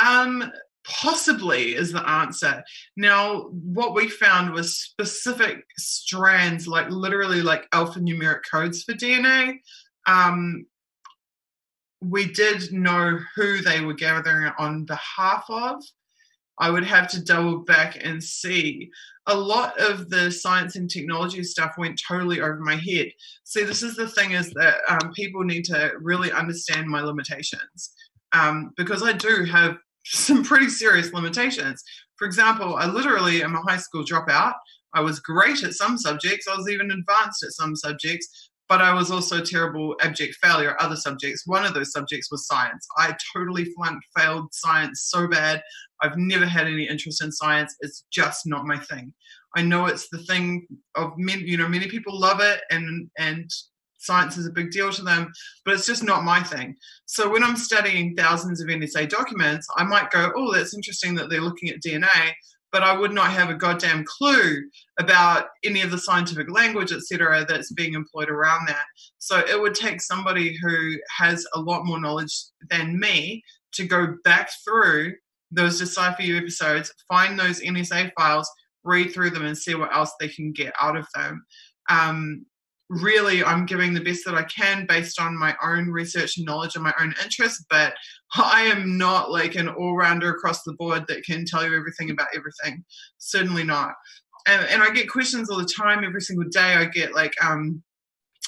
Um, Possibly is the answer. Now, what we found was specific strands, like literally like alphanumeric codes for DNA. Um, we did know who they were gathering on behalf of. I would have to double back and see. A lot of the science and technology stuff went totally over my head. See, this is the thing is that um, people need to really understand my limitations um, because I do have some pretty serious limitations. For example, I literally am a high school dropout. I was great at some subjects, I was even advanced at some subjects, but I was also terrible abject failure at other subjects. One of those subjects was science. I totally flunked, failed science so bad. I've never had any interest in science. It's just not my thing. I know it's the thing of many, you know, many people love it and and science is a big deal to them, but it's just not my thing. So when I'm studying thousands of NSA documents, I might go, oh, that's interesting that they're looking at DNA. but I would not have a goddamn clue about any of the scientific language, etc., that's being employed around that. So it would take somebody who has a lot more knowledge than me to go back through those Decipher You episodes, find those NSA files, read through them, and see what else they can get out of them. Um, really I'm giving the best that I can based on my own research and knowledge and my own interests, but I am not like an all rounder across the board that can tell you everything about everything. Certainly not. And, and I get questions all the time, every single day. I get like, um,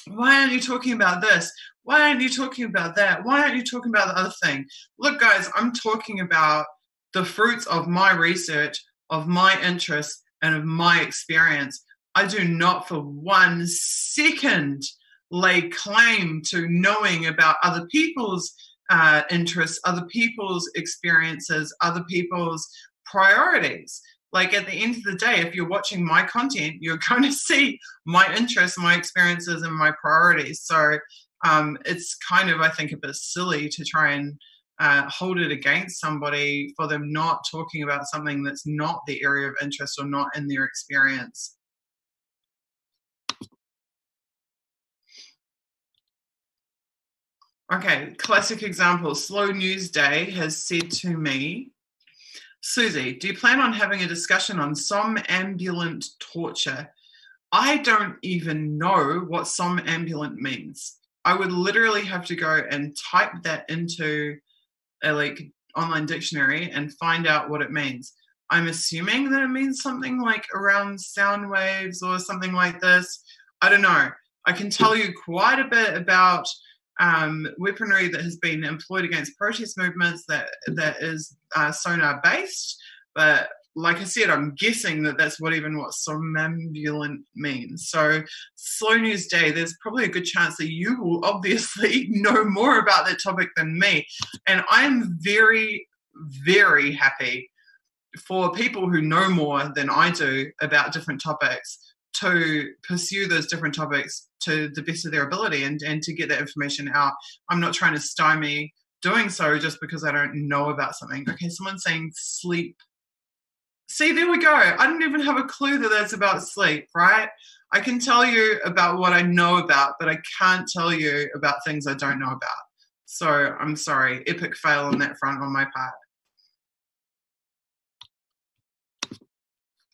why aren't you talking about this? Why aren't you talking about that? Why aren't you talking about the other thing? Look, guys, I'm talking about the fruits of my research, of my interests, and of my experience. I do not for one second lay claim to knowing about other people's uh, interests, other people's experiences, other people's priorities. Like at the end of the day, if you're watching my content, you're going to see my interests, my experiences, and my priorities. So um, it's kind of, I think, a bit silly to try and uh, hold it against somebody for them not talking about something that's not the area of interest or not in their experience. Okay, classic example. Slow News Day has said to me, Suzie, do you plan on having a discussion on somnambulant torture? I don't even know what somnambulant means. I would literally have to go and type that into a like online dictionary and find out what it means. I'm assuming that it means something like around sound waves or something like this. I don't know. I can tell you quite a bit about um, weaponry that has been employed against protest movements that that is uh, sonar based. But like I said, I'm guessing that that's what even what somnambulant means. So, Slow News Day, there's probably a good chance that you will obviously know more about that topic than me. And I'm very, very happy for people who know more than I do about different topics to pursue those different topics to the best of their ability and, and to get that information out. I'm not trying to stymie doing so just because I don't know about something. Okay, someone's saying sleep. See, there we go. I didn't even have a clue that that's about sleep, right? I can tell you about what I know about, but I can't tell you about things I don't know about. So I'm sorry, epic fail on that front on my part.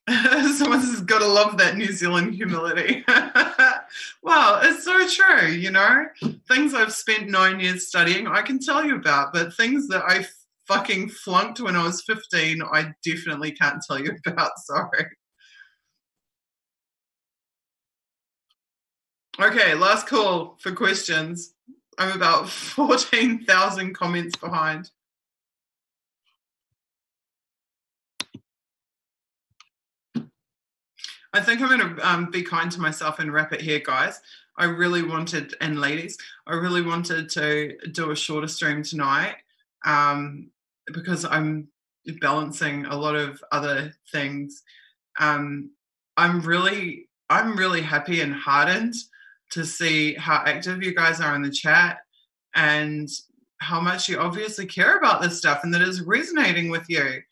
Someone says, "Gotta love that New Zealand humility." well, it's so true. You know, things I've spent nine years studying, I can tell you about, but things that I fucking flunked when I was fifteen, I definitely can't tell you about. Sorry. Okay, last call for questions. I'm about fourteen thousand comments behind. I think I'm going to um, be kind to myself and wrap it here, guys. I really wanted, and ladies, I really wanted to do a shorter stream tonight um, because I'm balancing a lot of other things. Um, I'm really, I'm really happy and heartened to see how active you guys are in the chat and how much you obviously care about this stuff and that is resonating with you.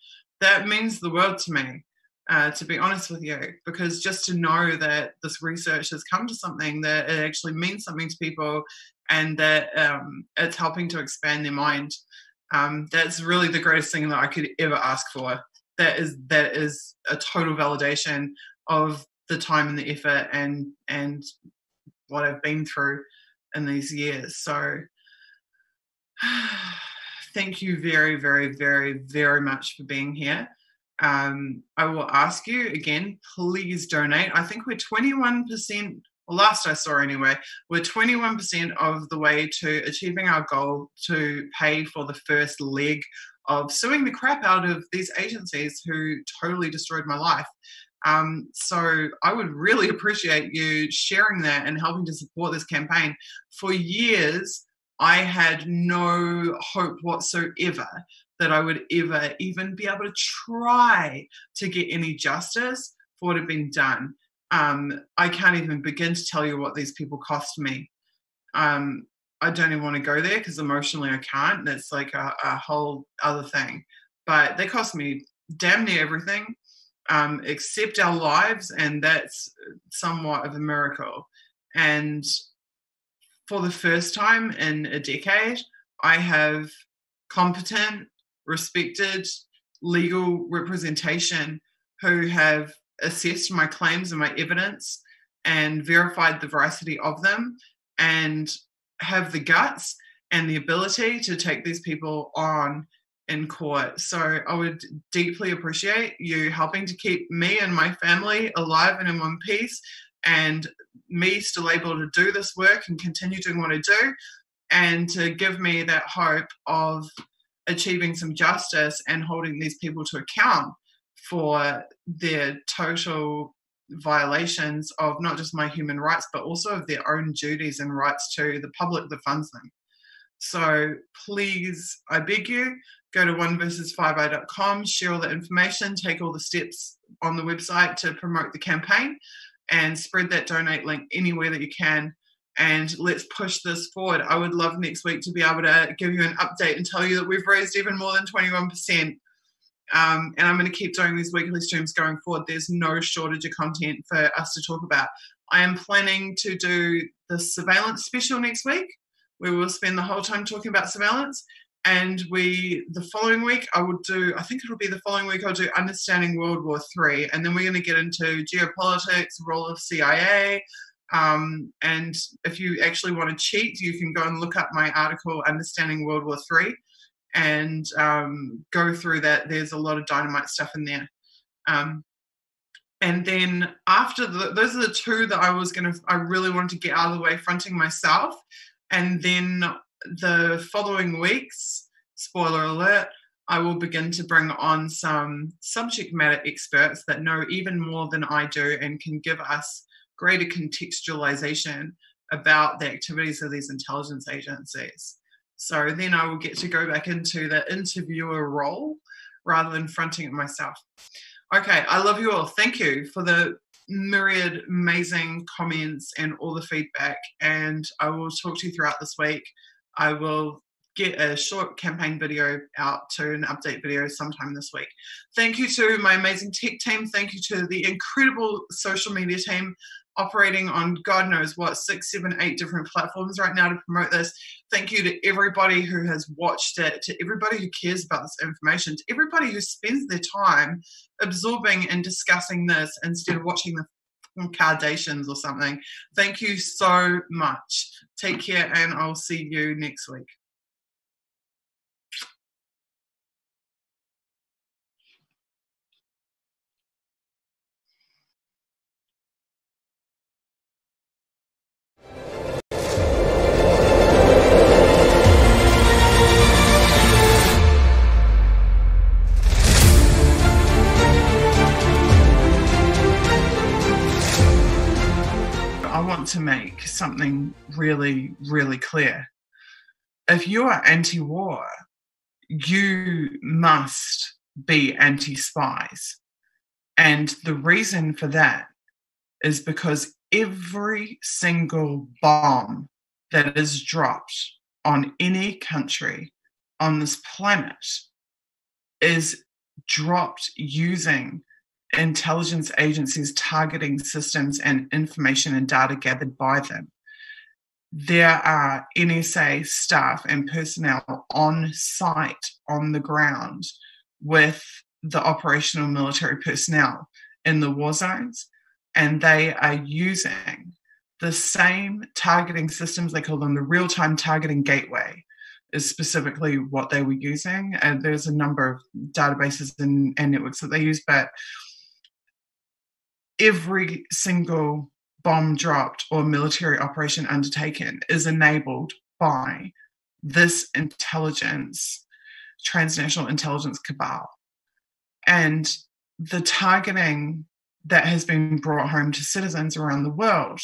That means the world to me uh, to be honest with you, because just to know that this research has come to something that it actually means something to people and that um, it's helping to expand their mind, um, that's really the greatest thing that I could ever ask for. That is that is a total validation of the time and the effort and and what I've been through in these years. So thank you very, very, very, very much for being here um, I will ask you again, please donate. I think we're 21%, last I saw anyway, we're 21% of the way to achieving our goal to pay for the first leg of suing the crap out of these agencies who totally destroyed my life. Um, so I would really appreciate you sharing that and helping to support this campaign. For years, I had no hope whatsoever that I would ever even be able to try to get any justice for what had been done. Um, I can't even begin to tell you what these people cost me. Um, I don't even want to go there because emotionally I can't. That's like a, a, whole other thing. But they cost me damn near everything. um, accept our lives, and that's somewhat of a miracle. And for the first time in a decade, I have competent, respected legal representation who have assessed my claims and my evidence and verified the veracity of them and have the guts and the ability to take these people on in court. So I would deeply appreciate you helping to keep me and my family alive and in one piece and me still able to do this work and continue doing what I do and to give me that hope of achieving some justice and holding these people to account for their total violations of not just my human rights but also of their own duties and rights to the public that funds them. So please, I beg you, go to oneversus5i.com, share all the information, take all the steps on the website to promote the campaign, and spread that donate link anywhere that you can. And let's push this forward. I would love next week to be able to give you an update and tell you that we've raised even more than 21%. Um, and I'm going to keep doing these weekly streams going forward. There's no shortage of content for us to talk about. I am planning to do the surveillance special next week, where we'll spend the whole time talking about surveillance. And we, the following week, I will do, I think it'll be the following week, I'll do Understanding World War Three. And then we're going to get into geopolitics, role of CIA. Um, and if you actually want to cheat, you can go and look up my article, Understanding World War Three, and um, go through that. There's a lot of dynamite stuff in there. Um, and then after the, those are the two that I was going to, I really wanted to get out of the way, fronting myself. And then the following weeks, spoiler alert, I will begin to bring on some subject matter experts that know even more than I do and can give us greater contextualization about the activities of these intelligence agencies. So then I will get to go back into the interviewer role rather than fronting it myself. Okay, I love you all. Thank you for the myriad amazing comments and all the feedback. And I will talk to you throughout this week. I will get a short campaign video out to an update video sometime this week. Thank you to my amazing tech team. Thank you to the incredible social media team operating on God knows what, six, seven, eight different platforms right now to promote this. Thank you to everybody who has watched it, to everybody who cares about this information, to everybody who spends their time absorbing and discussing this instead of watching the Kardashians or something. Thank you so much. Take care, and I'll see you next week. To make something really, really clear. If you are anti war, you must be anti spies. And the reason for that is because every single bomb that is dropped on any country on this planet is dropped using intelligence agencies targeting systems and information and data gathered by them. There are NSA staff and personnel on site on the ground with the operational military personnel in the war zones, and they are using the same targeting systems. They call them the real time targeting gateway, is specifically what they were using. And there's a number of databases and, and networks that they use, but every single bomb dropped or military operation undertaken is enabled by this intelligence, transnational intelligence cabal. And the targeting that has been brought home to citizens around the world,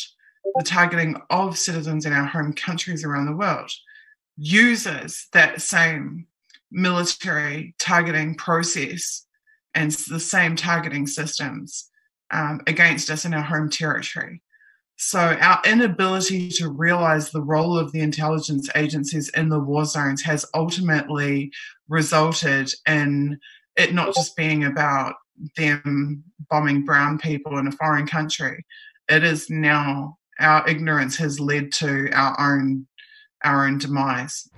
the targeting of citizens in our home countries around the world, uses that same military targeting process and the same targeting systems um, against us in our home territory. So, our inability to realize the role of the intelligence agencies in the war zones has ultimately resulted in it not just being about them bombing brown people in a foreign country. It is now our ignorance has led to our own our own demise.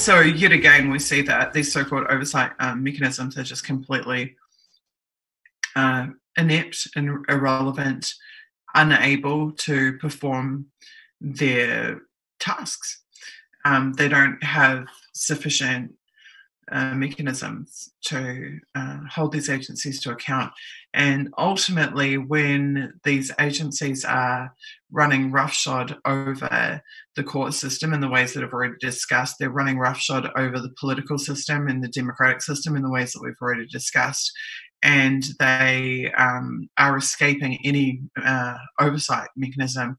So yet again, we see that these so-called oversight um, mechanisms are just completely uh, inept and irrelevant, unable to perform their tasks. Um, they don't have sufficient uh, mechanisms to uh, hold these agencies to account. And ultimately, when these agencies are running roughshod over the court system in the ways that I've already discussed, they're running roughshod over the political system and the democratic system in the ways that we've already discussed. And they um, are escaping any uh, oversight mechanism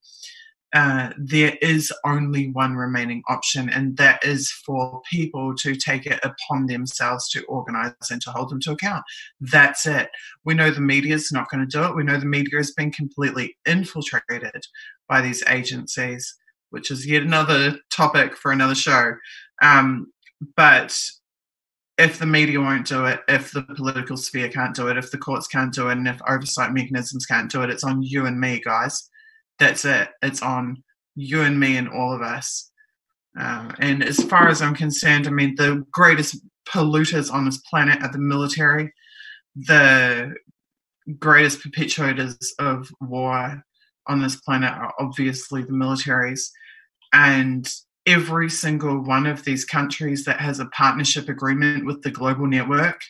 uh, there is only one remaining option, and that is for people to take it upon themselves to organize and to hold them to account. That's it. We know the media is not going to do it. We know the media has been completely infiltrated by these agencies, which is yet another topic for another show. Um, but if the media won't do it, if the political sphere can't do it, if the courts can't do it, and if oversight mechanisms can't do it, it's on you and me, guys that's it. It's on you and me and all of us. Uh, and as far as I'm concerned, I mean, the greatest polluters on this planet are the military, the greatest perpetuators of war on this planet are obviously the militaries. And every single one of these countries that has a partnership agreement with the global network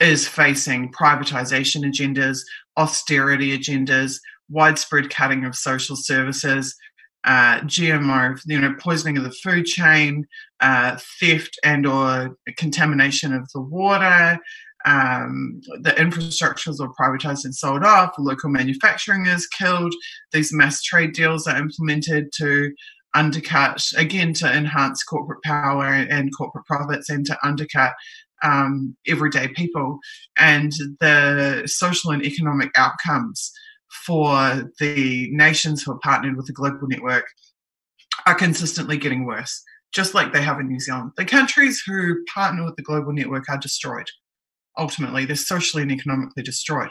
is facing privatization agendas, austerity agendas, widespread cutting of social services, uh, GMO, you know, poisoning of the food chain, uh, theft and or contamination of the water. Um, the infrastructures are privatized and sold off. Local manufacturing is killed. These mass trade deals are implemented to undercut, again, to enhance corporate power and corporate profits and to undercut um, everyday people and the social and economic outcomes for the nations who are partnered with the global network are consistently getting worse, just like they have in New Zealand. The countries who partner with the global network are destroyed. Ultimately, they're socially and economically destroyed.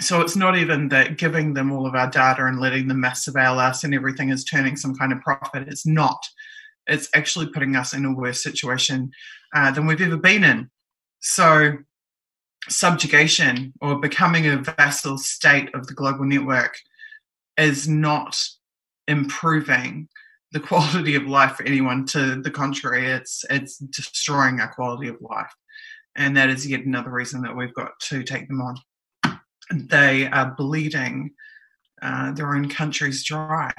So it's not even that giving them all of our data and letting them mass surveil us and everything is turning some kind of profit. It's not. It's actually putting us in a worse situation uh, than we've ever been in. So subjugation or becoming a vassal state of the global network is not improving the quality of life for anyone. To the contrary it's it's destroying our quality of life. And that is yet another reason that we've got to take them on. They are bleeding uh, their own countries dry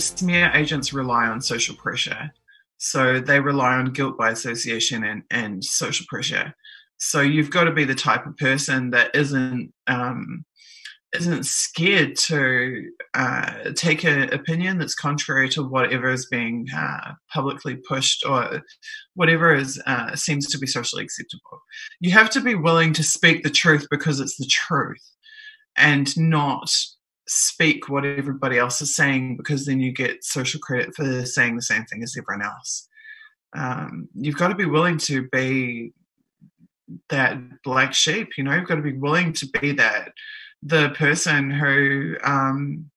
smear agents rely on social pressure. So they rely on guilt by association and, and social pressure. So you've got to be the type of person that isn't um, isn't scared to uh, take an opinion that's contrary to whatever is being uh, publicly pushed or whatever is uh, seems to be socially acceptable. You have to be willing to speak the truth because it's the truth, and not speak what everybody else is saying because then you get social credit for saying the same thing as everyone else. Um, you've got to be willing to be that black sheep, you know, you've got to be willing to be that the person who um,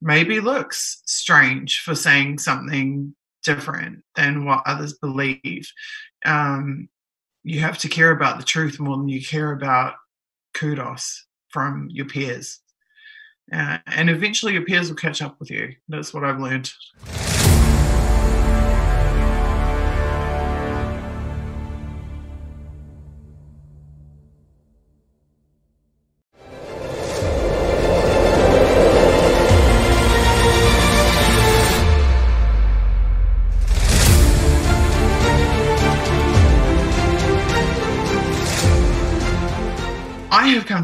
maybe looks strange for saying something different than what others believe. Um, you have to care about the truth more than you care about kudos from your peers. Uh, and eventually your peers will catch up with you. That's what I've learned.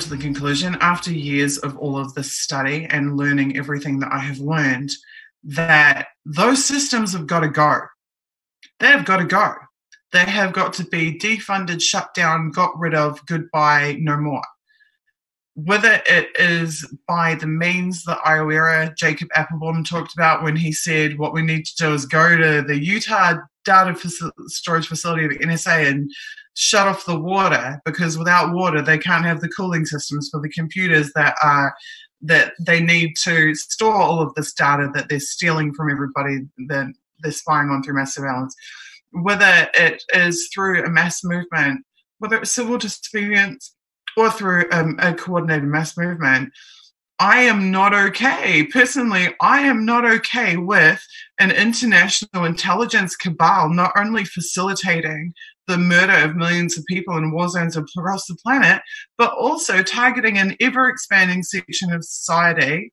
To the conclusion after years of all of this study and learning everything that I have learned that those systems have got to go. They have got to go. They have got to be defunded, shut down, got rid of, goodbye, no more. Whether it is by the means that Iowera Jacob Appelbaum talked about when he said what we need to do is go to the Utah data storage facility of the NSA and shut off the water because without water they can't have the cooling systems for the computers that are that they need to store all of this data that they're stealing from everybody that they're spying on through mass surveillance whether it is through a mass movement whether it's civil disobedience or through um, a coordinated mass movement I am not okay. Personally, I am not okay with an international intelligence cabal not only facilitating the murder of millions of people in war zones across the planet, but also targeting an ever expanding section of society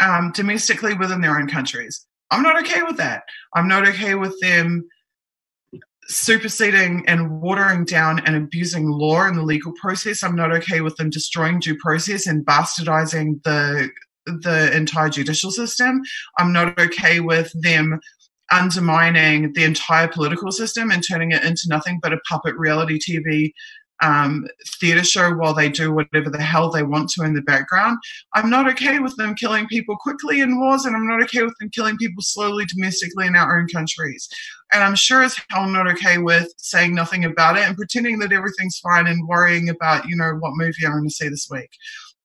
um, domestically within their own countries. I'm not okay with that. I'm not okay with them superseding and watering down and abusing law in the legal process. I'm not okay with them destroying due process and bastardizing the the entire judicial system. I'm not okay with them undermining the entire political system and turning it into nothing but a puppet reality TV um, theatre show while they do whatever the hell they want to in the background. I'm not okay with them killing people quickly in wars, and I'm not okay with them killing people slowly domestically in our own countries. And I'm sure as hell not okay with saying nothing about it and pretending that everything's fine and worrying about, you know, what movie I'm going to see this week.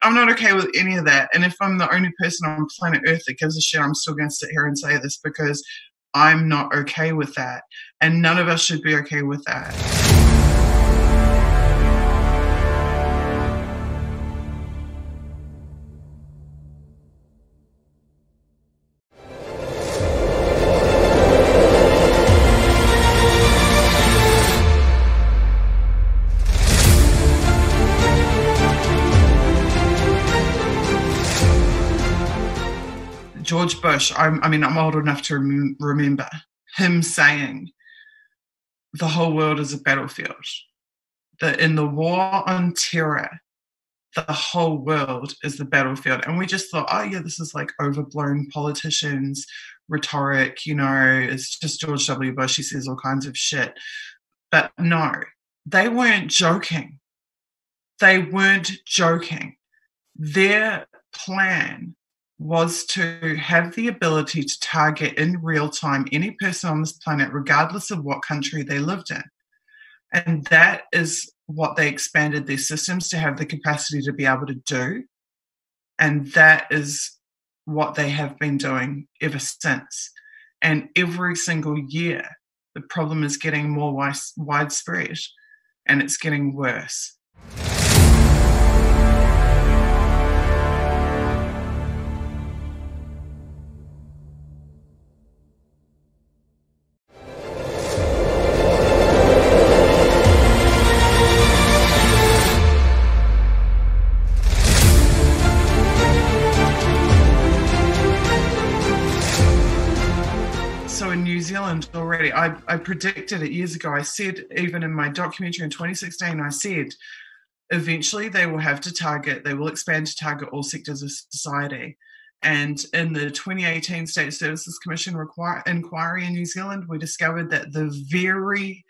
I'm not okay with any of that. And if I'm the only person on planet Earth that gives a shit, I'm still going to sit here and say this because I'm not okay with that. And none of us should be okay with that. George Bush, I'm, i mean, I'm old enough to rem- remember him saying, the whole world is a battlefield. That in the war on terror, the whole world is the battlefield. And we just thought, oh, yeah, this is like overblown politicians, rhetoric, you know, it's just George W. Bush. He says all kinds of shit. But no, they weren't joking. They weren't joking. Their plan was to have the ability to target in real time any person on this planet, regardless of what country they lived in. And that is what they expanded their systems to have the capacity to be able to do. And that is what they have been doing ever since. And every single year, the problem is getting more widespread and it's getting worse. Already. I, I predicted it years ago. I said, even in my documentary in 2016, I said, eventually they will have to target, they will expand to target all sectors of society. And in the 2018 State Services Commission require, inquiry in New Zealand, we discovered that the very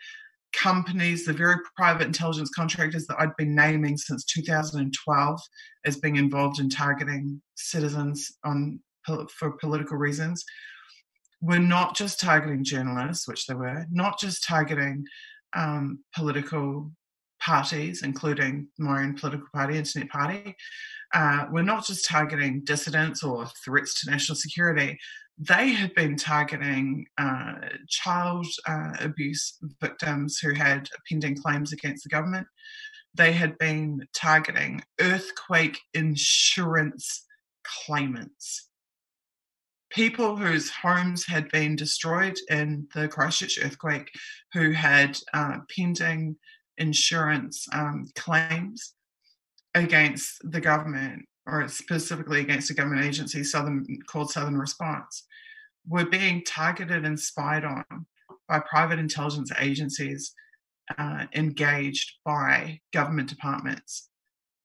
companies, the very private intelligence contractors that I'd been naming since 2012 as being involved in targeting citizens on for political reasons, were not just targeting journalists, which they were, not just targeting um, political parties, including my own political party, Internet Party. Uh, we're not just targeting dissidents or threats to national security. They had been targeting uh, child uh, abuse victims who had pending claims against the government. They had been targeting earthquake insurance claimants people whose homes had been destroyed in the Christchurch earthquake who had uh, pending insurance um, claims against the government or specifically against a government agency southern called southern response were being targeted and spied on by private intelligence agencies uh, engaged by government departments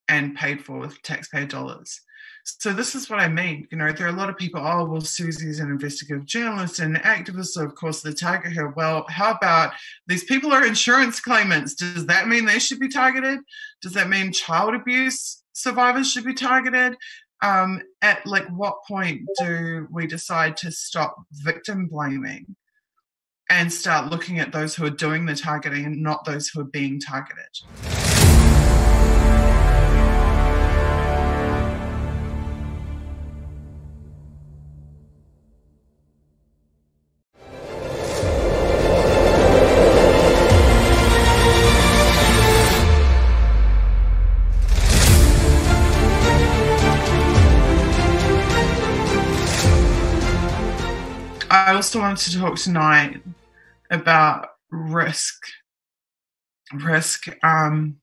and paid for with taxpayer dollars. So this is what I mean. You know, there are a lot of people, oh, well, Suzie's an investigative journalist and an activist, so of course they target her. Well, how about these people are insurance claimants? Does that mean they should be targeted? Does that mean child abuse survivors should be targeted? Um, at like what point do we decide to stop victim blaming and start looking at those who are doing the targeting and not those who are being targeted? Also wanted to talk tonight about risk. Risk, um,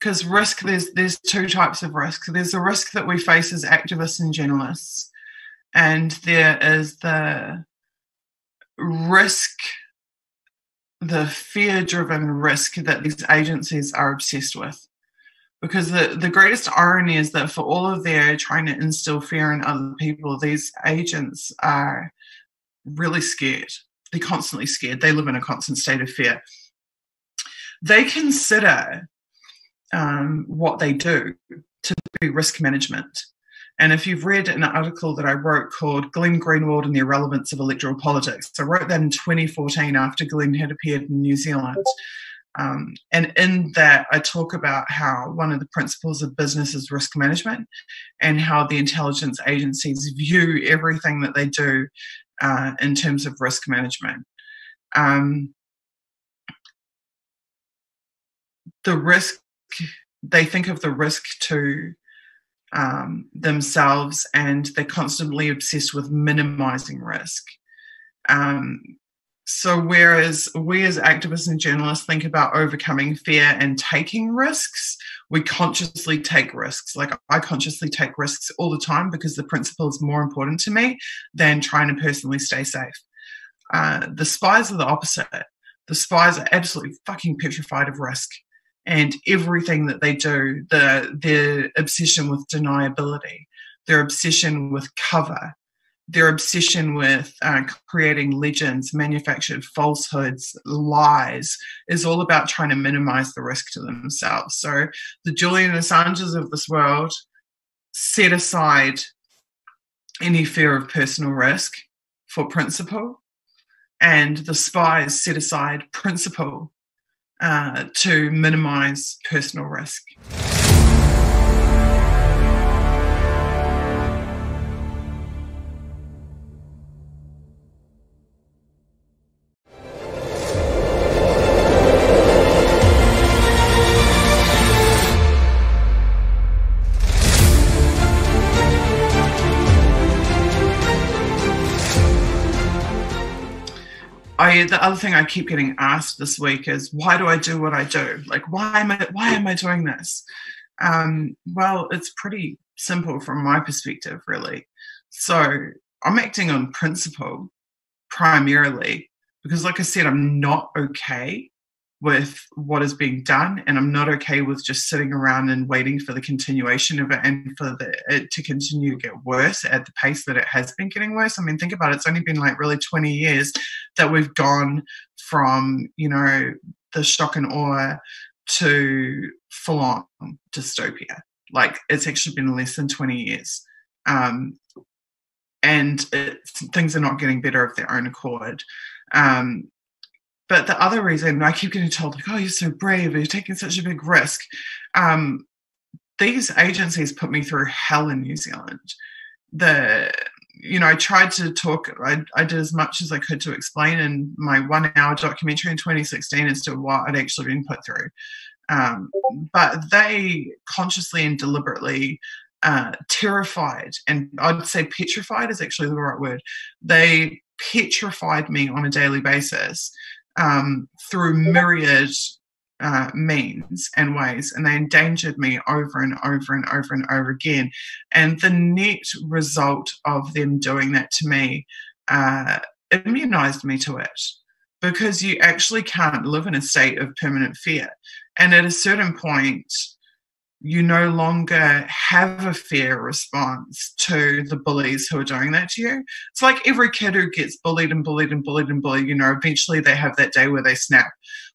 because risk there's there's two types of risk. There's a risk that we face as activists and journalists, and there is the risk, the fear-driven risk that these agencies are obsessed with because the, the greatest irony is that for all of their trying to instill fear in other people, these agents are really scared. They're constantly scared. They live in a constant state of fear. They consider um, what they do to be risk management. And if you've read an article that I wrote called Glenn Greenwald and the Irrelevance of Electoral Politics, I wrote that in 2014 after Glenn had appeared in New Zealand. Um, and in that, I talk about how one of the principles of business is risk management and how the intelligence agencies view everything that they do uh, in terms of risk management. Um, the risk, they think of the risk to um, themselves and they're constantly obsessed with minimizing risk. Um, so, whereas we as activists and journalists think about overcoming fear and taking risks, we consciously take risks. Like, I consciously take risks all the time because the principle is more important to me than trying to personally stay safe. Uh, the spies are the opposite. The spies are absolutely fucking petrified of risk and everything that they do, the, their obsession with deniability, their obsession with cover, their obsession with uh, creating legends, manufactured falsehoods, lies is all about trying to minimize the risk to themselves. So the Julian Assanges of this world set aside any fear of personal risk for principle, and the spies set aside principle uh, to minimize personal risk. The other thing I keep getting asked this week is why do I do what I do? Like why am I why am I doing this? Um, well, it's pretty simple from my perspective, really. So I'm acting on principle primarily because, like I said, I'm not okay with what is being done and i'm not okay with just sitting around and waiting for the continuation of it and for the, it to continue to get worse at the pace that it has been getting worse. I mean think about it it's only been like really 20 years that we've gone from you know the shock and awe to full on dystopia. Like it's actually been less than 20 years. Um, and things are not getting better of their own accord. Um, but the other reason I keep getting told, like, oh, you're so brave, you're taking such a big risk. Um, these agencies put me through hell in New Zealand. The you know, I tried to talk, I, I did as much as I could to explain in my one hour documentary in 2016 as to what I'd actually been put through. Um, but they consciously and deliberately uh, terrified, and I'd say petrified is actually the right word. They petrified me on a daily basis um, through myriad uh, means and ways, and they endangered me over and over and over and over again. And the net result of them doing that to me uh, immunized me to it because you actually can't live in a state of permanent fear. And at a certain point, you no longer have a fair response to the bullies who are doing that to you. It's like every kid who gets bullied and bullied and bullied and bullied, you know, eventually they have that day where they snap.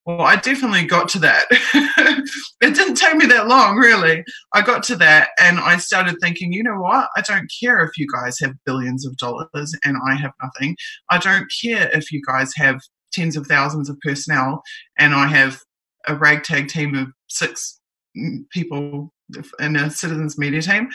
Well, I definitely got to that. it didn't take me that long, really. I got to that and I started thinking, you know what? I don't care if you guys have billions of dollars and I have nothing. I don't care if you guys have tens of thousands of personnel and I have a ragtag team of six people in a citizens media team.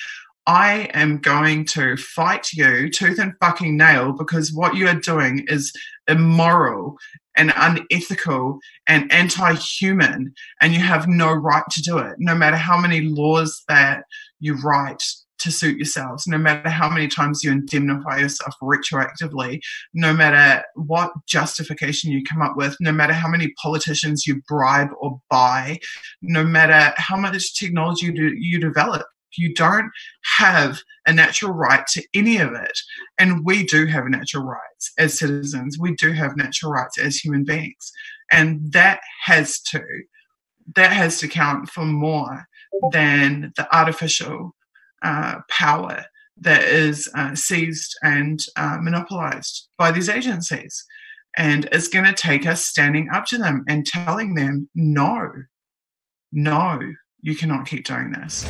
I am going to fight you tooth and fucking nail because what you are doing is immoral and unethical and anti human, and you have no right to do it, no matter how many laws that you write to suit yourselves, no matter how many times you indemnify yourself retroactively, no matter what justification you come up with, no matter how many politicians you bribe or buy, no matter how much technology you, you develop. You don't have a natural right to any of it. And we do have natural rights as citizens. We do have natural rights as human beings. And that has to that has to count for more than the artificial uh, power that is uh, seized and uh, monopolized by these agencies. And it's going to take us standing up to them and telling them, no, no, you cannot keep doing this.